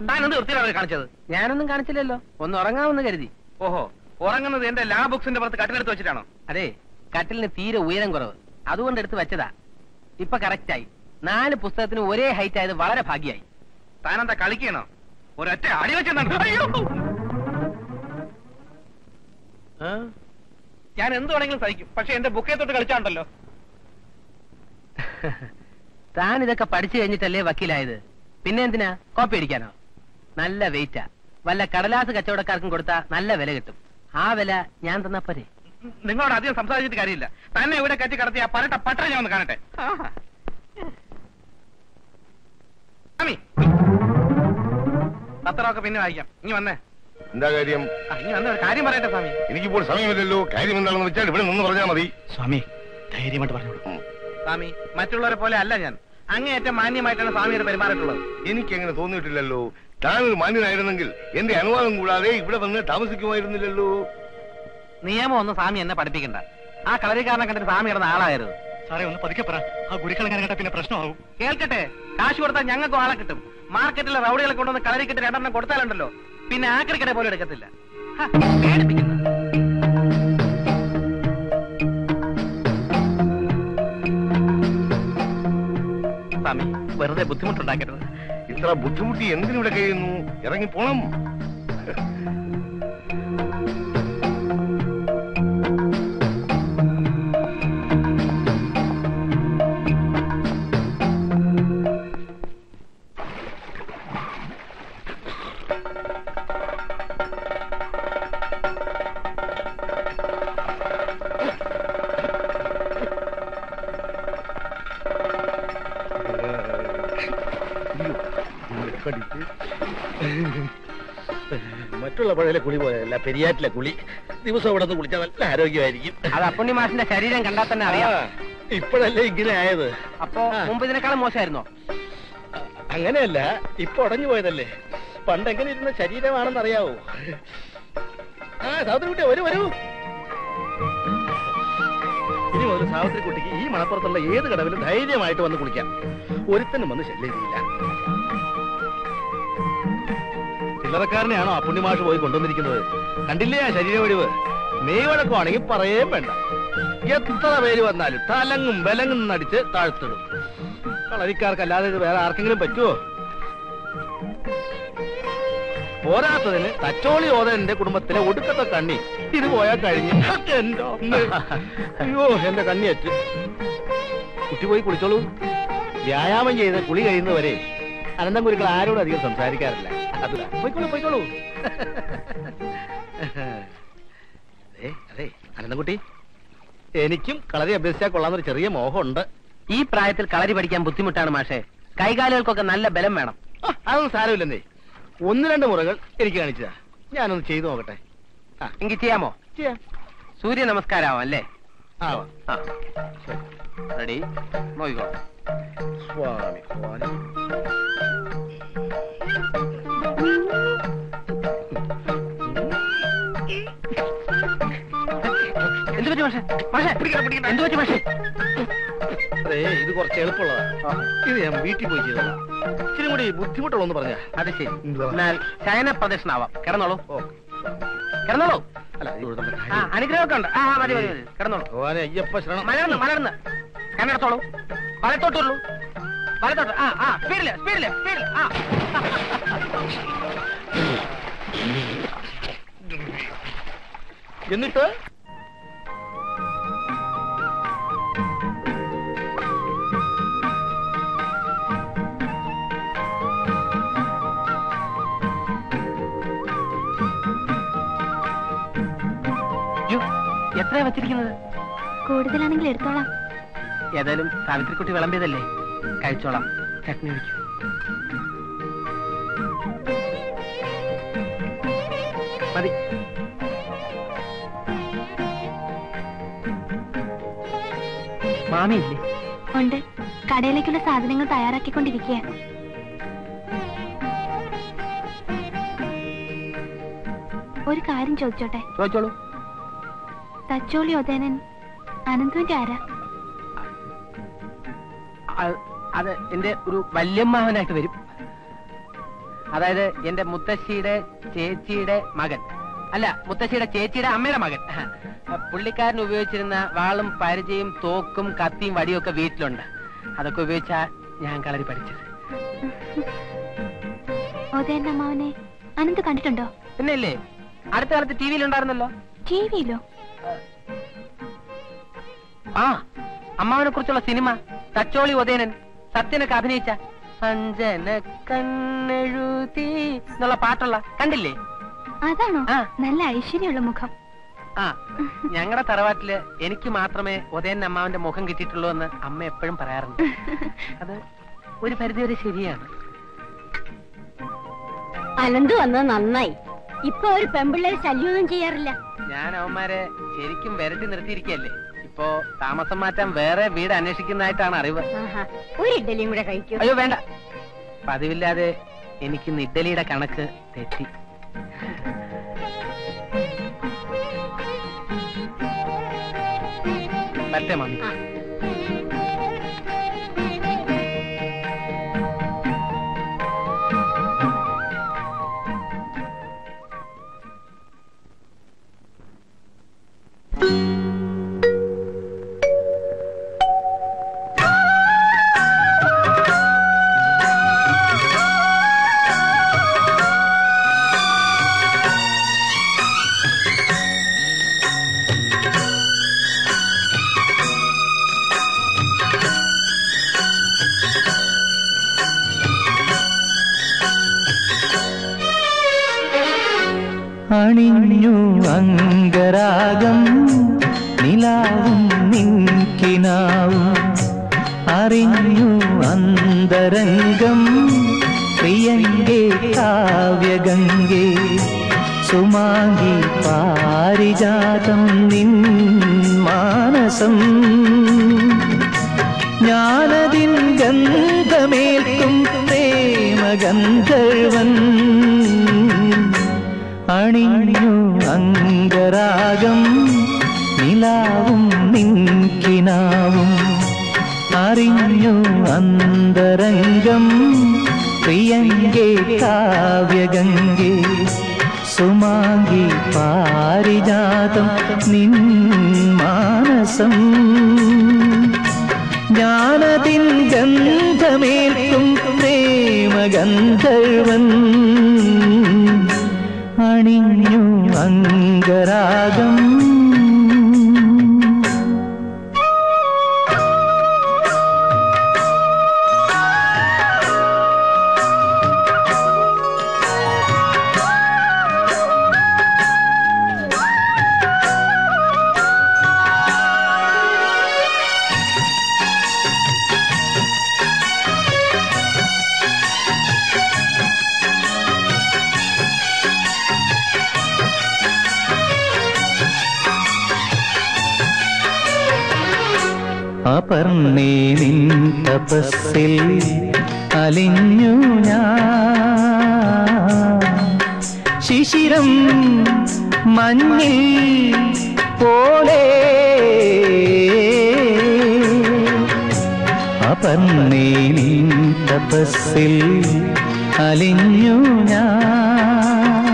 താനെന്ത് വൃത്തിയിലാണ് കാണിച്ചത്? ഞാനൊന്നും കാണിച്ചില്ലല്ലോ. ഒന്ന് ഉറങ്ങാമെന്ന് കരുതി. ഓഹോ ഉറങ്ങുന്നത് എന്റെ ലാ ബുക്സിന്റെ പുറത്ത് കട്ടിലെടുത്ത് വെച്ചിട്ടാണോ? അതെ കട്ടിലിന് തീരെ ഉയരം കുറവ്. അതുകൊണ്ട് എടുത്ത് വെച്ചതാ. ഇപ്പൊ കറക്റ്റായി നാല് പുസ്തകത്തിന് ഒരേ ഹൈറ്റ് ആയത് വളരെ ഭാഗ്യായി. താനെന്താ കളിക്കണോ? ഒരൊറ്റ അടി വെച്ചെന്നാണ് ഞാൻ എന്ത് വേണമെങ്കിലും സഹിക്കും. പക്ഷെ എന്റെ ബുക്കേ തൊട്ട് കളിച്ചാണ്ടല്ലോ. താൻ ഇതൊക്കെ പഠിച്ചു കഴിഞ്ഞിട്ടല്ലേ വക്കീലായത്. പിന്നെ എന്തിനാ? കോപ്പി അടിക്കാനോ? നല്ല വെയിറ്റാ വല്ല കടലാസ് കച്ചവടക്കാർക്കും കൊടുത്താ നല്ല വില കിട്ടും. ആ വില ഞാൻ തന്നാ പോരെ. നിങ്ങളോട് അധികം സംസാരിച്ചിട്ട് കാര്യമില്ല. തന്നെ ഇവിടെ കറ്റി കടത്തി ആ പരട്ട പട്ട ഞാൻ ഒന്ന് കാണട്ടെ. സ്വാമി പത്രമൊക്കെ പിന്നെ വായിക്കാം. ഇനി വന്നേ. എന്താ കാര്യം? ഇനി വന്ന ഒരു കാര്യം പറയട്ടെ സ്വാമി. എനിക്കിപ്പോൾ സമയമില്ലല്ലോ. കാര്യം എന്താണെന്ന് വെച്ചാൽ ഇവിടെ നിന്ന് പറഞ്ഞാൽ മതി. സ്വാമി ധൈര്യമായിട്ട് പറഞ്ഞോളൂ സ്വാമി മറ്റുള്ളവരെ പോലെ അല്ല ഞാൻ. അങ്ങേയറ്റം മാന്യമായിട്ടാണ് സ്വാമിയുടെ പെരുമാറിയിട്ടുള്ളത്. എനിക്ക് അങ്ങനെ തോന്നിയിട്ടില്ലല്ലോ. താനൊരു മാന്യനായിരുന്നെങ്കിൽ എന്റെ അനുവാദം കൂടാതെ ഇവിടെ വന്ന് താമസിക്കുമായിരുന്നില്ലല്ലോ. നിയമം ഒന്ന് സ്വാമി എന്നെ പഠിപ്പിക്കണ്ട. ആ കളരിക്കാരനെ കണ്ടിട്ട് സ്വാമി കിടന്ന ആളായിരുന്നു സാറേ ഒന്ന് പതുക്കെ പറ. ആ ഗുരുക്കളങ്ങനെ കേട്ടാ പിന്നെ പ്രശ്നമാവും. കേൾക്കട്ടെ കാശ് കൊടുത്താൽ ഞങ്ങൾക്കും ആളെ കിട്ടും. മാർക്കറ്റിലെ റൗഡികളെ കൊണ്ടുവന്ന് കളരിക്കിട്ട് രണ്ടെണ്ണം കൊടുത്താലുണ്ടല്ലോ. പിന്നെ ആക്രിക്കട പോലും എടുക്കത്തില്ല. പേടിപ്പിക്കുന്നു. സ്വാമി വെറുതെ ബുദ്ധിമുട്ടുണ്ടാക്കരുത്. ഇത്ര ബുദ്ധിമുട്ടി എന്തിനിവിടെ കഴിയുന്നു? ഇറങ്ങി പോണം പെരിയാറ്റിലെ കുളി. ദിവസം ഇവിടെ നിന്ന് കുളിച്ചാൽ നല്ല ആരോഗ്യമായിരിക്കും. അത് അപ്പുണ്ണി മാഷിന്റെ ശരീരം കണ്ടാൽ തന്നെ അറിയാം. ഇപ്പോഴല്ലേ ഇങ്ങനെ ആയത്? അപ്പോ. മുമ്പ് ഇതിനേക്കാളും മോശമായിരുന്നോ? അങ്ങനെയല്ല ഇപ്പൊ ഉടഞ്ഞു പോയതല്ലേ. പണ്ട് എങ്ങനെ ഇരുന്ന ശരീരമാണെന്ന് അറിയാവോ? ആ സാവിത്രി കുട്ടി വരൂ വരൂ. ഇനി മുതൽ സാവിത്രി കുട്ടിക്ക് ഈ മണപ്പുറത്തുള്ള ഏത് കടവിലും ധൈര്യമായിട്ട് വന്ന് കുളിക്കാം. ഒരുത്തനും വന്ന് ശല്യം ചെയ്യില്ല. ചില്ലറക്കാരനെയാണോ ആ പുണ്യമാഷ് പോയി കൊണ്ടുവന്നിരിക്കുന്നത്? കണ്ടില്ലേ ആ ശരീര ഒഴിവ് മെയ് വഴക്കമാണെങ്കിൽ പറയേ വേണ്ട. എത്ര പേര് വന്നാലും തലങ്ങും വിലങ്ങും നടിച്ച് താഴ്ത്തിടും. കളരിക്കാർക്കല്ലാതെ ഇത് വേറെ ആർക്കെങ്കിലും പറ്റുമോ പോരാത്തതിന് തച്ചോളി ഓതന്റെ കുടുംബത്തിലെ ഒടുക്കത്തെ കണ്ണി ഇത് പോയാൽ കഴിഞ്ഞു. അയ്യോ എന്റെ കണ്ണി അറ്റ് കുട്ടി പോയി കുളിച്ചോളൂ. വ്യായാമം ചെയ്ത് കുളി കഴിയുന്നവരെ അനന്തം കുരുക്കൾ ആരോടും അധികം സംസാരിക്കാറില്ല. പോയിക്കോളൂ പോയിക്കോളൂ. അതെ അനന്തൻകുട്ടി എനിക്കും കളരി അഭ്യസിച്ചാൽ കൊള്ളാന്നൊരു ചെറിയ മോഹമുണ്ട്. ഈ പ്രായത്തിൽ കളരി പഠിക്കാൻ ബുദ്ധിമുട്ടാണ് മാഷേ. കൈകാലുകൾക്കൊക്കെ നല്ല ബലം വേണം. ആ, അതൊന്നും സാരമില്ലെന്നേ. ഒന്ന് രണ്ട് മുറകൾ എനിക്ക് കാണിച്ചതാ. ഞാനൊന്ന് ചെയ്തു നോക്കട്ടെ. ആ. എങ്കിൽ ചെയ്യാമോ? ചെയ്യാം. സൂര്യ നമസ്കാരമാവും അല്ലേ? ആവാം റെഡി. നോക്കിക്കോളാം സ്വാമി സ്വാമി. എന്ത് പറ്റി മാഷെ? മാഷെ എന്ത് പറ്റി മാഷെ? അതെ ഇത് കുറച്ച് എളുപ്പമുള്ളതാ. ഇത് ഞാൻ വീട്ടിൽ പോയി ചെയ്തതാ. ഇച്ചിരി കൂടി ബുദ്ധിമുട്ടുള്ളൂ പറഞ്ഞാ. അത് ശരി? എന്നാൽ ശയന പ്രദക്ഷിണാവാം. കിടന്നോളൂ. ഓ. കിടന്നോളൂ. അല്ല. അനുഗ്രഹമൊക്കെ ഉണ്ട് ആ മതി മതി കിടന്നോളൂ. അയ്യപ്പ ശരണം. മലർന്ന് മലർന്ന്. കണ്ണെടുത്തോളൂ വലത്തോട്ടുള്ളൂ വലത്തോട്ട്. ആ ആ സ്പീഡിൽ സ്പീഡിൽ സ്പീഡിൽ ആ. എന്നിട്ട്? എത്രയാ വെച്ചിരിക്കുന്നത്? കൂടുതലാണെങ്കിൽ എടുത്തോളാം. ഏതായാലും സാവിത്രിക്കുട്ടി വിളമ്പിയതല്ലേ? കഴിച്ചോളാം. ചട്നി വെച്ചു മതി. മാമിയില്ലേ ഉണ്ട്. കടയിലേക്കുള്ള സാധനങ്ങൾ തയ്യാറാക്കിക്കൊണ്ടിരിക്കുക ഒരു കാര്യം ചോദിച്ചോട്ടെ? ചോദിച്ചോളൂ. തച്ചോളി ഒതേനൻ അനന്തുവിന്റെ ആരാ? അത് എന്റെ ഒരു വല്യമ്മാവനായിട്ട് വരും. അതായത് എന്റെ മുത്തശ്ശിയുടെ ചേച്ചിയുടെ മകൻ. അല്ല മുത്തശ്ശിയുടെ ചേച്ചിയുടെ അമ്മയുടെ മകൻ. പുള്ളിക്കാരൻ ഉപയോഗിച്ചിരുന്ന വാളും പരിചയും തോക്കും കത്തിയും വടിയും ഒക്കെ വീട്ടിലുണ്ട്. അതൊക്കെ ഉപയോഗിച്ചാ ഞാൻ കളരി പഠിച്ചത്. ഒതേൻ അമ്മാവനെ അനന്ത് കണ്ടിട്ടുണ്ടോ? പിന്നല്ലേ അടുത്ത കാലത്ത് ടി വിയിലുണ്ടായിരുന്നല്ലോ ടി വിയിലോ? ആ അമ്മാവനെ കുറിച്ചുള്ള സിനിമ തച്ചോളി ഉദയനൻ. സത്യനൊക്കെ അഭിനയിച്ച അഞ്ജന കണ്ണെഴുതി എന്നുള്ള പാട്ടുള്ള കണ്ടില്ലേ? അതാണോ? നല്ല ഐശ്വര്യമുള്ള മുഖം. ആ ഞങ്ങളുടെ തറവാട്ടിൽ എനിക്ക് മാത്രമേ ഉദയൻ അമ്മാവന്റെ മുഖം കിട്ടിയിട്ടുള്ളൂ എന്ന് അമ്മ എപ്പോഴും പറയാറുണ്ട്. അത് ഒരു പരിധി വരെ ശരിയാണ്. അനന്ത് വന്നത് നന്നായി. ഇപ്പൊ ഒരു പെമ്പിള്ളേര് ശല്യമൊന്നും ചെയ്യാറില്ല. ഞാൻ അവന്മാരെ ശരിക്കും വരട്ടി നിർത്തിയിരിക്കല്ലേ? ഇപ്പോ താമസം മാറ്റാൻ വേറെ വീട് അന്വേഷിക്കുന്നതായിട്ടാണ് അറിവ്. ഒരു ഇഡ്ഡലിയും കൂടെ കഴിക്കും. അയ്യോ വേണ്ട. പതിവില്ലാതെ എനിക്ക് ഇഡ്ഡലിയുടെ കണക്ക് തെറ്റി. വരട്ടെ മമ്മി. ആ. അണിഞ്ഞു അംഗരാഗം നിലാവും നിൻകിനാവും. അറിഞ്ഞു അന്തരംഗം പ്രിയങ്കേ കാവ്യഗംഗേ സുമാങ്കി പാരിജാതം നിൻ മാനസം. ജ്ഞാനതിൻ ഗന്ധമേൽക്കും പ്രേമഗന്ധർവൻ. അണിഞ്ഞു അംഗരാഗം നിലാവും നിൻകിനാവും. അറിഞ്ഞു അന്തരംഗം പ്രിയങ്കേ കാവ്യഗംഗേ. സുമാങ്കി പാരിജാതം നിൻ മാനസം. ജ്ഞാനത്തിൻ ഗന്ധമേൽക്കും പ്രേമഗന്ധർവൻ. അപർണേ നിൻ തപസ്സിൽ അലിഞ്ഞു ഞാൻ. ശിശിരം മഞ്ഞിൽ പോലെ അപർണേ നിൻ തപസ്സിൽ അലിഞ്ഞു ഞാൻ.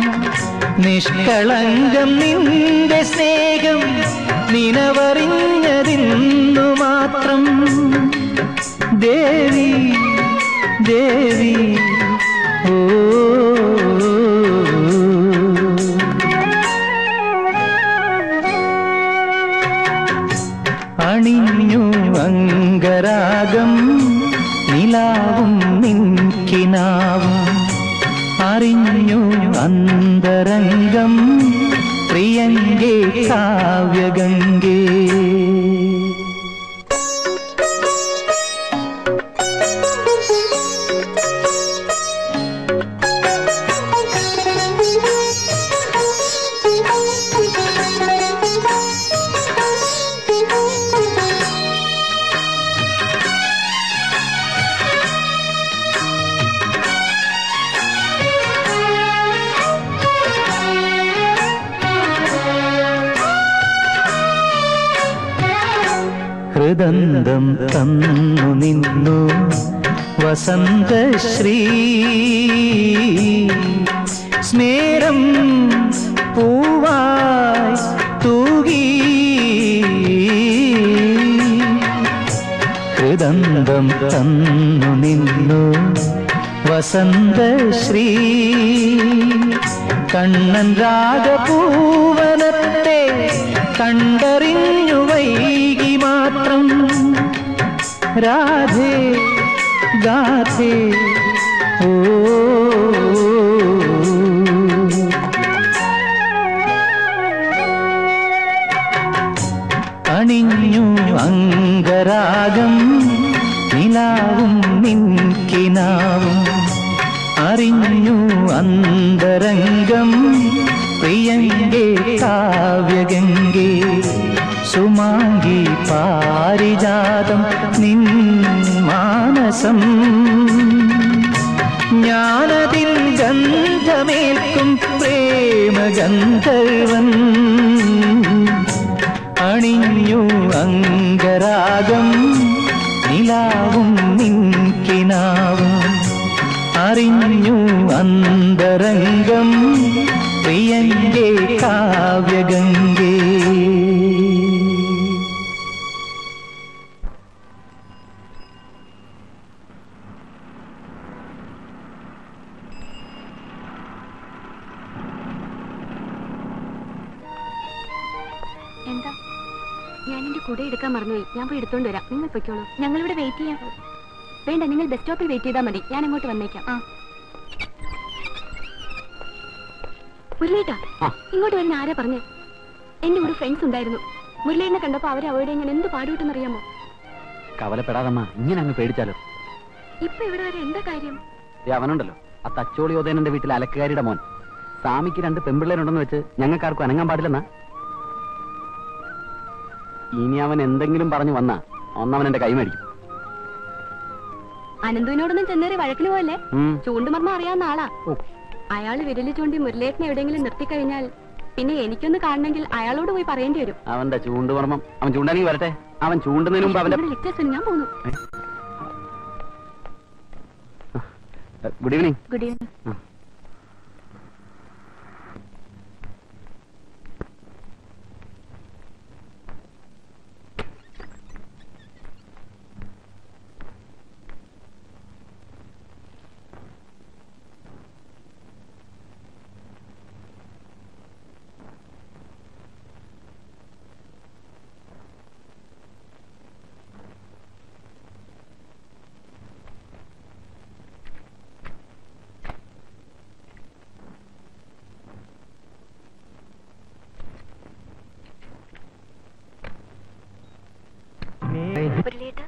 നിഷ്കളങ്കം നിന്റെ സ്നേഹം നിനവറിഞ്ഞതിന്നു മാത്രം. ദേവി ദേവി ഓ. അണിഞ്ഞു അംഗരാഗം നിലാവും നിൻകിനാവും. അറിഞ്ഞു അന്തരംഗം പ്രിയങ്കേ കാവ്യഗംഗേ ചെയ്താൽ മതി. ഞാൻ അങ്ങോട്ട് വന്നേക്കാം. ആ. മുരളീട്ടാ ഇങ്ങോട്ട് വരുന്ന ആരാ പറഞ്ഞു? എന്റെ ഒരു ഫ്രണ്ട്സ് ഉണ്ടായിരുന്നു. മുരളീനെ കണ്ടപ്പോ അവരെ അവരുടെ ഞാൻ എന്ത് പാടുവിട്ടെന്നറിയാമോ കവലപ്പെടാതമ്മ ഇങ്ങനെ അങ്ങ് പേടിച്ചാലോ. ഇപ്പൊ ഇവിടെ വരെ എന്താ കാര്യം? അവനുണ്ടല്ലോ. ആ തച്ചോളി ഓതേനന്റെ വീട്ടിലെ അലക്കുകാരിയുടെ മോൻ. സ്വാമിക്ക് രണ്ട് പെമ്പിള്ളേരുണ്ടെന്ന് വെച്ച് ഞങ്ങൾക്കാർക്കും അനങ്ങാൻ പാടില്ലെന്നാ? ഇനി അവൻ എന്തെങ്കിലും പറഞ്ഞു വന്നാ ഒന്നവൻ എന്റെ കൈ മേടിക്കും. അനന്തുവിനോടൊന്നും ചെന്നേറി വഴക്കിന് പോലെ. ചൂണ്ടുമർമ്മ അറിയാവുന്ന ആളാ. അയാൾ വിരലി ചൂണ്ടി മുരളേട്ടനെ എവിടെയെങ്കിലും നിർത്തിക്കഴിഞ്ഞാൽ പിന്നെ എനിക്കൊന്ന് കാണണമെങ്കിൽ അയാളോട് പോയി പറയേണ്ടി വരും. അവന്റെ ചൂണ്ടുമർമ്മം അവൻ ചൂണ്ടാനെങ്കിൽ വരട്ടെ. അവൻ ചൂണ്ടുന്നതിന് മുമ്പ് അവന്റെ ഞാൻ പോകുന്നു ഗുഡ് ഈവനിങ്. ഗുഡ് ഈവനിങ് മുരളിയേട്ട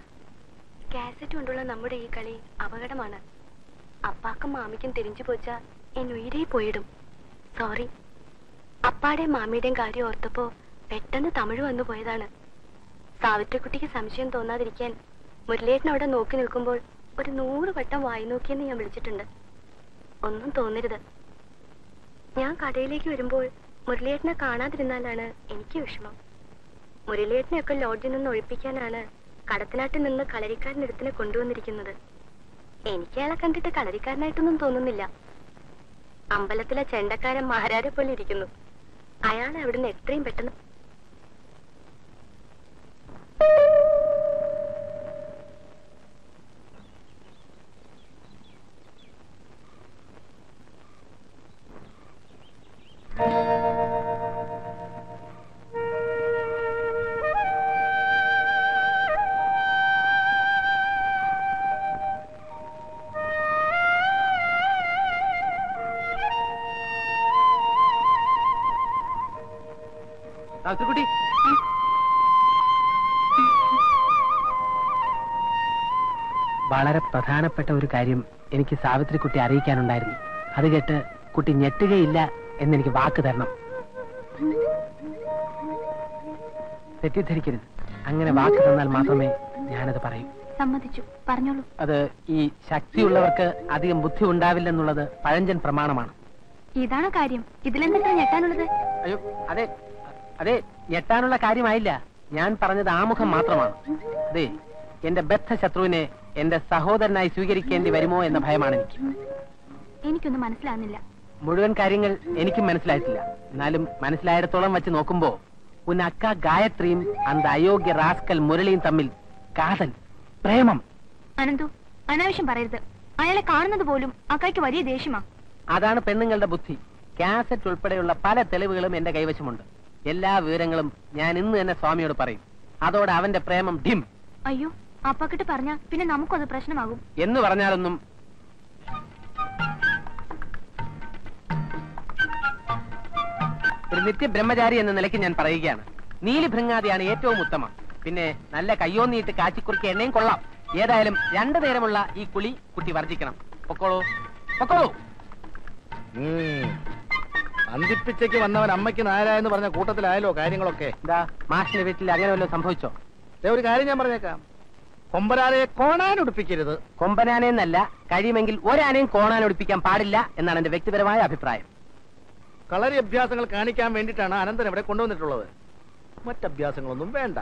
കാസറ്റ് കൊണ്ടുള്ള നമ്മുടെ ഈ കളി അപകടമാണ്. അപ്പാക്കും മാമിക്കും തിരിഞ്ഞു പോച്ചാ എന്നുയിരേ പോയിടും. സോറി അപ്പാടെയും മാമിയുടെയും കാര്യം ഓർത്തപ്പോ പെട്ടെന്ന് തമിഴ് വന്നു പോയതാണ്. സാവിത്രിക്കുട്ടിക്ക് സംശയം തോന്നാതിരിക്കാൻ മുരളിയേട്ടൻ അവിടെ നോക്കി നിൽക്കുമ്പോൾ ഒരു നൂറ് വട്ടം വായി നോക്കിയെന്ന് ഞാൻ വിളിച്ചിട്ടുണ്ട്. ഒന്നും തോന്നരുത്. ഞാൻ കടയിലേക്ക് വരുമ്പോൾ മുരളിയേട്ടനെ കാണാതിരുന്നാലാണ് എനിക്ക് വിഷമം. മുരളിയേട്ടനെയൊക്കെ ലോഡ്ജിൽ നിന്ന് ഒഴിപ്പിക്കാനാണ് കടത്തനാട്ടിൽ നിന്ന് കളരിക്കാരനടുത്തിനെ കൊണ്ടുവന്നിരിക്കുന്നത്. എനിക്ക് അയാളെ കണ്ടിട്ട് കളരിക്കാരനായിട്ടൊന്നും തോന്നുന്നില്ല. അമ്പലത്തിലെ ചെണ്ടക്കാരൻ മഹാരാരെ പോലെ ഇരിക്കുന്നു. അയാളെ അവിടുന്ന് എത്രയും പെട്ടെന്ന് പ്രധാനപ്പെട്ട ഒരു കാര്യം എനിക്ക് സാവിത്രി കുട്ടി അറിയിക്കാനുണ്ടായിരുന്നു. അത് കേട്ട് കുട്ടി ഞെട്ടുകയില്ല എന്നെനിക്ക് വാക്ക് തരണം. തെറ്റിദ്ധരിക്കരുത്. അങ്ങനെ വാക്ക് തന്നാൽ മാത്രമേ ഞാനത് പറയൂ. സമ്മതിച്ചു. പറഞ്ഞോളൂ. അത് ഈ ശക്തിയുള്ളവർക്ക് അധികം ബുദ്ധി ഉണ്ടാവില്ലെന്നുള്ളത് പഴഞ്ചൻ പ്രമാണമാണ്. ഇതാണ് കാര്യം. ഇതിലെന്താ ഞെട്ടാനുള്ളത്? അയ്യോ അതെ അതെ ഞെട്ടാനുള്ള കാര്യമായില്ല. ഞാൻ പറഞ്ഞത് ആമുഖം മാത്രമാണ്. അതെ എന്റെ ബദ്ധ ശത്രുവിനെ എന്റെ സഹോദരനായി സ്വീകരിക്കേണ്ടി വരുമോ എന്ന ഭയമാണ് എനിക്ക്. എനിക്കൊന്നും മനസ്സിലാകുന്നില്ല മുഴുവൻ കാര്യങ്ങൾ എനിക്കും മനസ്സിലായിട്ടില്ല. എന്നാലും മനസ്സിലായിടത്തോളം വെച്ച് നോക്കുമ്പോ ഉന്നക്ക ഗായത്രിയും അന്ത അയോഗ്യ റാസ്കൽ മുരളിയും തമ്മിൽ കാതൽ പ്രേമം. അനന്തു അനാവശ്യം പറയരുത്. അയാളെ കാണുന്നത് പോലും അക്കയ്ക്ക് വലിയ ദേഷ്യമാ. അതാണ് പെണ്ണുങ്ങളുടെ ബുദ്ധി. കാസറ്റ് ഉൾപ്പെടെയുള്ള പല തെളിവുകളും എന്റെ കൈവശമുണ്ട്. എല്ലാ വിവരങ്ങളും ഞാൻ ഇന്ന് തന്നെ സ്വാമിയോട് പറയും. അതോടെ അവന്റെ പ്രേമം ഡിം. അയ്യോ അപ്പാക്കിട്ട് പറഞ്ഞ പിന്നെ നമുക്കത് പ്രശ്നമാകും. എന്ന് പറഞ്ഞാലൊന്നും ഒരു നിത്യ ബ്രഹ്മചാരി എന്ന നിലയ്ക്ക് ഞാൻ പറയുകയാണ്. നീലി ഭൃങ്ങാതിയാണ് ഏറ്റവും ഉത്തമം. പിന്നെ നല്ല കയ്യോന്നിയിട്ട് കാച്ചിക്കുറിക്ക് എണ്ണയും കൊള്ളാം. ഏതായാലും രണ്ടു നേരമുള്ള ഈ കുളി കുട്ടി വർജിക്കണം. പൊക്കോളൂ. പൊക്കോളൂ. അന്തിപ്പിച്ചേക്ക് അന്തിപ്പിച്ചയ്ക്ക് വന്നവൻ അമ്മയ്ക്ക് നാരായെന്ന് പറഞ്ഞ കൂട്ടത്തിലായാലോ കാര്യങ്ങളൊക്കെ. എന്താ? മാഷിന്റെ വീട്ടിൽ അങ്ങനെ വല്ലതും സംഭവിച്ചോ? ദേ ഒരു കാര്യം ഞാൻ പറഞ്ഞേക്കാം. കൊമ്പരാലയെ കോണാൻ ഉടുപ്പിക്കരുത്. കൊമ്പനാനെന്നല്ല കഴിയുമെങ്കിൽ ഒരാനയും കോണാൻ ഒടിപ്പിക്കാൻ പാടില്ല എന്നാണ് എന്റെ വ്യക്തിപരമായ അഭിപ്രായം. കളരി അഭ്യാസങ്ങൾ കാണിക്കാൻ വേണ്ടിയിട്ടാണ് അനന്തൻ ഇവിടെ കൊണ്ടുവന്നിട്ടുള്ളത്. മറ്റഭ്യാസങ്ങളൊന്നും വേണ്ട.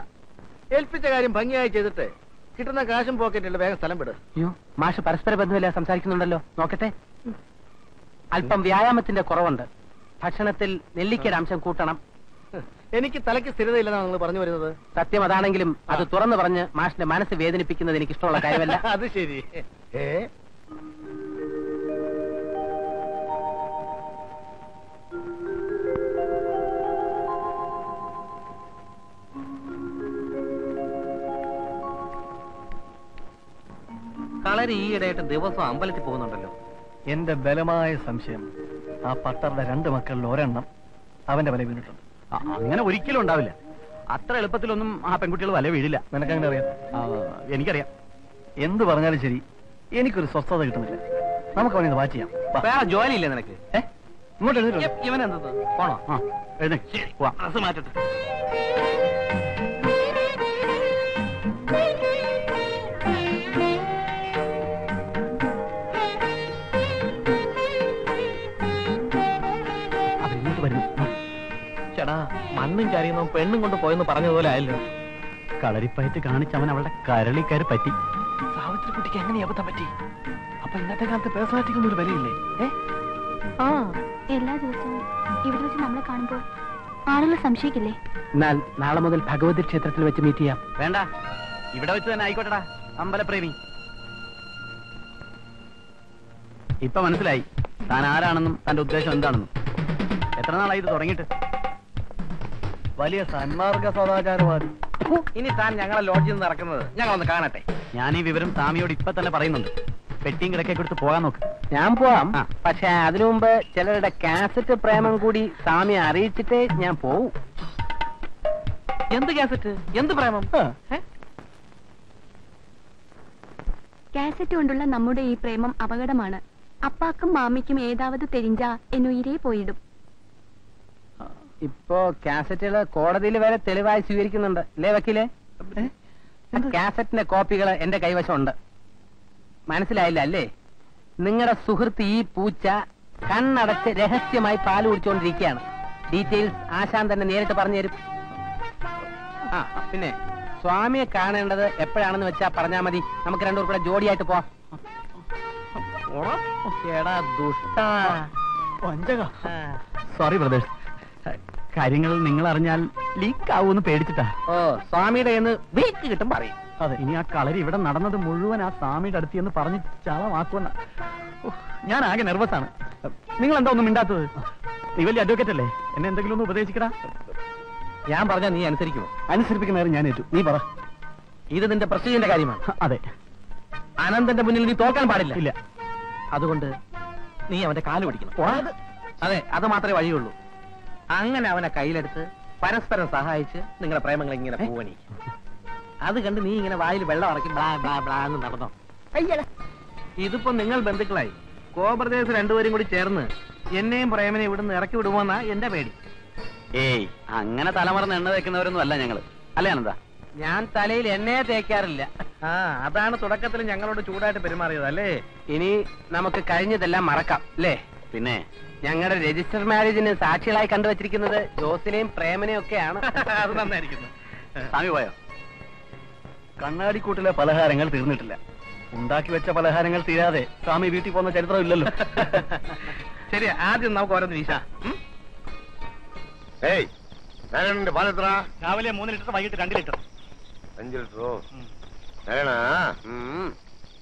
ഏൽപ്പിച്ച കാര്യം ഭംഗിയായി ചെയ്തിട്ട് കിട്ടുന്ന കാശും പോക്കറ്റിൽ വേഗം സ്ഥലം വിട്. അയ്യോ മാഷ് പരസ്പര ബന്ധമില്ല സംസാരിക്കുന്നുണ്ടല്ലോ. നോക്കട്ടെ. അല്പം വ്യായാമത്തിന്റെ കുറവുണ്ട്. ഭക്ഷണത്തിൽ നെല്ലിക്കയുടെ അംശം കൂട്ടണം. എനിക്ക് തലയ്ക്ക് സ്ഥിരതയില്ലെന്നാണ് നിങ്ങൾ പറഞ്ഞു വരുന്നത്? സത്യം അതാണെങ്കിലും അത് തുറന്നു പറഞ്ഞ് മാഷിന്റെ മനസ്സ് വേദനിപ്പിക്കുന്നത് എനിക്ക് ഇഷ്ടമുള്ള കാര്യമല്ല. അത് ശരി. ഏ? കളരി ഈയിടെയായിട്ട് ദിവസം അമ്പലത്തിൽ പോകുന്നുണ്ടല്ലോ. എന്റെ ബലമായ സംശയം ആ പട്ടറുടെ രണ്ട് മക്കളിൽ ഒരെണ്ണം അവന്റെ വല വീണിട്ടുണ്ട്. അങ്ങനെ ഒരിക്കലും ഉണ്ടാവില്ല. അത്ര എളുപ്പത്തിലൊന്നും ആ പെൺകുട്ടികൾ വല വീഴില്ല. നിനക്ക് അങ്ങനെ അറിയാം ആ, എനിക്കറിയാം. എന്ത് പറഞ്ഞാലും ശരി എനിക്കൊരു സ്വസ്ഥത കിട്ടുന്നില്ല. നമുക്ക് അവനെ വാച്ച് ചെയ്യാം. ജോലി വേറെ ജോലിയില്ലേ നിനക്ക്? ഏ? ഇങ്ങോട്ട് എഴുന്നേറ്റ് പോണോ? ആ എഴുതി പോവാം. ഡ്രസ് മാറ്റട്ടെ. മണ്ണും കരയുന്നവൻ പെണ്ണും കൊണ്ട് പോയെന്ന് പറഞ്ഞതുപോലെ ആയല്ലോ. കളരിപ്പയറ്റ് കാണിച്ചവൻ അവൻ അവളുടെ കരളിക്കയറി പറ്റി. സാവിത്രി കുട്ടിക്ക് എങ്ങനെ അബദ്ധം പറ്റി? അപ്പൊ ഇന്നത്തെ കാലത്ത് പേഴ്സണാലിറ്റിക്കൊന്നും ഒരു വിലയില്ലേ? ആ എല്ലാ ദിവസവും ഇവിടെ വെച്ച് നമ്മളെ കാണുമ്പോൾ ആളുകൾ സംശയിക്കില്ലേ? എന്നാൽ നാളെ മുതൽ ഭഗവതി ക്ഷേത്രത്തിൽ വെച്ച് മീറ്റ് ചെയ്യാം. വേണ്ട. ഇവിടെ വെച്ച് തന്നെ ആയിക്കോട്ടെടാ അമ്പലപ്രേമി. ഇപ്പൊ മനസ്സിലായി താൻ ആരാണെന്നും തന്റെ ഉദ്ദേശം എന്താണെന്നും. എത്ര നാളായി ഇത് തുടങ്ങിയിട്ട്? വലിയ സന്മാർഗ സദാചാരവാദി. ഇനി താൻ ഞങ്ങളെ ലോഡ്ജിൽ നിന്ന് ഇറക്കുന്നത് ഞങ്ങളൊന്ന് കാണട്ടെ. ഞാൻ ഈ വിവരം സ്വാമിയോട് ഇപ്പൊ തന്നെ പറയുന്നുണ്ട്. പെട്ടിയും കിടക്കെ കൊടുത്ത് പോകാൻ നോക്ക്. ഞാൻ പോവാം. പക്ഷെ അതിനു മുമ്പ് ചിലരുടെ കാസറ്റ് പ്രേമം കൂടി സ്വാമി അറിയിച്ചിട്ടേ ഞാൻ പോവും. എന്ത് കാസറ്റ്? എന്ത് പ്രേമം? കാസറ്റ് കൊണ്ടുള്ള നമ്മുടെ ഈ പ്രേമം അപകടമാണ്. അപ്പാക്കും മാമിക്കും ഏതാവത് തെരിഞ്ചാ എന്നുയിരേ പോയിടും. ഇപ്പോ കാസറ്റുകൾ കോടതിയിൽ വരെ തെളിവായി സ്വീകരിക്കുന്നുണ്ട്. അല്ലേ വക്കീലെ? കാസറ്റിന്റെ കോപ്പികൾ എന്റെ കൈവശമുണ്ട്. മനസ്സിലായില്ല അല്ലേ? നിങ്ങളുടെ സുഹൃത്ത് ഈ പൂച്ച കണ്ണടച്ച് രഹസ്യമായി പാൽ കുടിച്ചുകൊണ്ടിരിക്കുകയാണ് ഡീറ്റെയിൽസ് ആശാൻ തന്നെ നേരിട്ട് പറഞ്ഞു തരും. ആ പിന്നെ സ്വാമിയെ കാണേണ്ടത് എപ്പോഴാണെന്ന് വെച്ചാ പറഞ്ഞാ മതി. നമുക്ക് രണ്ടുപേർ കൂടെ ജോഡിയായിട്ട് പോവാം. സോറി ബ്രദേഴ്സ് കാര്യങ്ങൾ നിങ്ങൾ അറിഞ്ഞാൽ ലീക്ക് ആവുമെന്ന് പേടിച്ചിട്ടാ. ഓ സ്വാമിയുടെ എന്ന് വീക്ക് കിട്ടും പറയും. അതെ ഇനി ആ കളരി ഇവിടെ നടന്നത് മുഴുവൻ ആ സ്വാമിയുടെ അടുത്ത് എന്ന് പറഞ്ഞ് ചളമാക്കുമെന്ന. ഞാൻ ആകെ നെർവസ് ആണ് നിങ്ങൾ എന്താ ഒന്നും മിണ്ടാത്തത്? നീ വലിയ അഡ്വക്കേറ്റ് അല്ലേ? എന്നെ എന്തെങ്കിലും ഒന്ന് ഉപദേശിക്കടാ. ഞാൻ പറഞ്ഞാ നീ അനുസരിക്കുമോ അനുസരിപ്പിക്കുന്ന നേരം ഞാൻ ഏറ്റു. നീ പറ. ഇത് നിന്റെ പ്രസ്റ്റീജിന്റെ കാര്യമാണ്. അതെ. അനന്തന്റെ മുന്നിൽ നീ തോക്കാൻ പാടില്ല. ഇല്ല. അതുകൊണ്ട് നീ അവന്റെ കാൽ പിടിക്കണം. അതെ അത് മാത്രമേ വഴിയുള്ളൂ. അങ്ങനെ അവനെ കയ്യിലെടുത്ത് പരസ്പരം സഹായിച്ച് നിങ്ങളെ പ്രേമങ്ങൾ ഇങ്ങനെ പോവണി. അത് കണ്ട് നീ ഇങ്ങനെ വായിൽ വെള്ളം ഇറക്കി ബ്ലാ ബ്ലാ ബ്ലാ എന്ന് നടന്നോ? ഇതിപ്പോ നിങ്ങൾ ബന്ധുക്കളായി. കോബ്രദേശ് രണ്ടുപേരും കൂടി ചേർന്ന് എന്നെയും പ്രേമനെ ഇവിടുന്ന് ഇറക്കി വിടുമോന്നാ എന്റെ പേടി. ഏയ് അങ്ങനെ തലമറന്ന് എണ്ണ തേക്കുന്നവരൊന്നും അല്ല ഞങ്ങൾ. അല്ലേ അനന്ത? ഞാൻ തലയിൽ എണ്ണയെ തേക്കാറില്ല. ആ അതാണ് തുടക്കത്തിൽ ഞങ്ങളോട് ചൂടായിട്ട് പെരുമാറിയത് അല്ലേ? ഇനി നമുക്ക് കഴിഞ്ഞതെല്ലാം മറക്കാം അല്ലേ? പിന്നെ? ഞങ്ങളുടെ രജിസ്റ്റർ മാരേജിന് സാക്ഷികളായി കണ്ടുവച്ചിരിക്കുന്നത് ജോസിനെയും പ്രേമനെയും ഒക്കെയാണ്. അത് നന്നായിരിക്കുന്നു. സ്വാമി പോയോ? കണ്ണാടിക്കൂട്ടിലെ പലഹാരങ്ങൾ തീർന്നിട്ടില്ല. ഉണ്ടാക്കി വെച്ച പലഹാരങ്ങൾ തീരാതെ സ്വാമി വീട്ടിൽ പോകുന്ന ചരിത്രമില്ലല്ലോ ശരി ആദ്യം നമുക്ക് ഓരോന്ന് വീശ. ഏയ് നാരായണന്റെ രാവിലെ മൂന്ന് ലിറ്റർ വൈകിട്ട് രണ്ട് ലിറ്റർ. അഞ്ച് ലിറ്ററോ? നാരായണ?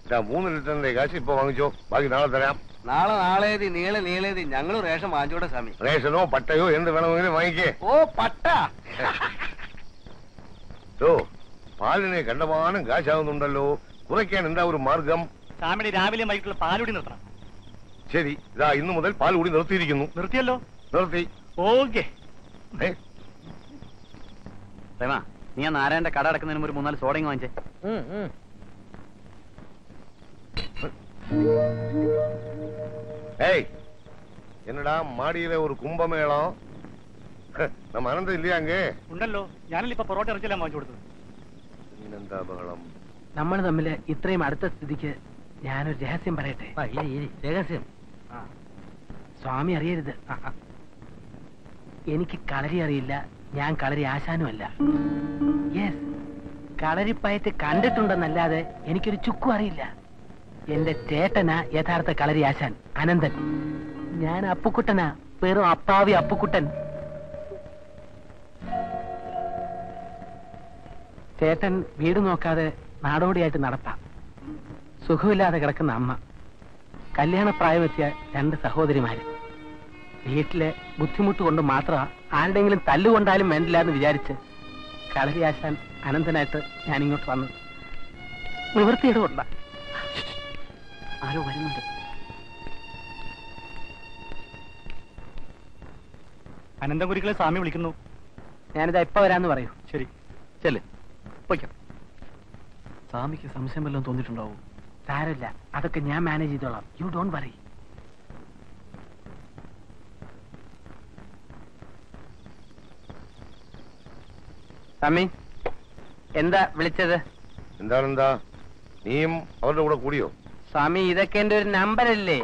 ഇതാ മൂന്ന് ലിറ്ററിന്റെ കാശ് ഇപ്പൊ വാങ്ങിച്ചോ. ബാക്കി നാളെ തരാം. നാളെ നാളേതി നീളെ നീളേതി. ഞങ്ങൾ റേഷൻ വാങ്ങിച്ചോടെ സ്വാമി. റേഷനോ പട്ടയോ എന്ത് വേണമെങ്കിലും വാങ്ങിക്കേ. ഓ പട്ട. ഓ പാലിനെ കണ്ടമാനം കാശാവുന്നുണ്ടല്ലോ. കുറയ്ക്കാൻ എന്താ ഒരു മാർഗം? സ്വാമിയുടെ രാവിലെ വൈകിട്ടുള്ള പാലുടി നിർത്തണം. ശരി ഇതാ ഇന്നു മുതൽ പാൽ കൂടി നിർത്തിയിരിക്കുന്നു. നിർത്തിയല്ലോ? നിർത്തി. ഓക്കെ. പ്രേമ നീ ആ നാരായണന്റെ കട അടക്കുന്നതിന് മുമ്പ് ഒരു മൂന്നാൽ സോഡയും വാങ്ങിച്ചേ. ஏய் என்னடா மாடியில ஒரு கும்பமேளம் நம்ம அனந்தம் இல்லையா அங்க ഉണ്ടല്ലോ ഞാനല്ലേ ഇപ്പൊ പൊറോട്ട ഇറച്ചിയെല്ലാം വാങ്ങിച്ചു കൊടുത്തത് പിന്നെന്താ ബഹളം നമ്മൾ തമ്മിൽ ഇത്രയും അടുത്ത സ്ഥിതിക്ക് ഞാനൊരു രഹസ്യം പറയട്ടെ രഹസ്യം സ്വാമി അറിയരുത് എനിക്ക് കളരി അറിയില്ല ഞാൻ കളരി ആശാനുമല്ല യെസ് കളരിപ്പയറ്റ് കണ്ടിട്ടുണ്ടെന്നല്ലാതെ എനിക്കൊരു ചുക്കും അറിയില്ല എന്റെ ചേട്ടനാ യഥാർത്ഥ കളരി ആശാൻ അനന്തൻ. ഞാൻ അപ്പുക്കുട്ടനാ വെറും അപ്പാവി അപ്പുക്കുട്ടൻ. ചേട്ടൻ വീട് നോക്കാതെ നാടോടിയായിട്ട് നടപ്പാം. സുഖമില്ലാതെ കിടക്കുന്ന അമ്മ. കല്യാണ പ്രായമെത്തിയ രണ്ട് സഹോദരിമാര്. വീട്ടിലെ ബുദ്ധിമുട്ട് കൊണ്ട് മാത്രം ആരുടെങ്കിലും തല്ലുകൊണ്ടാലും വേണ്ടില്ല എന്ന് വിചാരിച്ച് കളരിയാശാൻ അനന്തനായിട്ട് ഞാൻ ഇങ്ങോട്ട് വന്നത്. നിവൃത്തിയുടെ കൊണ്ട ആരോ വരുന്നുണ്ട്. അനന്തപുരികളെ സ്വാമി വിളിക്കുന്നു. ഞാനിതാ ഇപ്പൊ വരാന്ന് പറയൂ. ശരി. ചെല്ല്. പോയിക്കോ. സ്വാമിക്ക് സംശയം വല്ലതും തോന്നിയിട്ടുണ്ടാവും? സാരമില്ല. അതൊക്കെ ഞാൻ മാനേജ് ചെയ്തോളാം. യു ഡോണ്ട് വറി സ്വാമി എന്താ വിളിച്ചത്? എന്താണെന്താ? നീയും അവരുടെ കൂടെ കൂടിയോ? സ്വാമി ഇതൊക്കെ എന്റെ ഒരു നമ്പരല്ലേ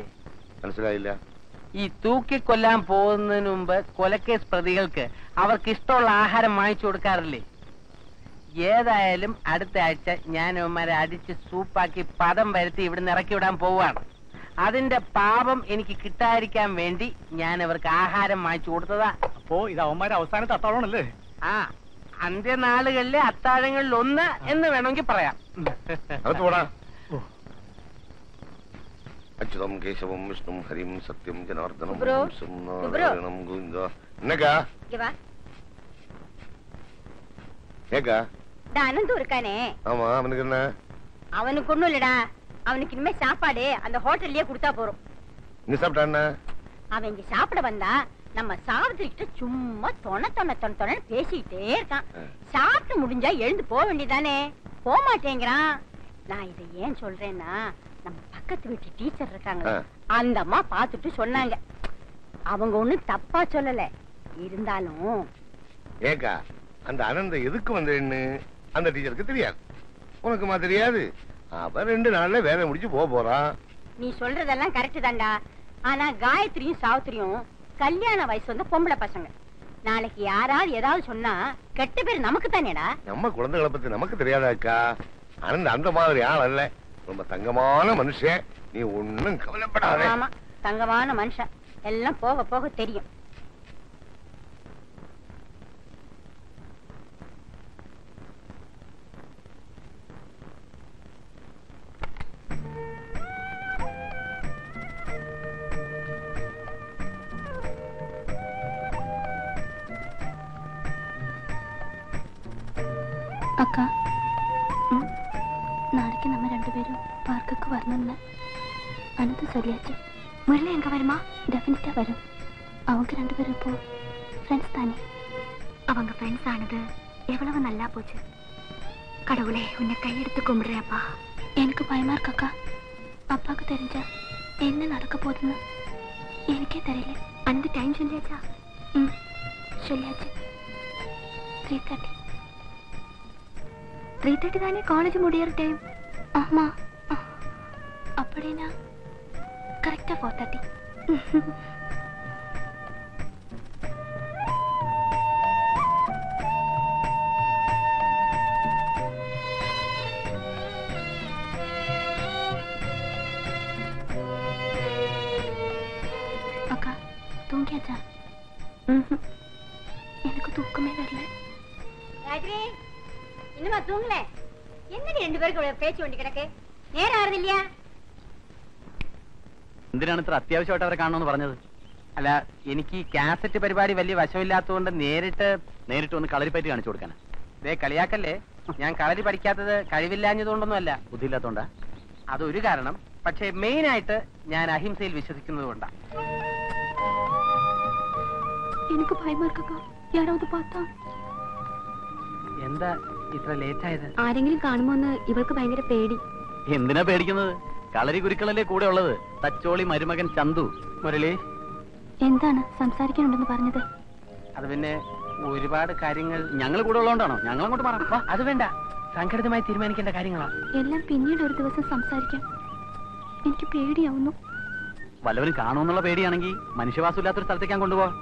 മനസ്സിലായില്ല. ഈ തൂക്കിക്കൊല്ലാൻ പോകുന്നതിന് മുമ്പ് കൊലക്കേസ് പ്രതികൾക്ക് അവർക്ക് ഇഷ്ടമുള്ള ആഹാരം വാങ്ങിച്ചു കൊടുക്കാറില്ലേ? ഏതായാലും അടുത്ത ആഴ്ച ഞാൻ അവന്മാരെ അടിച്ച് സൂപ്പാക്കി പദം വരുത്തി ഇവിടുന്ന് ഇറക്കി വിടാൻ പോവുകയാണ്. അതിന്റെ പാപം എനിക്ക് കിട്ടാതിരിക്കാൻ വേണ്ടി ഞാൻ അവർക്ക് ആഹാരം വാങ്ങിച്ചു കൊടുത്തതാ. അപ്പോ ഇത് അവന്മാരെ അവസാനത്തെ അത്താഴമാണല്ലേ? ആ അന്ത്യനാളുകളിലെ അത്താഴങ്ങളിൽ ഒന്ന് എന്ന് വേണമെങ്കിൽ പറയാം. പോടാ. அச்சுதம் கேசவம் விஷ்ணும் ஹரிம் சத்யம் ஜனார்தனம் சுப்ரோணம் கோவிந்தா என்னக்கா ஏக்கா அனந்த் இருக்கானே. ஆமா அவனுக்கு என்ன? அவனுக்கு ஒண்ணும் இல்லடா. அவனுக்கு இனிமே சாப்பாடு அந்த ஹோட்டல்லயே கொடுத்தா போறோம் நீ சாப்பிட்டான் அவன் இங்க சாப்பிட வந்தா நம்ம சாவித்திரிக்கிட்ட சும்மா தொண தொண தொண தொண பேசிக்கிட்டே இருக்கான். சாப்பிட்டு முடிஞ்சா எழுந்து போக வேண்டியதானே போக மாட்டேங்கிறான் நான் இதை ஏன் சொல்றேன்னா பக்கத்து வீட்டு டீச்சர் இருக்காங்க. அந்த அம்மா பார்த்துட்டு சொன்னாங்க. அவங்க ஒண்ணும் தப்பா சொல்லல. இருந்தாலும் ஏக்கா அந்த அனந்த எதுக்கு வந்தேன்னு அந்த டீச்சருக்கு தெரியாது. உனக்குமா தெரியாது? அவன் ரெண்டு நாள்ல வேலை முடிச்சு போக போறான் நீ சொல்றதெல்லாம் கரெக்ட் தான்டா. ஆனா காயத்ரியும் சாவித்திரியும் கல்யாண வயசு வந்த பொம்பளை பசங்க. நாளைக்கு யாராவது ஏதாவது சொன்னா கெட்ட பேர் நமக்கு தானேடா. நம்ம குழந்தைகளை பத்தி நமக்கு தெரியாதாக்கா அனந்த அந்த மாதிரி ஆள் அல்ல. ரொம்ப தங்கமான மனுஷன். நீ ஒண்ணும் கவலைப்படாத. ஆமா தங்கமான மனுஷன். எல்லாம் போக போக தெரியும். தானே காலேஜ் முடியிற டைம் അത്യാവശ്യമായിട്ട് അവരെ കാണണമെന്ന് പറഞ്ഞത്. അല്ല എനിക്ക് ഈ കാസറ്റ് പരിപാടി വലിയ വശമില്ലാത്തതുകൊണ്ട് നേരിട്ട് നേരിട്ട് ഒന്ന് കളരിപ്പറ്റി കാണിച്ചു കൊടുക്കാനാ. ദേ കളിയാക്കല്ലേ? ഞാൻ കളരി പഠിക്കാത്തത് കഴിവില്ലാഞ്ഞതുകൊണ്ടൊന്നും അല്ല ബുദ്ധിയില്ലാത്തോണ്ടാ അതൊരു കാരണം. പക്ഷേ മെയിനായിട്ട് ഞാൻ അഹിംസയിൽ വിശ്വസിക്കുന്നത് കൊണ്ടാണ് എനിക്ക് എന്താ ഇത്ര ലേറ്റ് ആയത് ആരെങ്കിലും കാണുമോന്ന് ഇവൾക്ക് ഭയങ്കര പേടി. എന്തിനാ പേടിക്കുന്നത്? കളരി കുരുക്കളല്ലേ കൂടെ ഉള്ളത്? തച്ചോളി മരുമകൻ ചന്തു. മുരളി. എന്താണ് സംസാരിക്കാനുണ്ടെന്ന് പറഞ്ഞത്? അത് പിന്നെ ഒരുപാട് കാര്യങ്ങൾ ഞങ്ങൾ കൂടെ ഉള്ളതുകൊണ്ടാണോ? ഞങ്ങൾ അങ്ങോട്ട് മാറാം. വാ. അത് വേണ്ട. സംഘടിതമായി തീരുമാനിക്കേണ്ട കാര്യങ്ങളാ. എല്ലാം പിന്നീട് ഒരു ദിവസം സംസാരിക്കാം. എനിക്ക് പേടിയാവുന്നു. വല്ലവരും കാണുമെന്നുള്ള പേടിയാണെങ്കിൽ മനുഷ്യവാസമില്ലാത്തൊരു സ്ഥലത്തേക്ക് ഞാൻ കൊണ്ടുപോവാ.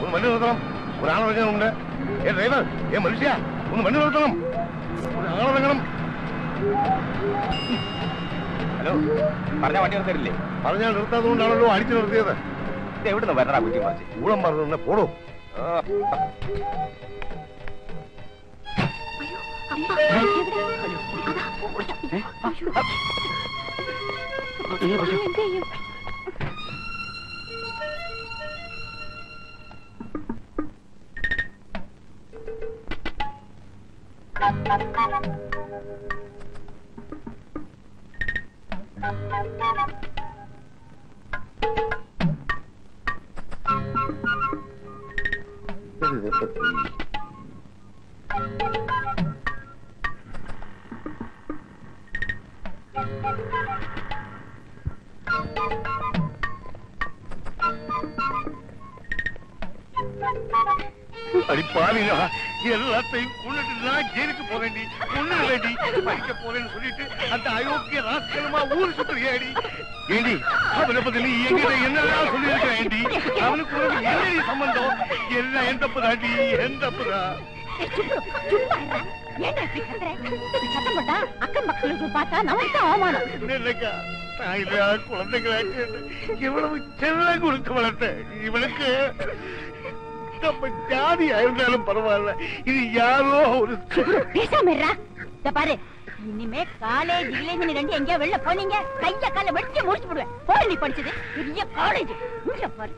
ഒന്ന് വണ്ടി നിർത്തണം. ഒരാളിറങ്ങുന്നുണ്ട് ഏ ഡ്രൈവർ ഏ മനുഷ്യ ഒന്ന് വണ്ടി നിർത്തണം. ഒരാളിറങ്ങണം ഹലോ? പറഞ്ഞ വണ്ടി നിർത്തരില്ലേ പറഞ്ഞാൽ നിർത്താത്തതുകൊണ്ടാണല്ലോ അടിച്ചു നിർത്തിയത്. എവിടുന്ന് വരണ കുറ്റി മറിച്ച് ഊളം പറഞ്ഞു പോടോ. അപ്പ എവിടെ? അതാ. அடி பாவிங்களா எல்லாத்தையும் கொண்டுட்டு நான் ஜெயிலுக்கு போறேன் ஒண்ணு இல்லடி படிக்க போறேன்னு சொல்லிட்டு அந்த அயோக்கிய ராசியமா ஊர் சுத்துறியாடி? ஏண்டி அவனை பத்தி நீ என்கிட்ட என்னெல்லாம் சொல்லியிருக்கிறேன்டி அவனுக்கு உனக்கு என்னடி சம்பந்தம்? எல்லாம் என் தப்புதாடி என் தப்புதான் குழந்தைங்களா இவ்வளவு செல்ல கொடுத்து வளர்த்த இவனுக்கு நம்ம ஜாதியா இருந்தாலும் பரவாயில்ல இது யாரோ ஒரு பேசாம இருடா. இத பாரு இனிமே காலேஜ் கிலேஜ் ரெண்டு எங்கேயா வெளில போனீங்க கைய கால வெட்டி முடிச்சு விடுவேன் போய் நீ படிச்சது பெரிய காலேஜ் இங்க பாரு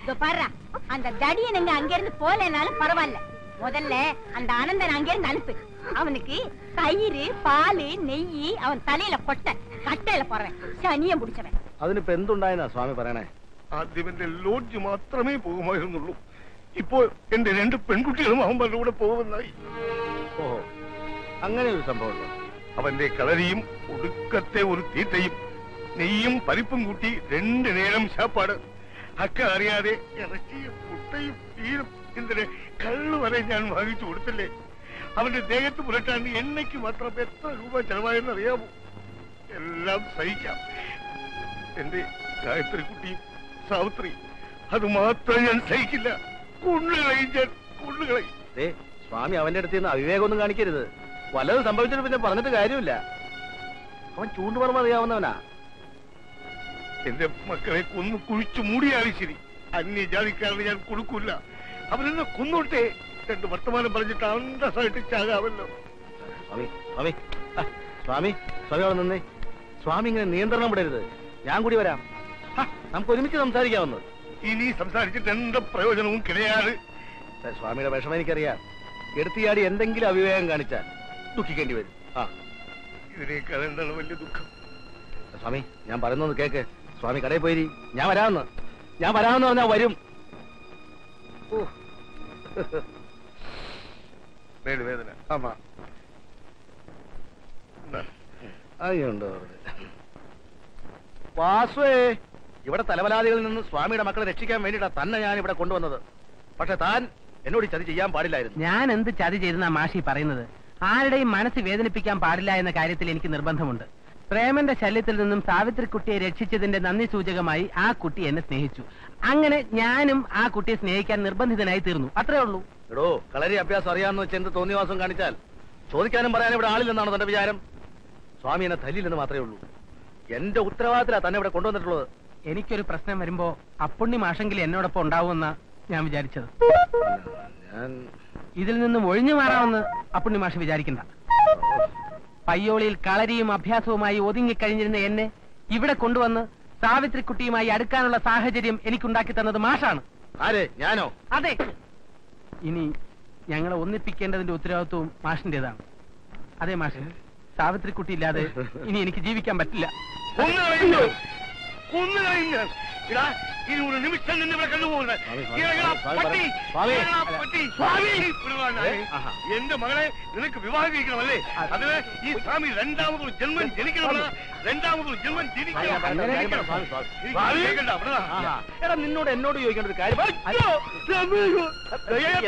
இதோ பாருடா அந்த தடியன் எங்க அங்க இருந்து போலனாலும் பரவாயில்ல முதல்ல அந்த அனந்தன் அங்க இருந்து அனுப்பு அவனுக்கு தயிர் பால் நெய் அவன் தலையில கொட்ட கட்டையில போறவன் சனியம் பிடிச்சவன் അതിനിപ്പോ എന്തുണ്ടായെന്നാ സ്വാമി പറയണേ ആദ്യം എന്റെ ലോഡ്ജ് മാത്രമേ പോകുമായിരുന്നുള്ളൂ ഇപ്പോൾ എന്റെ രണ്ട് പെൺകുട്ടികളും അവന്മാരുടെ കൂടെ പോകുന്നായി ഓ അങ്ങനെ ഒരു സംഭവം അവന്റെ കളരിയും ഒടുക്കത്തെ ഒരു തീറ്റയും നെയ്യും പരിപ്പും കൂട്ടി രണ്ടു നേരം ശാപ്പാട്. അക്ക അറിയാതെ ഇറച്ചിയും മുട്ടയും തീരും എന്തിന് കള്ളു വരെ ഞാൻ വാങ്ങിച്ചു കൊടുത്തില്ലേ? അവന്റെ ദേഹത്ത് പുരട്ടാൻ എണ്ണയ്ക്ക് മാത്രം എത്ര രൂപ ചെലവായെന്ന് അറിയാമോ എല്ലാം സഹിക്കാം. എന്റെ ഗായത്രി കുട്ടിയും സാവിത്രി അത് മാത്രം ഞാൻ സഹിക്കില്ല. സ്വാമി അവന്റെ അടുത്ത് നിന്ന് അവിവേകമൊന്നും കാണിക്കരുത്. വല്ലതും സംഭവിച്ചിട്ട് പിന്നെ പറഞ്ഞിട്ട് കാര്യമില്ല. അവൻ ചൂണ്ടുപറമ്പ് അറിയാവുന്നവനാ. എന്റെ മക്കളെ കൊന്നു കുഴിച്ചു മൂടിയാണ് ശരി. അന്യജാതിക്കാരന് ഞാൻ കൊടുക്കൂല. അവനെന്നെ കൊന്നോട്ടെ. രണ്ട് വർത്തമാനം പറഞ്ഞിട്ട് അന്തസ്സായിട്ട് ചാകാമല്ലോ. സ്വാമി സ്വാമി. സ്വാമി സ്വാമി അവിടെ നിന്നേ. സ്വാമി ഇങ്ങനെ നിയന്ത്രണം വിടരുത്. ഞാൻ കൂടി വരാം. നമുക്ക് ഒരുമിച്ച് സംസാരിക്കാവുന്നത്. ഇനി സംസാരിച്ചിട്ട് എന്ത് പ്രയോജനവും കിടയാറ് സ്വാമിയുടെ വിഷമം എനിക്കറിയാം. എടുത്തിയാടി എന്തെങ്കിലും അവിവേകം കാണിച്ചാൽ ദുഃഖിക്കേണ്ടി വരും. ആ. ഇതിനേക്കാൾ എന്താണ് വലിയ ദുഃഖം? സ്വാമി ഞാൻ പറയുന്നത് കേക്ക്. സ്വാമി കടയിൽ പോയി ഞാൻ വരാമെന്ന്. ഞാൻ വരാമെന്ന് പറഞ്ഞാൽ വരും. വേദന ആമാ. അയ്യുണ്ടോ വാസുവേ. ഇവിടെ തലവലാദികളിൽ നിന്ന് സ്വാമിയുടെ മക്കളെ രക്ഷിക്കാൻ വേണ്ടിയിട്ടാ തന്നെ ഞാൻ ഇവിടെ കൊണ്ടുവന്നത്. പക്ഷെ താൻ എന്നോട് ചതി ചെയ്യാൻ പാടില്ലായിരുന്നു. ഞാൻ എന്ത് ചതി ചെയ്തെന്നാ മാഷി പറയുന്നത്? ആരുടെയും മനസ്സ് വേദനിപ്പിക്കാൻ പാടില്ല എന്ന കാര്യത്തിൽ എനിക്ക് നിർബന്ധമുണ്ട്. പ്രേമന്റെ ശല്യത്തിൽ നിന്നും സാവിത്രി കുട്ടിയെ രക്ഷിച്ചതിന്റെ നന്ദി സൂചകമായി ആ കുട്ടി എന്നെ സ്നേഹിച്ചു. അങ്ങനെ ഞാനും ആ കുട്ടിയെ സ്നേഹിക്കാൻ നിർബന്ധിതനായി തീർന്നു. അത്രേ ഉള്ളൂ. എടോ കളരി അഭ്യാസം അറിയാമെന്ന് വെച്ച് എന്ത് തോന്നിവാസം കാണിച്ചാൽ? ചോദിക്കാനും പറയാനും ഇവിടെ ആളില്ലെന്നാണ് തന്റെ വിചാരം? സ്വാമി എന്നെ തല്ലില്ലെന്ന് മാത്രമേ ഉള്ളൂ. എന്റെ ഉത്തരവാദിത്തത്തിലാ തന്നെ ഇവിടെ കൊണ്ടുവന്നിട്ടുള്ളത്. എനിക്കൊരു പ്രശ്നം വരുമ്പോ അപ്പുണ്ണി മാഷെങ്കിലും എന്നോടൊപ്പം ഉണ്ടാവുമെന്നാ ഞാൻ വിചാരിച്ചത്. ഇതിൽ നിന്നും ഒഴിഞ്ഞു മാറാമെന്ന് അപ്പുണ്ണി മാഷ് വിചാരിക്കണ്ട. പയ്യോളിയിൽ കളരിയും അഭ്യാസവുമായി ഒതുങ്ങിക്കഴിഞ്ഞിരുന്ന എന്നെ ഇവിടെ കൊണ്ടുവന്ന് സാവിത്രിക്കുട്ടിയുമായി അടുക്കാനുള്ള സാഹചര്യം എനിക്കുണ്ടാക്കി തന്നത് മാഷാണ്. ഞാനോ? അതെ. ഇനി ഞങ്ങളെ ഒന്നിപ്പിക്കേണ്ടതിന്റെ ഉത്തരവാദിത്വവും മാഷിന്റേതാണ്. അതെ മാഷ് സാവിത്രിക്കുട്ടി ഇല്ലാതെ ഇനി എനിക്ക് ജീവിക്കാൻ പറ്റില്ല. உண்மையில ഒരു. ഇറങ്ങടാ, പട്ടി. ഇവിടെ വാ, നായേ. ആഹാ. എന്റെ മകളെ നിനക്ക് വിവാഹം കഴിക്കണമല്ലേ? അതിന് ഈ സ്വാമി രണ്ടാമതൊരു ജന്മം ജനിക്കണമല്ല. രണ്ടാമതൊരു ജന്മം ജനിക്കണം. അങ്ങനെ ജനിക്കണം. നിന്നോട് എന്നോട് ചോദിക്കേണ്ട ഒരു കാര്യം.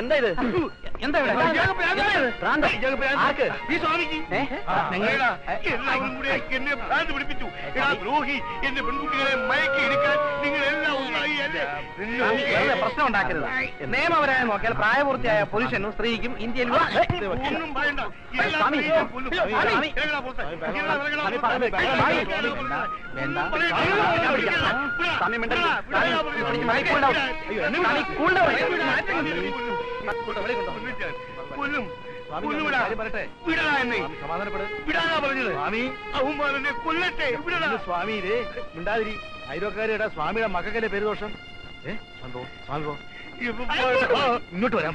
എന്താ ഇത്? എന്താ എല്ലാവരും കൂടെ എന്നെ ഭ്രാന്ത് പിടിപ്പിച്ചു. എടാ ദ്രോഹി എന്റെ പെൺകുട്ടികളെ മയക്കി എടുക്കാൻ നിങ്ങൾ എല്ലാം വെറുതെ പ്രശ്നം ഉണ്ടാക്കരുത്. നിയമപരമായി നോക്കിയാൽ പ്രായപൂർത്തിയായ പുരുഷനും സ്ത്രീക്കും ഇന്ത്യയിൽ കൊല്ലും. കൊല്ലട്ടെ. സ്വാമി ഇത് മിണ്ടാതിരി. അയലോക്കാരുടെ സ്വാമിയുടെ മക്കൾക്കല്ലേ പേര് ദോഷം ഏ പോ. ഇങ്ങോട്ട് വരാൻ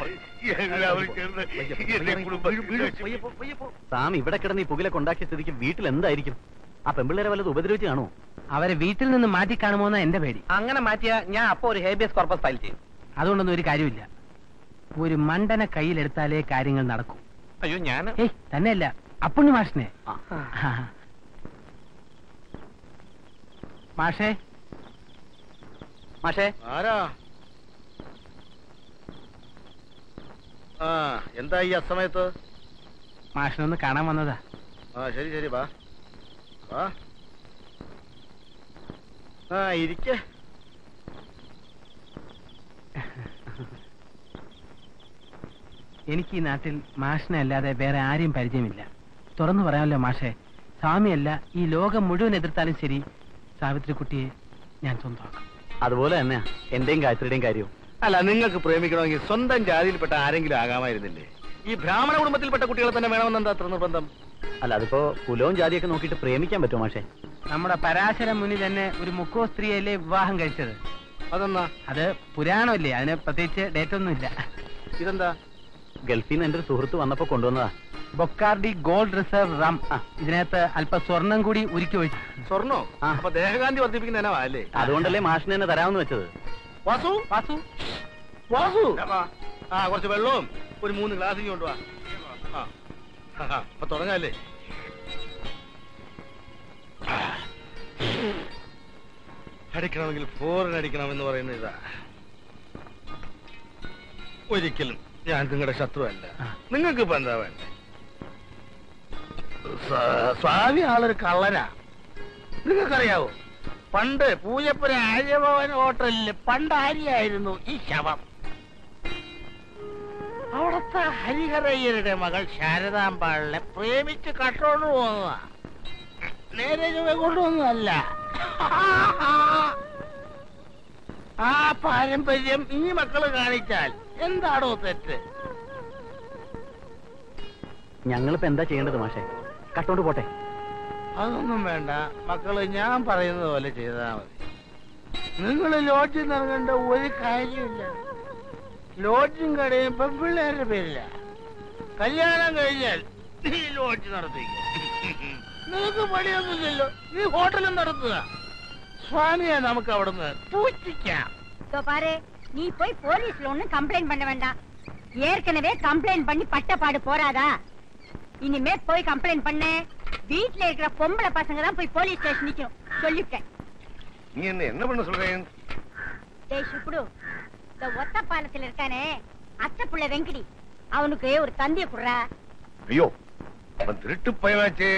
സാം ഇവിടെ കിടന്ന് ഈ പുകിലൊക്കെ ഉണ്ടാക്കിയ സ്ഥിതിക്ക് വീട്ടിൽ എന്തായിരിക്കും? ആ പെമ്പിള്ളേരെ വല്ലത് ഉപദ്രവിച്ച് കാണുമോ അവരെ വീട്ടിൽ നിന്ന് മാറ്റി കാണുമോന്ന എന്റെ പേടി. അങ്ങനെ മാറ്റിയാ ഞാൻ അപ്പൊ ഒരു ഹേബിയസ് കോർപ്പസ് ഫയൽ ചെയ്യും. അതുകൊണ്ടൊന്നും ഒരു കാര്യമില്ല. ഒരു മണ്ടനെ കയ്യിലെടുത്താലേ കാര്യങ്ങൾ നടക്കൂ. അയ്യോ ഞാൻ തന്നെയല്ല. അപ്പുണ്ണി മാഷിനെ. മാഷേ. മാഷേ. ആരാ? ആ എന്താ ഈ അസമയത്ത്? മാഷിനൊന്ന് കാണാൻ വന്നതാ. ആ ശരി ശരി വാ. വാ. ആ ഇരിക്കേ. എനിക്ക് ഈ നാട്ടിൽ മാഷിനെ അല്ലാതെ വേറെ ആരെയും പരിചയമില്ല. തുറന്നു പറയാമല്ലോ മാഷെ സ്വാമിയല്ല ഈ ലോകം മുഴുവൻ എതിർത്താലും ശരി സാവിത്രിക്കുട്ടിയെ ഞാൻ സ്വന്തമാക്കും. അതുപോലെ തന്നെ എന്റെയും ഗായത്രിയുടെയും കാര്യവും. അല്ല നിങ്ങൾക്ക് പ്രേമിക്കണമെങ്കിൽ സ്വന്തം ജാതിയിൽപ്പെട്ട ആരെങ്കിലും ആകാമായിരുന്നില്ലേ? ഈ ബ്രാഹ്മണ കുടുംബത്തിൽപ്പെട്ട കുട്ടികളെ തന്നെ വേണമെന്നെന്താ അത്ര നിർബന്ധം? അല്ല അതിപ്പോ കുലവും ജാതിയൊക്കെ നോക്കിയിട്ട് പ്രേമിക്കാൻ പറ്റുമോ മാഷെ? നമ്മുടെ പരാശരം മുനി തന്നെ ഒരു മുക്കോ സ്ത്രീയല്ലേ വിവാഹം കഴിച്ചത്? അതെന്നാ അത് പുരാണമല്ലേ അതിന് പ്രത്യേകിച്ച് ഡേറ്റ് ഒന്നുമില്ല ഇതെന്താ? ഗൾഫിൽ നിന്ന് എന്റെ ഒരു സുഹൃത്ത് വന്നപ്പോ കൊണ്ടുവന്നതാ. Bacardi gold reserve rum. ഇതിനകത്ത് അല്പ സ്വർണം കൂടി ഉരുക്കി വെച്ചു സ്വർണോ. അപ്പൊ ദേഹകാന്തി വർദ്ധിപ്പിക്കുന്ന അല്ലേ? അതുകൊണ്ടല്ലേ മാഷിനെ തന്നെ തരാമെന്ന് വെച്ചത്. വാസു? വാസു? വാസു? ആ. കുറച്ച് വെള്ളവും ഒരു മൂന്ന് ഗ്ലാസ് കൊണ്ടുവാ. ആ. അപ്പൊ തുടങ്ങാല്ലേ? അടിക്കണമെങ്കിൽ ഫോറിൻ അടിക്കണം എന്ന് പറയുന്ന ഇതാ. ഒരിക്കലും. ഞാൻ നിങ്ങളുടെ ശത്രുവല്ല. നിങ്ങൾക്ക് ഇപ്പൊ എന്താ വേണ്ടേ? സ്വാ- സ്വാമി ആളൊരു കള്ളനാ. നിങ്ങൾക്കറിയാവോ? പണ്ട് പൂജപ്പുര ആര്യഭവൻ ഹോട്ടലിൽ പണ്ട് ആര്യായിരുന്നു ഈ ശവം. അവിടത്തെ ഹരിഹരയ്യരുടെ മകൾ ശാരദാമ്പാളിനെ പ്രേമിച്ച് കട്ടോണ്ട് പോകുന്നതാ നേരെ രൂപ കൊണ്ടുവന്നതല്ല. ആ പാരമ്പര്യം ഈ മക്കൾ കാണിച്ചാൽ എന്താണോ തെറ്റ്? ഞങ്ങളിപ്പോ എന്താ ചെയ്യേണ്ടത് മാഷെ? കട്ടോണ്ട് പോട്ടെ. അതൊന്നും വേണ്ട. മക്കൾ ഞാൻ പറയുന്നത് പോലെ ചെയ്താൽ മതി. നിങ്ങൾ ലോഡ്ജിൽ നിറങ്ങേണ്ട ഒരു കാര്യമില്ല ലോഡ്ജും കടയും പെൺപിള്ളേരുടെ പേരില്ല. കല്യാണം കഴിഞ്ഞാൽ നീ ലോഡ്ജ് നടത്തിക്ക. നിങ്ങൾക്ക് പണിയൊന്നുമില്ലല്ലോ. നീ ഹോട്ടലും നടത്തുക. സ്വാമിയെ നമുക്ക് അവിടുന്ന് പൂച്ചിക്കാം நீ போய் போலீஸ்ல ஒண்ணும் கம்ப்ளைண்ட் பண்ண வேண்டாம். ஏற்கனவே கம்ப்ளைண்ட் பண்ணி பட்டப்பாடு போறாதா? இனிமே போய் கம்ப்ளைண்ட் பண்ண. வீட்ல இருக்கிற பொம்பளை பசங்க தான் போய் போலீஸ் ஸ்டேஷன் நிக்கணும். சொல்லிவிட்டேன். நீ என்ன என்ன பண்ண சொல்றேன்? டேய் சுப்புடு இந்த ஒத்த பாலத்துல இருக்கானே அத்தை புள்ள வெங்கடி. அவனுக்கு ஒரு தந்திய குடுறா. ஐயோ அவன் திருட்டு பயனாச்சே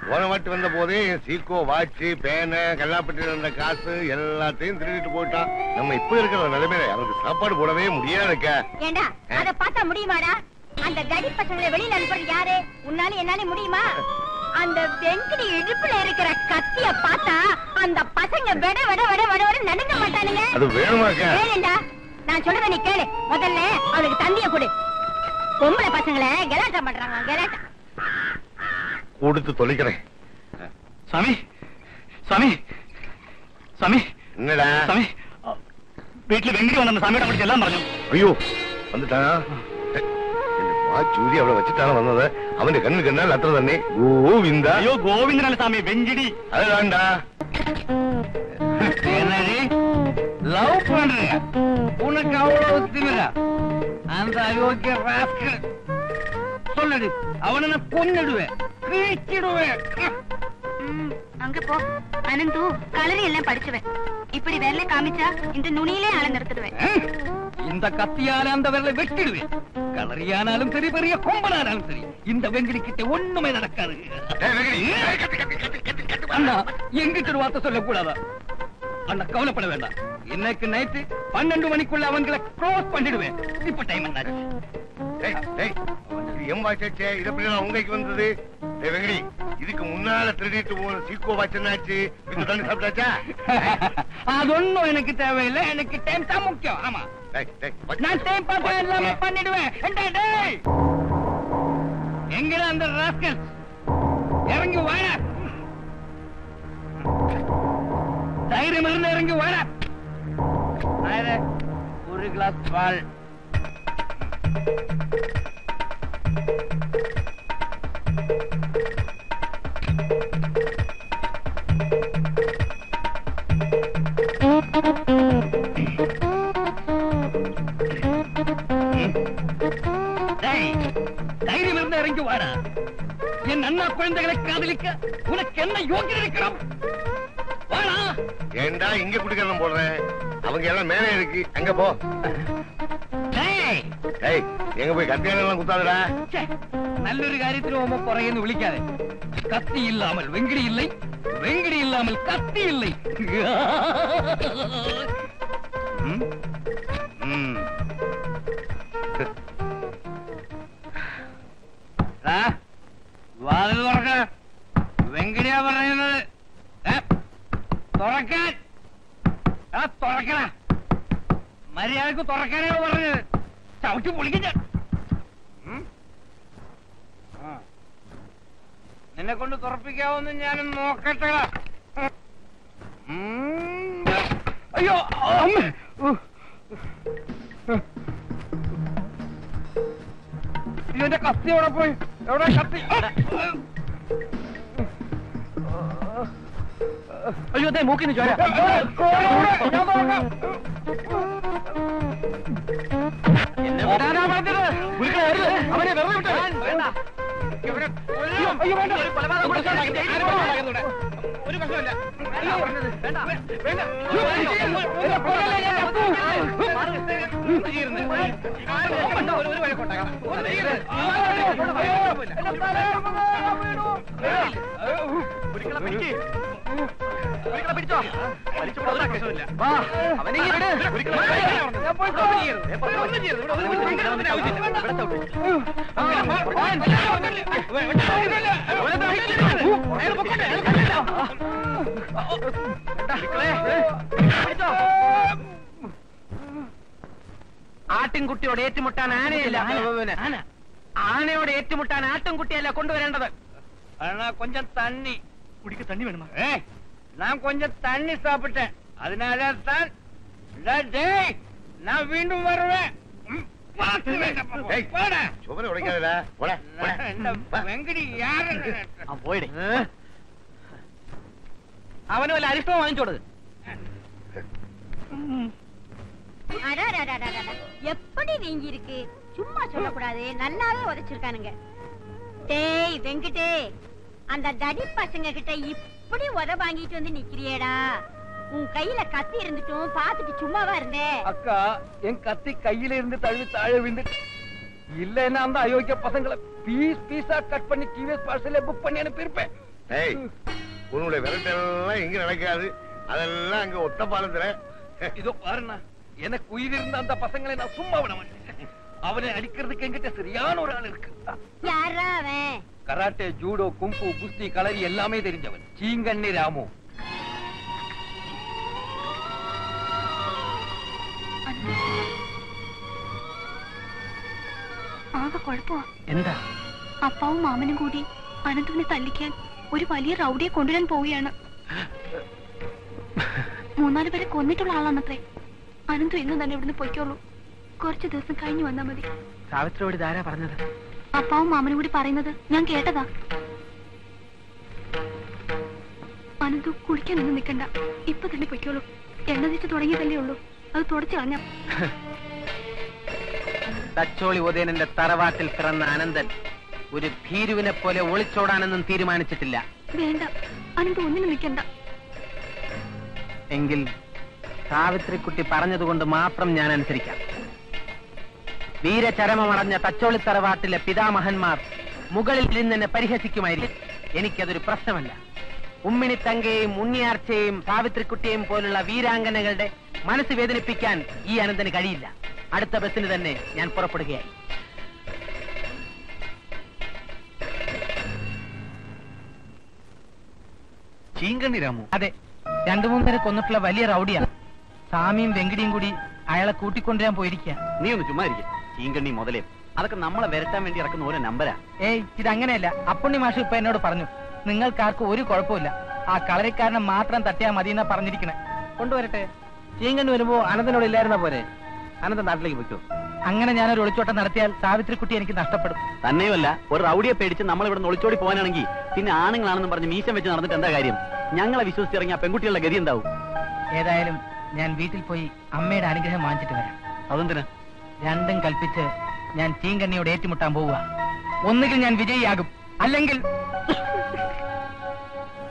போன வாட்டி வந்த போதே என் சீக்கோ வாட்ச் பேனை கல்லாப்பட்டியில் இருந்த காசு எல்லாத்தையும் திருடிட்டு போயிட்டான். நம்ம இப்ப இருக்கிற நிலைமையில அவனுக்கு சாப்பாடு போடவே முடியாதுக்கா ஏண்டா அத பார்த்தா முடியுமாடா? அந்த கடி பசங்களை வெளியில அனுப்புறது யாரு? உன்னால என்னால முடியுமா? அந்த வெங்கடி இடுப்புல இருக்கிற கத்திய பார்த்தா அந்த பசங்க விட விட விட விட விட நடுங்க மாட்டானுங்க. அது வேணுமாக்கா கேளுண்டா நான் சொல்றத நீ கேளு. முதல்ல அவனுக்கு தந்திய கொடு. பொம்பளை பசங்களை கலாட்டா பண்றாங்க கலாட்டா கொடுத்து தொலைக்கிறேன். சாமி சாமி சாமி. என்னடா? சாமி வீட்டுல வெங்கடி வந்த சாமியோட முடிச்சு எல்லாம் പറഞ്ഞു ஐயோ வந்துட்டானா ஜூதி அவளை வச்சுட்டான வந்தத அவன் கண்ணு கண்ணால் அத்த தண்ணே. கோவிந்தா. ஐயோ கோவிந்தனால சாமி வெங்கடி அதுதான்டா உனக்கு சொல்லடி. அவனை கொன்னிடுவேன். கிழிச்சிடுவேன். அங்க போ. அனந்து களரி எல்லாம் படிச்சுவேன். இப்படி விரல காமிச்சா இந்த நுனியிலே அளந்திருத்துடுவேன் இந்த கத்தியால அந்த விரலை வெட்டிடுவேன். களரியானாலும் சரி பெரிய கொம்பனானாலும் சரி. இந்த வெங்கடி கிட்ட ஒண்ணுமே நடக்காது. அண்ணா எங்கிட்ட ஒரு வார்த்தை சொல்லக்கூடாதா? அண்ணா கவலைப்பட வேண்டாம். இன்னைக்கு நைட்டு பன்னெண்டு மணிக்குள்ள அவங்களை க்ளோஸ் பண்ணிடுவேன். இப்ப டைம் என்னாச்சு? ஏய், ஏய், இது இது எப்படி நான் உங்கைக்கு வந்தது. வெங்கடி இதுக்கு முன்னால திருடிட்டு போன சீக்கோ வாட்ச் என்னாச்சு வித்து தண்ணி சாப்பிட்டாச்சா? அது ஒண்ணும் எனக்கு தேவையில்லை. எனக்கு டைம் தான் முக்கியம். ஆமா. நான் டைம் பார்த்து எல்லாமே பண்ணிடுவேன். எங்கடா அந்த ராஸ்கல் இறங்கி வாடா. தைரியம் இருந்து இறங்கி நாயரே, ஒரு கிளாஸ் பால். இறங்கி வார என் அண்ணா குழந்தைகளை காதலிக்க உனக்கு என்ன யோகியம் இருக்கிறோம்? ஏண்டா இங்க குடிக்கிறதும் போடுறேன் அவங்க எல்லாம் மேலே இருக்கு. அங்க போ. ஏய் எங்க போய் கத்தியால குத்தாதடா? நல்லொரு காரியத்துல உம குறையன்னு விழிக்காது. கத்தி இல்லாமல் வெங்கடி இல்லை வெங்கடி இல்லாமல் கத்தி இல்லை. ம் ம். വാതിൽ തുറക്ക. വെങ്കടിയാ പറയുന്നത്? തുറക്കാൻ. ആ തുറക്കണ മര്യാദയ്ക്ക് തുറക്കാനേ പറഞ്ഞത്. ചവിട്ടി പൊളിക്കുന്ന. നിന്നെ കൊണ്ട് തുറപ്പിക്കാവോന്ന് ഞാനും നോക്കട്ടെ. അയ്യോ അമ്മ. എന്റെ കത്തി എവിടെ പോയി? എവിടെ കത്തി? അയ്യോ അതെ മൂക്കിന് ചോര എന്നെ വിടാനാ പറഞ്ഞത്? അവനെ വെറുതെ വിട്ടേ. ഒരിക്കലും. പിടിച്ചോ. വാ, അവനെ ഇങ്ങ് വിട്. ഒരിക്കലും ഞാൻ പോയി ഒന്നും ചെയ്യരുത്. ഒന്നും ചെയ്യരുത്. ഇവിടെ ഒന്നും ചെയ്യരുത്. ഇവിടെ ഒന്നും ആവശ്യമില്ല. ഇവിടെ ചവിട്ട്. ആ, ആ, പോകാൻ. ആട്ടിൻകുട്ടിയോട് ഏറ്റുമുട്ടാൻ ആനയല്ല ആന. ആനയോട് ഏറ്റുമുട്ടാൻ ആട്ടിൻകുട്ടിയല്ല കൊണ്ടുവരേണ്ടത് அண்ணா கொஞ்சம் தண்ணி குடிக்க தண்ணி வேணுமா ஏய் நான் கொஞ்சம் தண்ணி சாப்பிட்டேன் அதனால தான் டேய், டேய் நான் மீண்டும் வருவேன் ம், பார்த்து வேண்டாம். டேய். போடா. சுவரை உடைக்காதடா போடா போடா. இந்த வா. வெங்கடி யாரு പോയിടേ അവന് വല്ല അരിഷ്ടം വാങ്ങിച്ചോട് அடாடாடாடாடா. எப்படி வீங்கி இருக்கு சும்மா சொல்லக்கூடாது நல்லாவே உதைச்சிருக்கானுங்க டேய் வெங்கடே அந்த தடி பசங்க கிட்ட இப்படி உத வாங்கிட்டு வந்து நிக்கிறியேடா உன் கையில கத்தி இருந்துட்டும் பாத்துட்டு சும்மாவா இருந்தே. அக்கா என் கத்தி கையில இருந்து தழுவி தாழ விழுந்து இல்லைன்னா அந்த அயோக்கிய பசங்களை பீஸ் பீஸா கட் பண்ணி டிவிஎஸ் பார்சல்ல புக் பண்ணி அனுப்பியிருப்பேன். ஏய் உன்னுடைய விரட்டெல்லாம் இங்க நடக்காது. அதெல்லாம் அங்க ஒத்த பாலத்துல. இதோ பாருண்ணா எனக்கு உயிர் இருந்த அந்த பசங்களை நான் சும்மா விட மாட்டேன். அவனை அடிக்கிறதுக்கு என்கிட்ட சரியான ஒரு ஆள் இருக்கு. யாரா அவன்? கராட்டே ஜூடோ கும்பு குஸ்தி களரி எல்லாமே தெரிஞ்சவன். சீங்கண்ணி ராமு. ആകെ കുഴപ്പമാ എന്താ? അപ്പാവും മാമനും കൂടി അനന്തുവിനെ തല്ലിക്കാൻ ഒരു വലിയ റൗഡിയെ കൊണ്ടുവരാൻ പോവുകയാണ്. മൂന്നാൽ പേരെ കൊന്നിട്ടുള്ള ആളാണത്രേ. അനന്തു ഇന്ന് തന്നെ ഇവിടുന്ന് പൊയ്ക്കോളൂ. കുറച്ച് ദിവസം കഴിഞ്ഞു വന്നാ മതി. സാവിത്രിയോട് ഇതാരാ പറഞ്ഞത്? അപ്പാവും മാമനും കൂടി പറയുന്നത് ഞാൻ കേട്ടതാ. അനന്തു കുളിക്കാനൊന്നും നിൽക്കണ്ട. ഇപ്പൊ തന്നെ പൊയ്ക്കോളൂ. എണ്ണ തേച്ച് തുടങ്ങിയതല്ലേ ഉള്ളൂ. അത് തുടച്ചു കളഞ്ഞ തച്ചോളി ഉദയനന്റെ തറവാട്ടിൽ പിറന്ന അനന്തൻ ഒരു ഭീരുവിനെ പോലെ ഒളിച്ചോടാനൊന്നും തീരുമാനിച്ചിട്ടില്ല. വേണ്ട. അനന്തു ഒന്നിനും നിൽക്കണ്ട. എങ്കിൽ സാവിത്രിക്കുട്ടി പറഞ്ഞതുകൊണ്ട് മാത്രം ഞാൻ അനുസരിക്കാം. വീരചരമമടഞ്ഞ തച്ചോളി തറവാട്ടിലെ പിതാമഹന്മാർ മുകളിൽ നിന്ന് എന്നെ പരിഹസിക്കുമായിരിക്കും. എനിക്കതൊരു പ്രശ്നമല്ല. ഉമ്മിണിത്തങ്കയെയും ഉണ്ണിയാർച്ചയെയും സാവിത്രിക്കുട്ടിയെയും പോലുള്ള വീരാംഗനകളുടെ മനസ്സ് വേദനിപ്പിക്കാൻ ഈ അനന്തന് കഴിയില്ല. അടുത്ത ബസ്സിന് തന്നെ ഞാൻ പുറപ്പെടുകയായി. ചീങ്കണ്ണി രാമു. അതെ രണ്ടു മൂന്നര കൊന്നിട്ടുള്ള വലിയ റൗഡിയാണ്. സാമിയും വെങ്കിടിയും കൂടി അയാളെ കൂട്ടിക്കൊണ്ടുവരാൻ പോയിരിക്കുക നീ ഒന്ന് ചുമ്മാ ഇരിക്കും. ചീങ്കണ്ണി മുതലേ. അതൊക്കെ നമ്മളെ വരട്ടാൻ വേണ്ടി ഇറക്കുന്ന ഓരോ നമ്പരാ. ഏയ് ഇത് അങ്ങനെയല്ല അപ്പുണ്ണി മാഷ് ഇപ്പൊ എന്നോട് പറഞ്ഞു നിങ്ങൾക്കാർക്കും ഒരു കുഴപ്പമില്ല ആ കളരിക്കാരനെ മാത്രം തട്ടിയാ മതി എന്നാ പറഞ്ഞിരിക്കണേ. കൊണ്ടുവരട്ടെ. ചീങ്കണ്ണി വരുമ്പോ അനന്തനോട് ഇല്ലായിരുന്ന പോലെ അനന്ത നാട്ടിലേക്ക് പോയിക്കോ. അങ്ങനെ ഞാൻ ഒരു ഒളിച്ചോട്ടം നടത്തിയാൽ സാവിത്രിക്കുട്ടി എനിക്ക് നഷ്ടപ്പെടും. തന്നെയുമല്ല ഒരു റൗഡിയെ പേടിച്ച് നമ്മൾ ഇവിടെ ഒളിച്ചോടി പോകാനാണെങ്കിൽ പിന്നെ ആണുങ്ങളാണെന്ന് പറഞ്ഞ് മീശം വെച്ച് നടന്നിട്ട് എന്താ കാര്യം? ഞങ്ങളെ വിശ്വസിച്ചിറങ്ങിയ പെൺകുട്ടികളുടെ ഗതി എന്താവും? ഏതായാലും ഞാൻ വീട്ടിൽ പോയി അമ്മയുടെ അനുഗ്രഹം വാങ്ങിച്ചിട്ട് വരാം. അതെന്തിനാ? രണ്ടും കൽപ്പിച്ച് ഞാൻ ചീങ്കണ്ണിയോട് ഏറ്റുമുട്ടാൻ പോവുക. ഒന്നുകിൽ ഞാൻ വിജയിയാകും. അല്ലെങ്കിൽ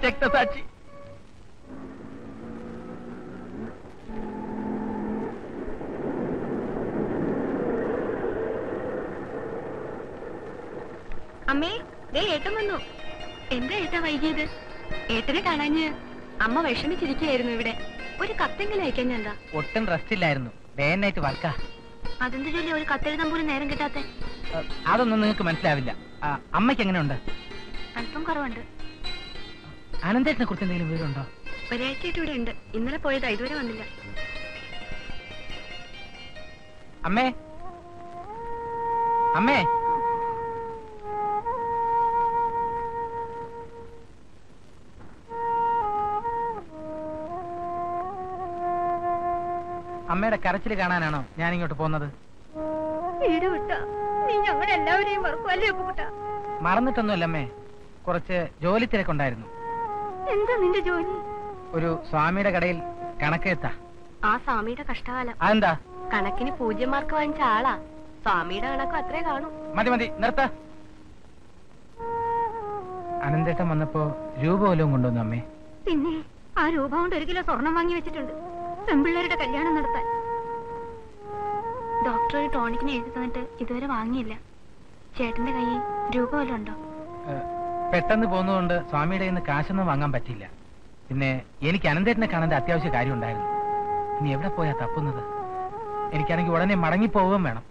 രക്തസാക്ഷി. അമ്മേ ദേ ഏട്ടൻ വന്നു. എന്താ ഏട്ടാ വൈകിയത്? ഏട്ടനെ കാണാഞ്ഞ് അമ്മ വിഷമിച്ചിരിക്കുകയായിരുന്നു ഇവിടെ. ഒരു കത്തെങ്കിലും അയക്കാൻ ഞാൻ ഒട്ടും റെസ്റ്റ് ഇല്ലായിരുന്നു. വർക്കാ അതെന്ത് ജോലി ഒരു കത്തെഴുതാൻ പോലും നേരം കിട്ടാത്ത? അതൊന്നും നിങ്ങൾക്ക് മനസ്സിലാവില്ല. അമ്മയ്ക്ക് എങ്ങനെയുണ്ട്? അല്പം കുറവുണ്ട്. അനന്തേട്ടിനെ കുറിച്ച് എന്തെങ്കിലും വിവരമുണ്ടോ? ഒരാഴ്ചയായിട്ട് ഇവിടെ ഉണ്ട്. ഇന്നലെ പോയതാ ഇതുവരെ വന്നില്ല. അമ്മേ. അമ്മേ. അമ്മയുടെ കരച്ചിൽ കാണാനാണോ ഞാൻ ഇങ്ങോട്ട് പോകുന്നത്? വീട് വിട്ട. നീ ഞങ്ങളെല്ലാവരെയും മറക്കുമല്ലേ കുട്ട മറന്നിട്ടൊന്നുമല്ല അമ്മേ കുറച്ച് ജോലി തിരക്കുണ്ടായിരുന്നു എന്താ നിന്റെ ജോലി? ഒരു സ്വാമിയുടെ കടയിൽ കണക്കെത്താ ആ സ്വാമിയുടെ കഷ്ടകാലം. അതെന്താ? കണക്കിന് പൂജ്യം മാർക്ക് വാങ്ങിച്ച ആളാ. സ്വാമിയുടെ കണക്കും അത്രേ കാണൂ. മതി മതി നിർത്ത. അനന്തേട്ടൻ വന്നപ്പോ രൂപ പോലും കൊണ്ടുവന്നു അമ്മേ? പിന്നെ ആ രൂപ കൊണ്ട് ഒരു കിലോ സ്വർണം വാങ്ങി വെച്ചിട്ടുണ്ട്. പെമ്പിള്ളേരുടെ കല്യാണം നടത്താൻ. ഡോക്ടർ ഒരു ടോണിക്കിന് എഴുതി തന്നിട്ട് ഇതുവരെ വാങ്ങിയില്ല. ചേട്ടന്റെ കയ്യിൽ രൂപ വല്ലതും ഉണ്ടോ? പെട്ടെന്ന് പോകുന്നതുകൊണ്ട് സ്വാമിയുടെ കയ്യിൽ നിന്ന് കാശൊന്നും വാങ്ങാൻ പറ്റില്ല പിന്നെ എനിക്ക് അനന്തേട്ടനെ കാണേണ്ട അത്യാവശ്യ കാര്യം ഉണ്ടായിരുന്നു. ഇനി എവിടെ പോയാ തപ്പുന്നത്? എനിക്കാണെങ്കിൽ ഉടനെ മടങ്ങി പോവുകയും വേണം.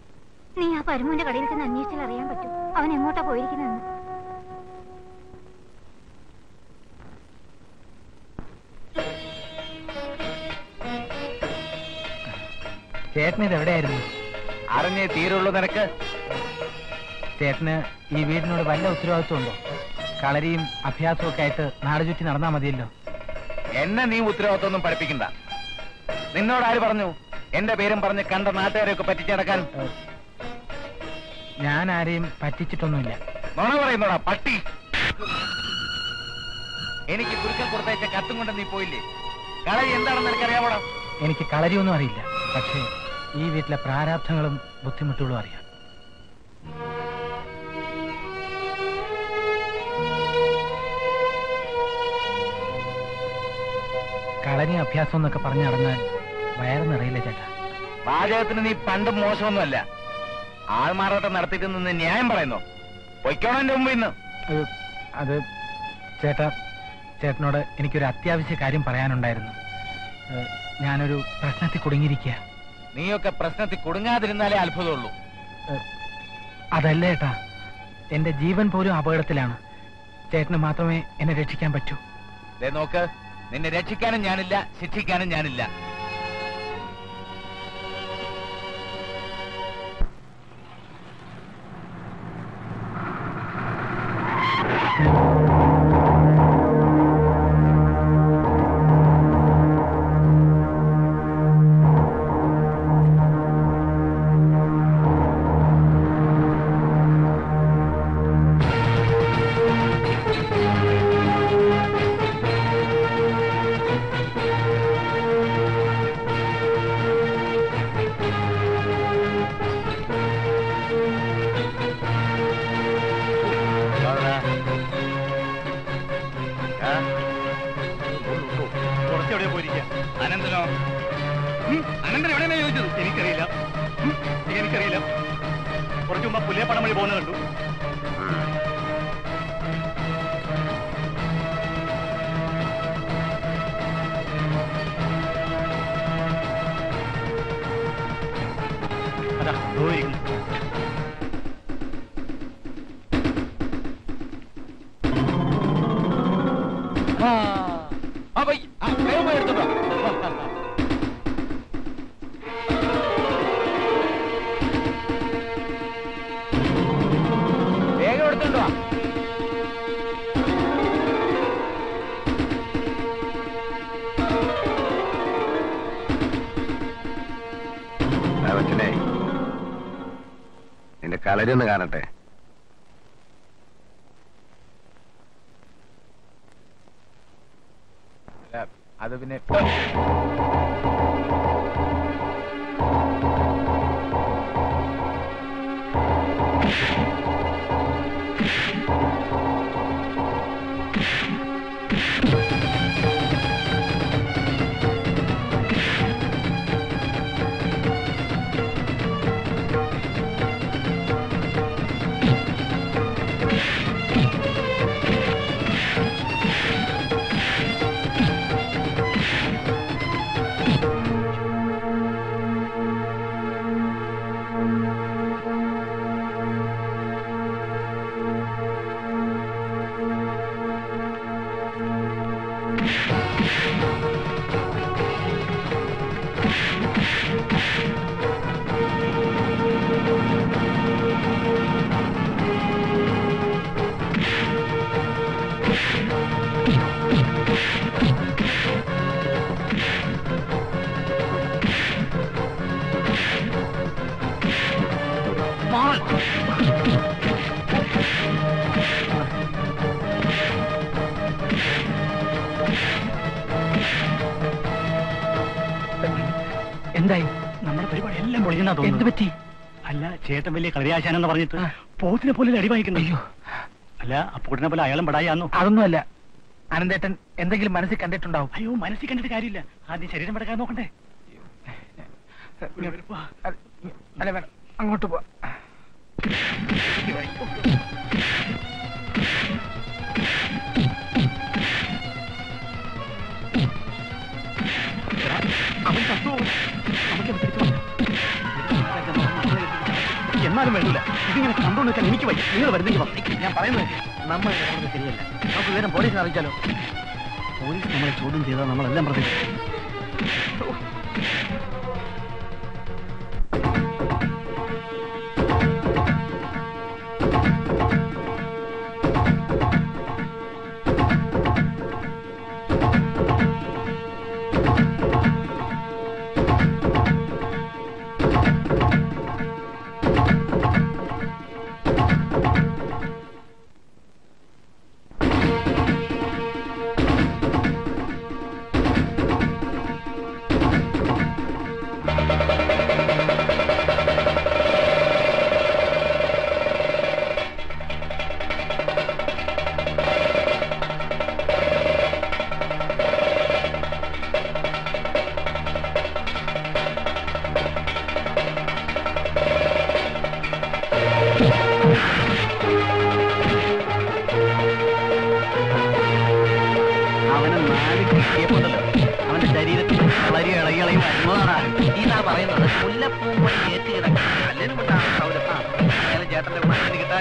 നീ ആ പരമുവിന്റെ കടയിൽ ചെന്ന് അന്വേഷിച്ചാൽ അറിയാൻ പറ്റും. അവൻ എങ്ങോട്ടാ പോയിരിക്കുന്നതെന്ന്. ചേട്ടനിത് എവിടെയായിരുന്നു? അറിഞ്ഞേ തീരുള്ളൂ നിനക്ക്. ചേട്ടന് ഈ വീടിനോട് വല്ല ഉത്തരവാദിത്വം ഉണ്ടോ കളരിയും അഭ്യാസവും ഒക്കെ ആയിട്ട് നാട് ചുറ്റി നടന്നാ മതിയല്ലോ. എന്നെ നീ ഉത്തരവാദിത്വം ഒന്നും പഠിപ്പിക്കണ്ട. നിന്നോട് ആര് പറഞ്ഞു? എന്റെ പേരും പറഞ്ഞ് കണ്ട നാട്ടുകാരെയൊക്കെ പറ്റിച്ചു നടക്കാൻ? ഞാൻ ആരെയും പറ്റിച്ചിട്ടൊന്നുമില്ല. നുണ പറയുന്നോടാ പട്ടി. എനിക്ക് കുരുക്കം കൊടുത്തയച്ച കത്തും കൊണ്ട് നീ പോയില്ലേ? കളരി എന്താണെന്ന് എനിക്കറിയാമോടാ എനിക്ക് കളരിയൊന്നും അറിയില്ല. പക്ഷേ ഈ വീട്ടിലെ പ്രാരാബ്ധങ്ങളും ബുദ്ധിമുട്ടുകളും അറിയാം. കളനി അഭ്യാസം എന്നൊക്കെ പറഞ്ഞു നടന്നാൽ വയറ് നിറയില്ല ചേട്ടാ. പാചകത്തിന് നീ പണ്ട് മോശമൊന്നുമല്ല. ആൾമാറാട്ടം നടത്തിയിട്ട് നിന്ന് ന്യായം പറയുന്നു. പൊയ്ക്കോണം എന്റെ ഇന്ന് നിന്ന്. അത് ചേട്ടാ ചേട്ടനോട് എനിക്കൊരു അത്യാവശ്യ കാര്യം പറയാനുണ്ടായിരുന്നു. ഞാനൊരു പ്രശ്നത്തിൽ കുടുങ്ങിയിരിക്കുക നീയൊക്കെ പ്രശ്നത്തിൽ കുടുങ്ങാതിരുന്നാലേ അത്ഭുതമുള്ളൂ. അതല്ല ഏട്ടാ. എന്റെ ജീവൻ പോലും അപകടത്തിലാണ്. ചേട്ടന് മാത്രമേ എന്നെ രക്ഷിക്കാൻ പറ്റൂ. നോക്ക് നിന്നെ രക്ഷിക്കാനും ഞാനില്ല ശിക്ഷിക്കാനും ഞാനില്ല. കുറച്ചെവിടെ കളരി കാണട്ടെ. ചേട്ടൻ എന്ന് പറഞ്ഞിട്ട് പോത്തിനെ പോലെ അടി വാങ്ങിക്കുന്നു. അയ്യോ. അല്ല അപ്പൂട്ടിനെ പോലെ അയാളും പടായാന്നു. അതൊന്നുമല്ല. അനന്തേട്ടൻ എന്തെങ്കിലും മനസ്സിൽ കണ്ടിട്ടുണ്ടാവും. അയ്യോ മനസ്സിൽ കണ്ടിട്ട് കാര്യമില്ല. ആദ്യം ശരീരം പടക്കാൻ നോക്കണ്ടേ?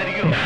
ഗുണം അതിന്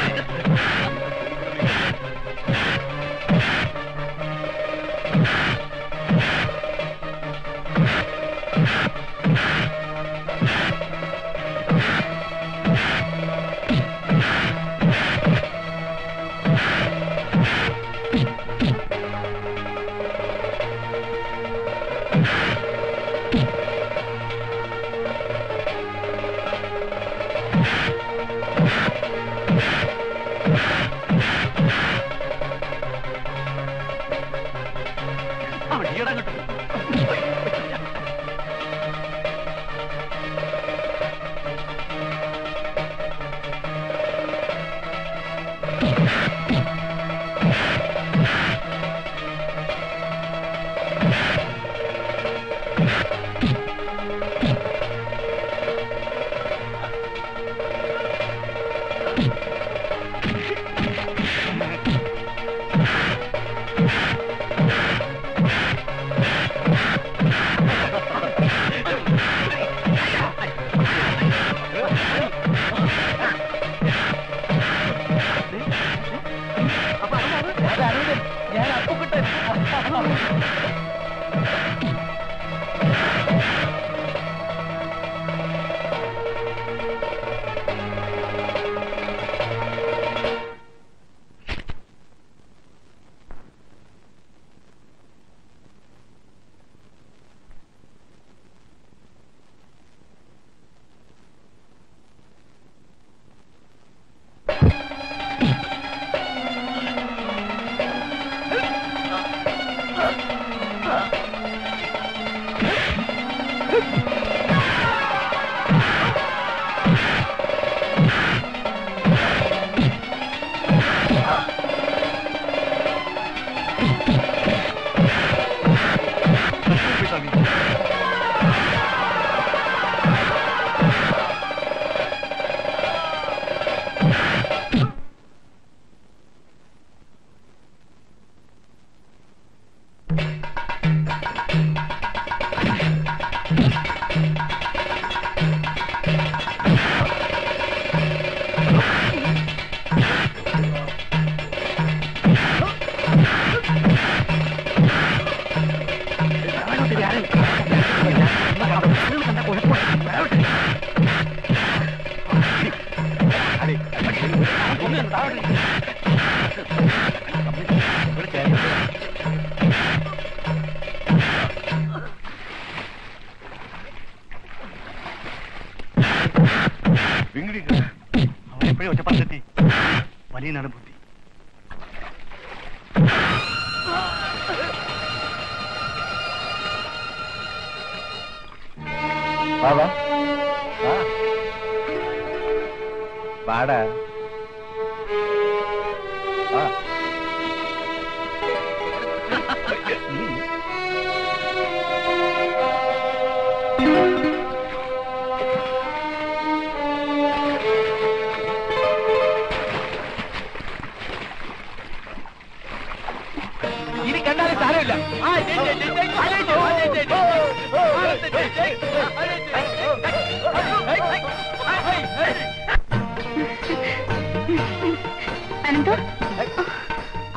അനന്തു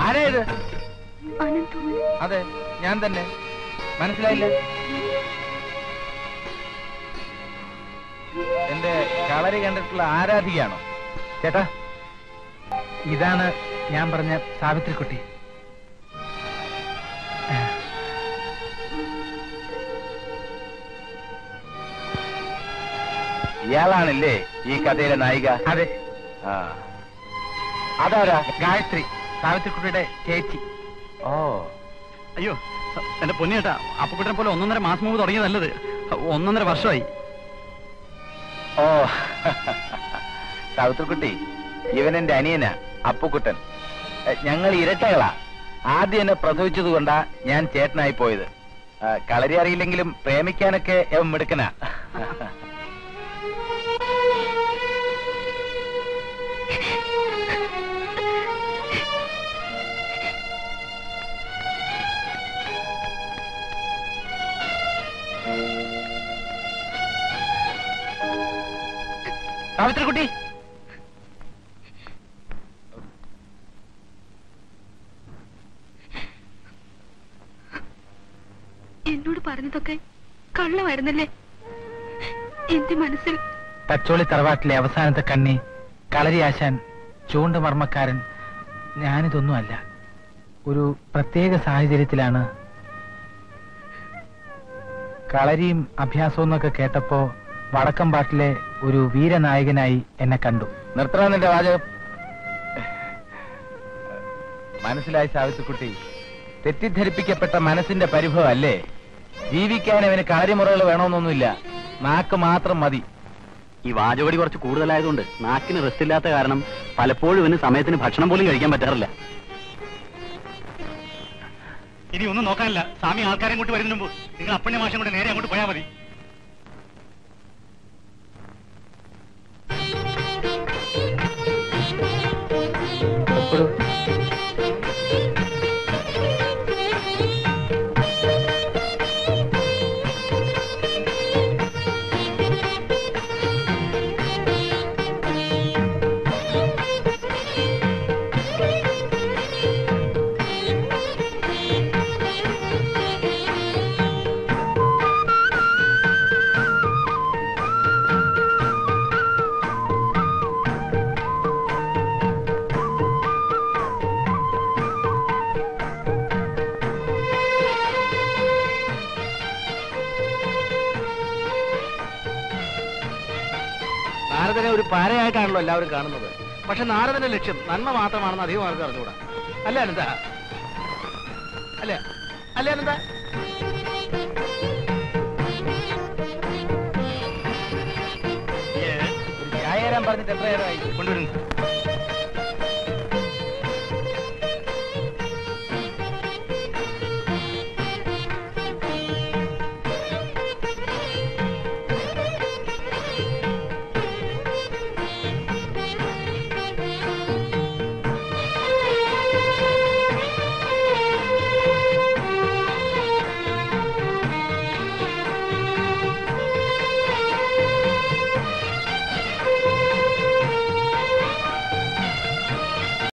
ആരാ ഇത് അതെ ഞാൻ തന്നെ. മനസ്സിലായില്ല? എന്റെ കളരി കണ്ടിട്ടുള്ള ആരാധികയാണോ. ചേട്ടാ ഇതാണ് ഞാൻ പറഞ്ഞ സാവിത്രിക്കുട്ടി. ഇയാളാണല്ലേ ഈ കഥയിലെ നായിക? അതെ. ആ. അതാരാ? ഗായത്രി. സാവിത്രിക്കുട്ടിയുടെ ചേച്ചി. ഓ. അയ്യോ എന്റെ പൊന്നിയേട്ടാ അപ്പുക്കുട്ടനെ പോലെ ഒന്നൊന്നര മാസം മുമ്പ് തുടങ്ങിയതല്ലത്. ഒന്നൊന്നര വർഷമായി. ഓ. സാവിത്രിക്കുട്ടി ഇവൻ എന്റെ അനിയനാ അപ്പുക്കുട്ടൻ. ഞങ്ങൾ ഇരട്ടകളാ. ആദ്യം എന്നെ പ്രസവിച്ചത് കൊണ്ടാ ഞാൻ ചേട്ടനായി പോയത്. കളരി അറിയില്ലെങ്കിലും പ്രേമിക്കാനൊക്കെ എവൻ മിടുക്കനാ. സാവിത്രിക്കുട്ടി. എന്നോട് പറഞ്ഞതൊക്കെ കള്ളമായിരുന്നല്ലേ? എന്റെ മനസ്സിൽ പച്ചോളി തറവാട്ടിലെ അവസാനത്തെ കണ്ണി കളരി ആശാൻ ചൂണ്ട മർമ്മക്കാരൻ ഞാനിതൊന്നുമല്ല. ഒരു പ്രത്യേക സാഹചര്യത്തിലാണ് കളരിയും അഭ്യാസവും എന്നൊക്കെ കേട്ടപ്പോ വടക്കമ്പാട്ടിലെ ഒരു വീരനായകനായി എന്നെ കണ്ടു. നിർത്തണ നിന്റെ വാചകം? മനസ്സിലായി സാവിത്തുക്കുട്ടി തെറ്റിദ്ധരിപ്പിക്കപ്പെട്ട മനസ്സിന്റെ പരിഭവം അല്ലേ? ജീവിക്കാൻ അവന് കളരിമുറകൾ വേണമെന്നൊന്നുമില്ല. നാക്ക് മാത്രം മതി. ഈ വാചകടി കുറച്ച് കൂടുതലായതുകൊണ്ട് നാക്കിന് റെസ്റ്റ് ഇല്ലാത്ത കാരണം പലപ്പോഴും ഇവന് സമയത്തിന് ഭക്ഷണം പോലും കഴിക്കാൻ പറ്റാറില്ല. ഇനി ഒന്നും നോക്കാനില്ല. സ്വാമി ആൾക്കാരെ കൊണ്ട് വരുന്നതിന് മുമ്പ് നിങ്ങൾ അപ്പണ്യ മാഷം കൊണ്ട് നേരെ അങ്ങോട്ട് പോയാൽ മതി. എപ്പോഴും നാരദനെ ഒരു പാരയായിട്ടാണല്ലോ എല്ലാവരും കാണുന്നത്. പക്ഷെ നാരദന്റെ ലക്ഷ്യം നന്മ മാത്രമാണെന്ന് അധികം ആർക്കും അറിഞ്ഞുകൂടാ. അല്ല അനന്ത? അല്ല? അല്ല അനന്ത? ചായ തരാൻ പറഞ്ഞിട്ട് എത്ര നേരമായി? കൊണ്ടുവരുന്നു.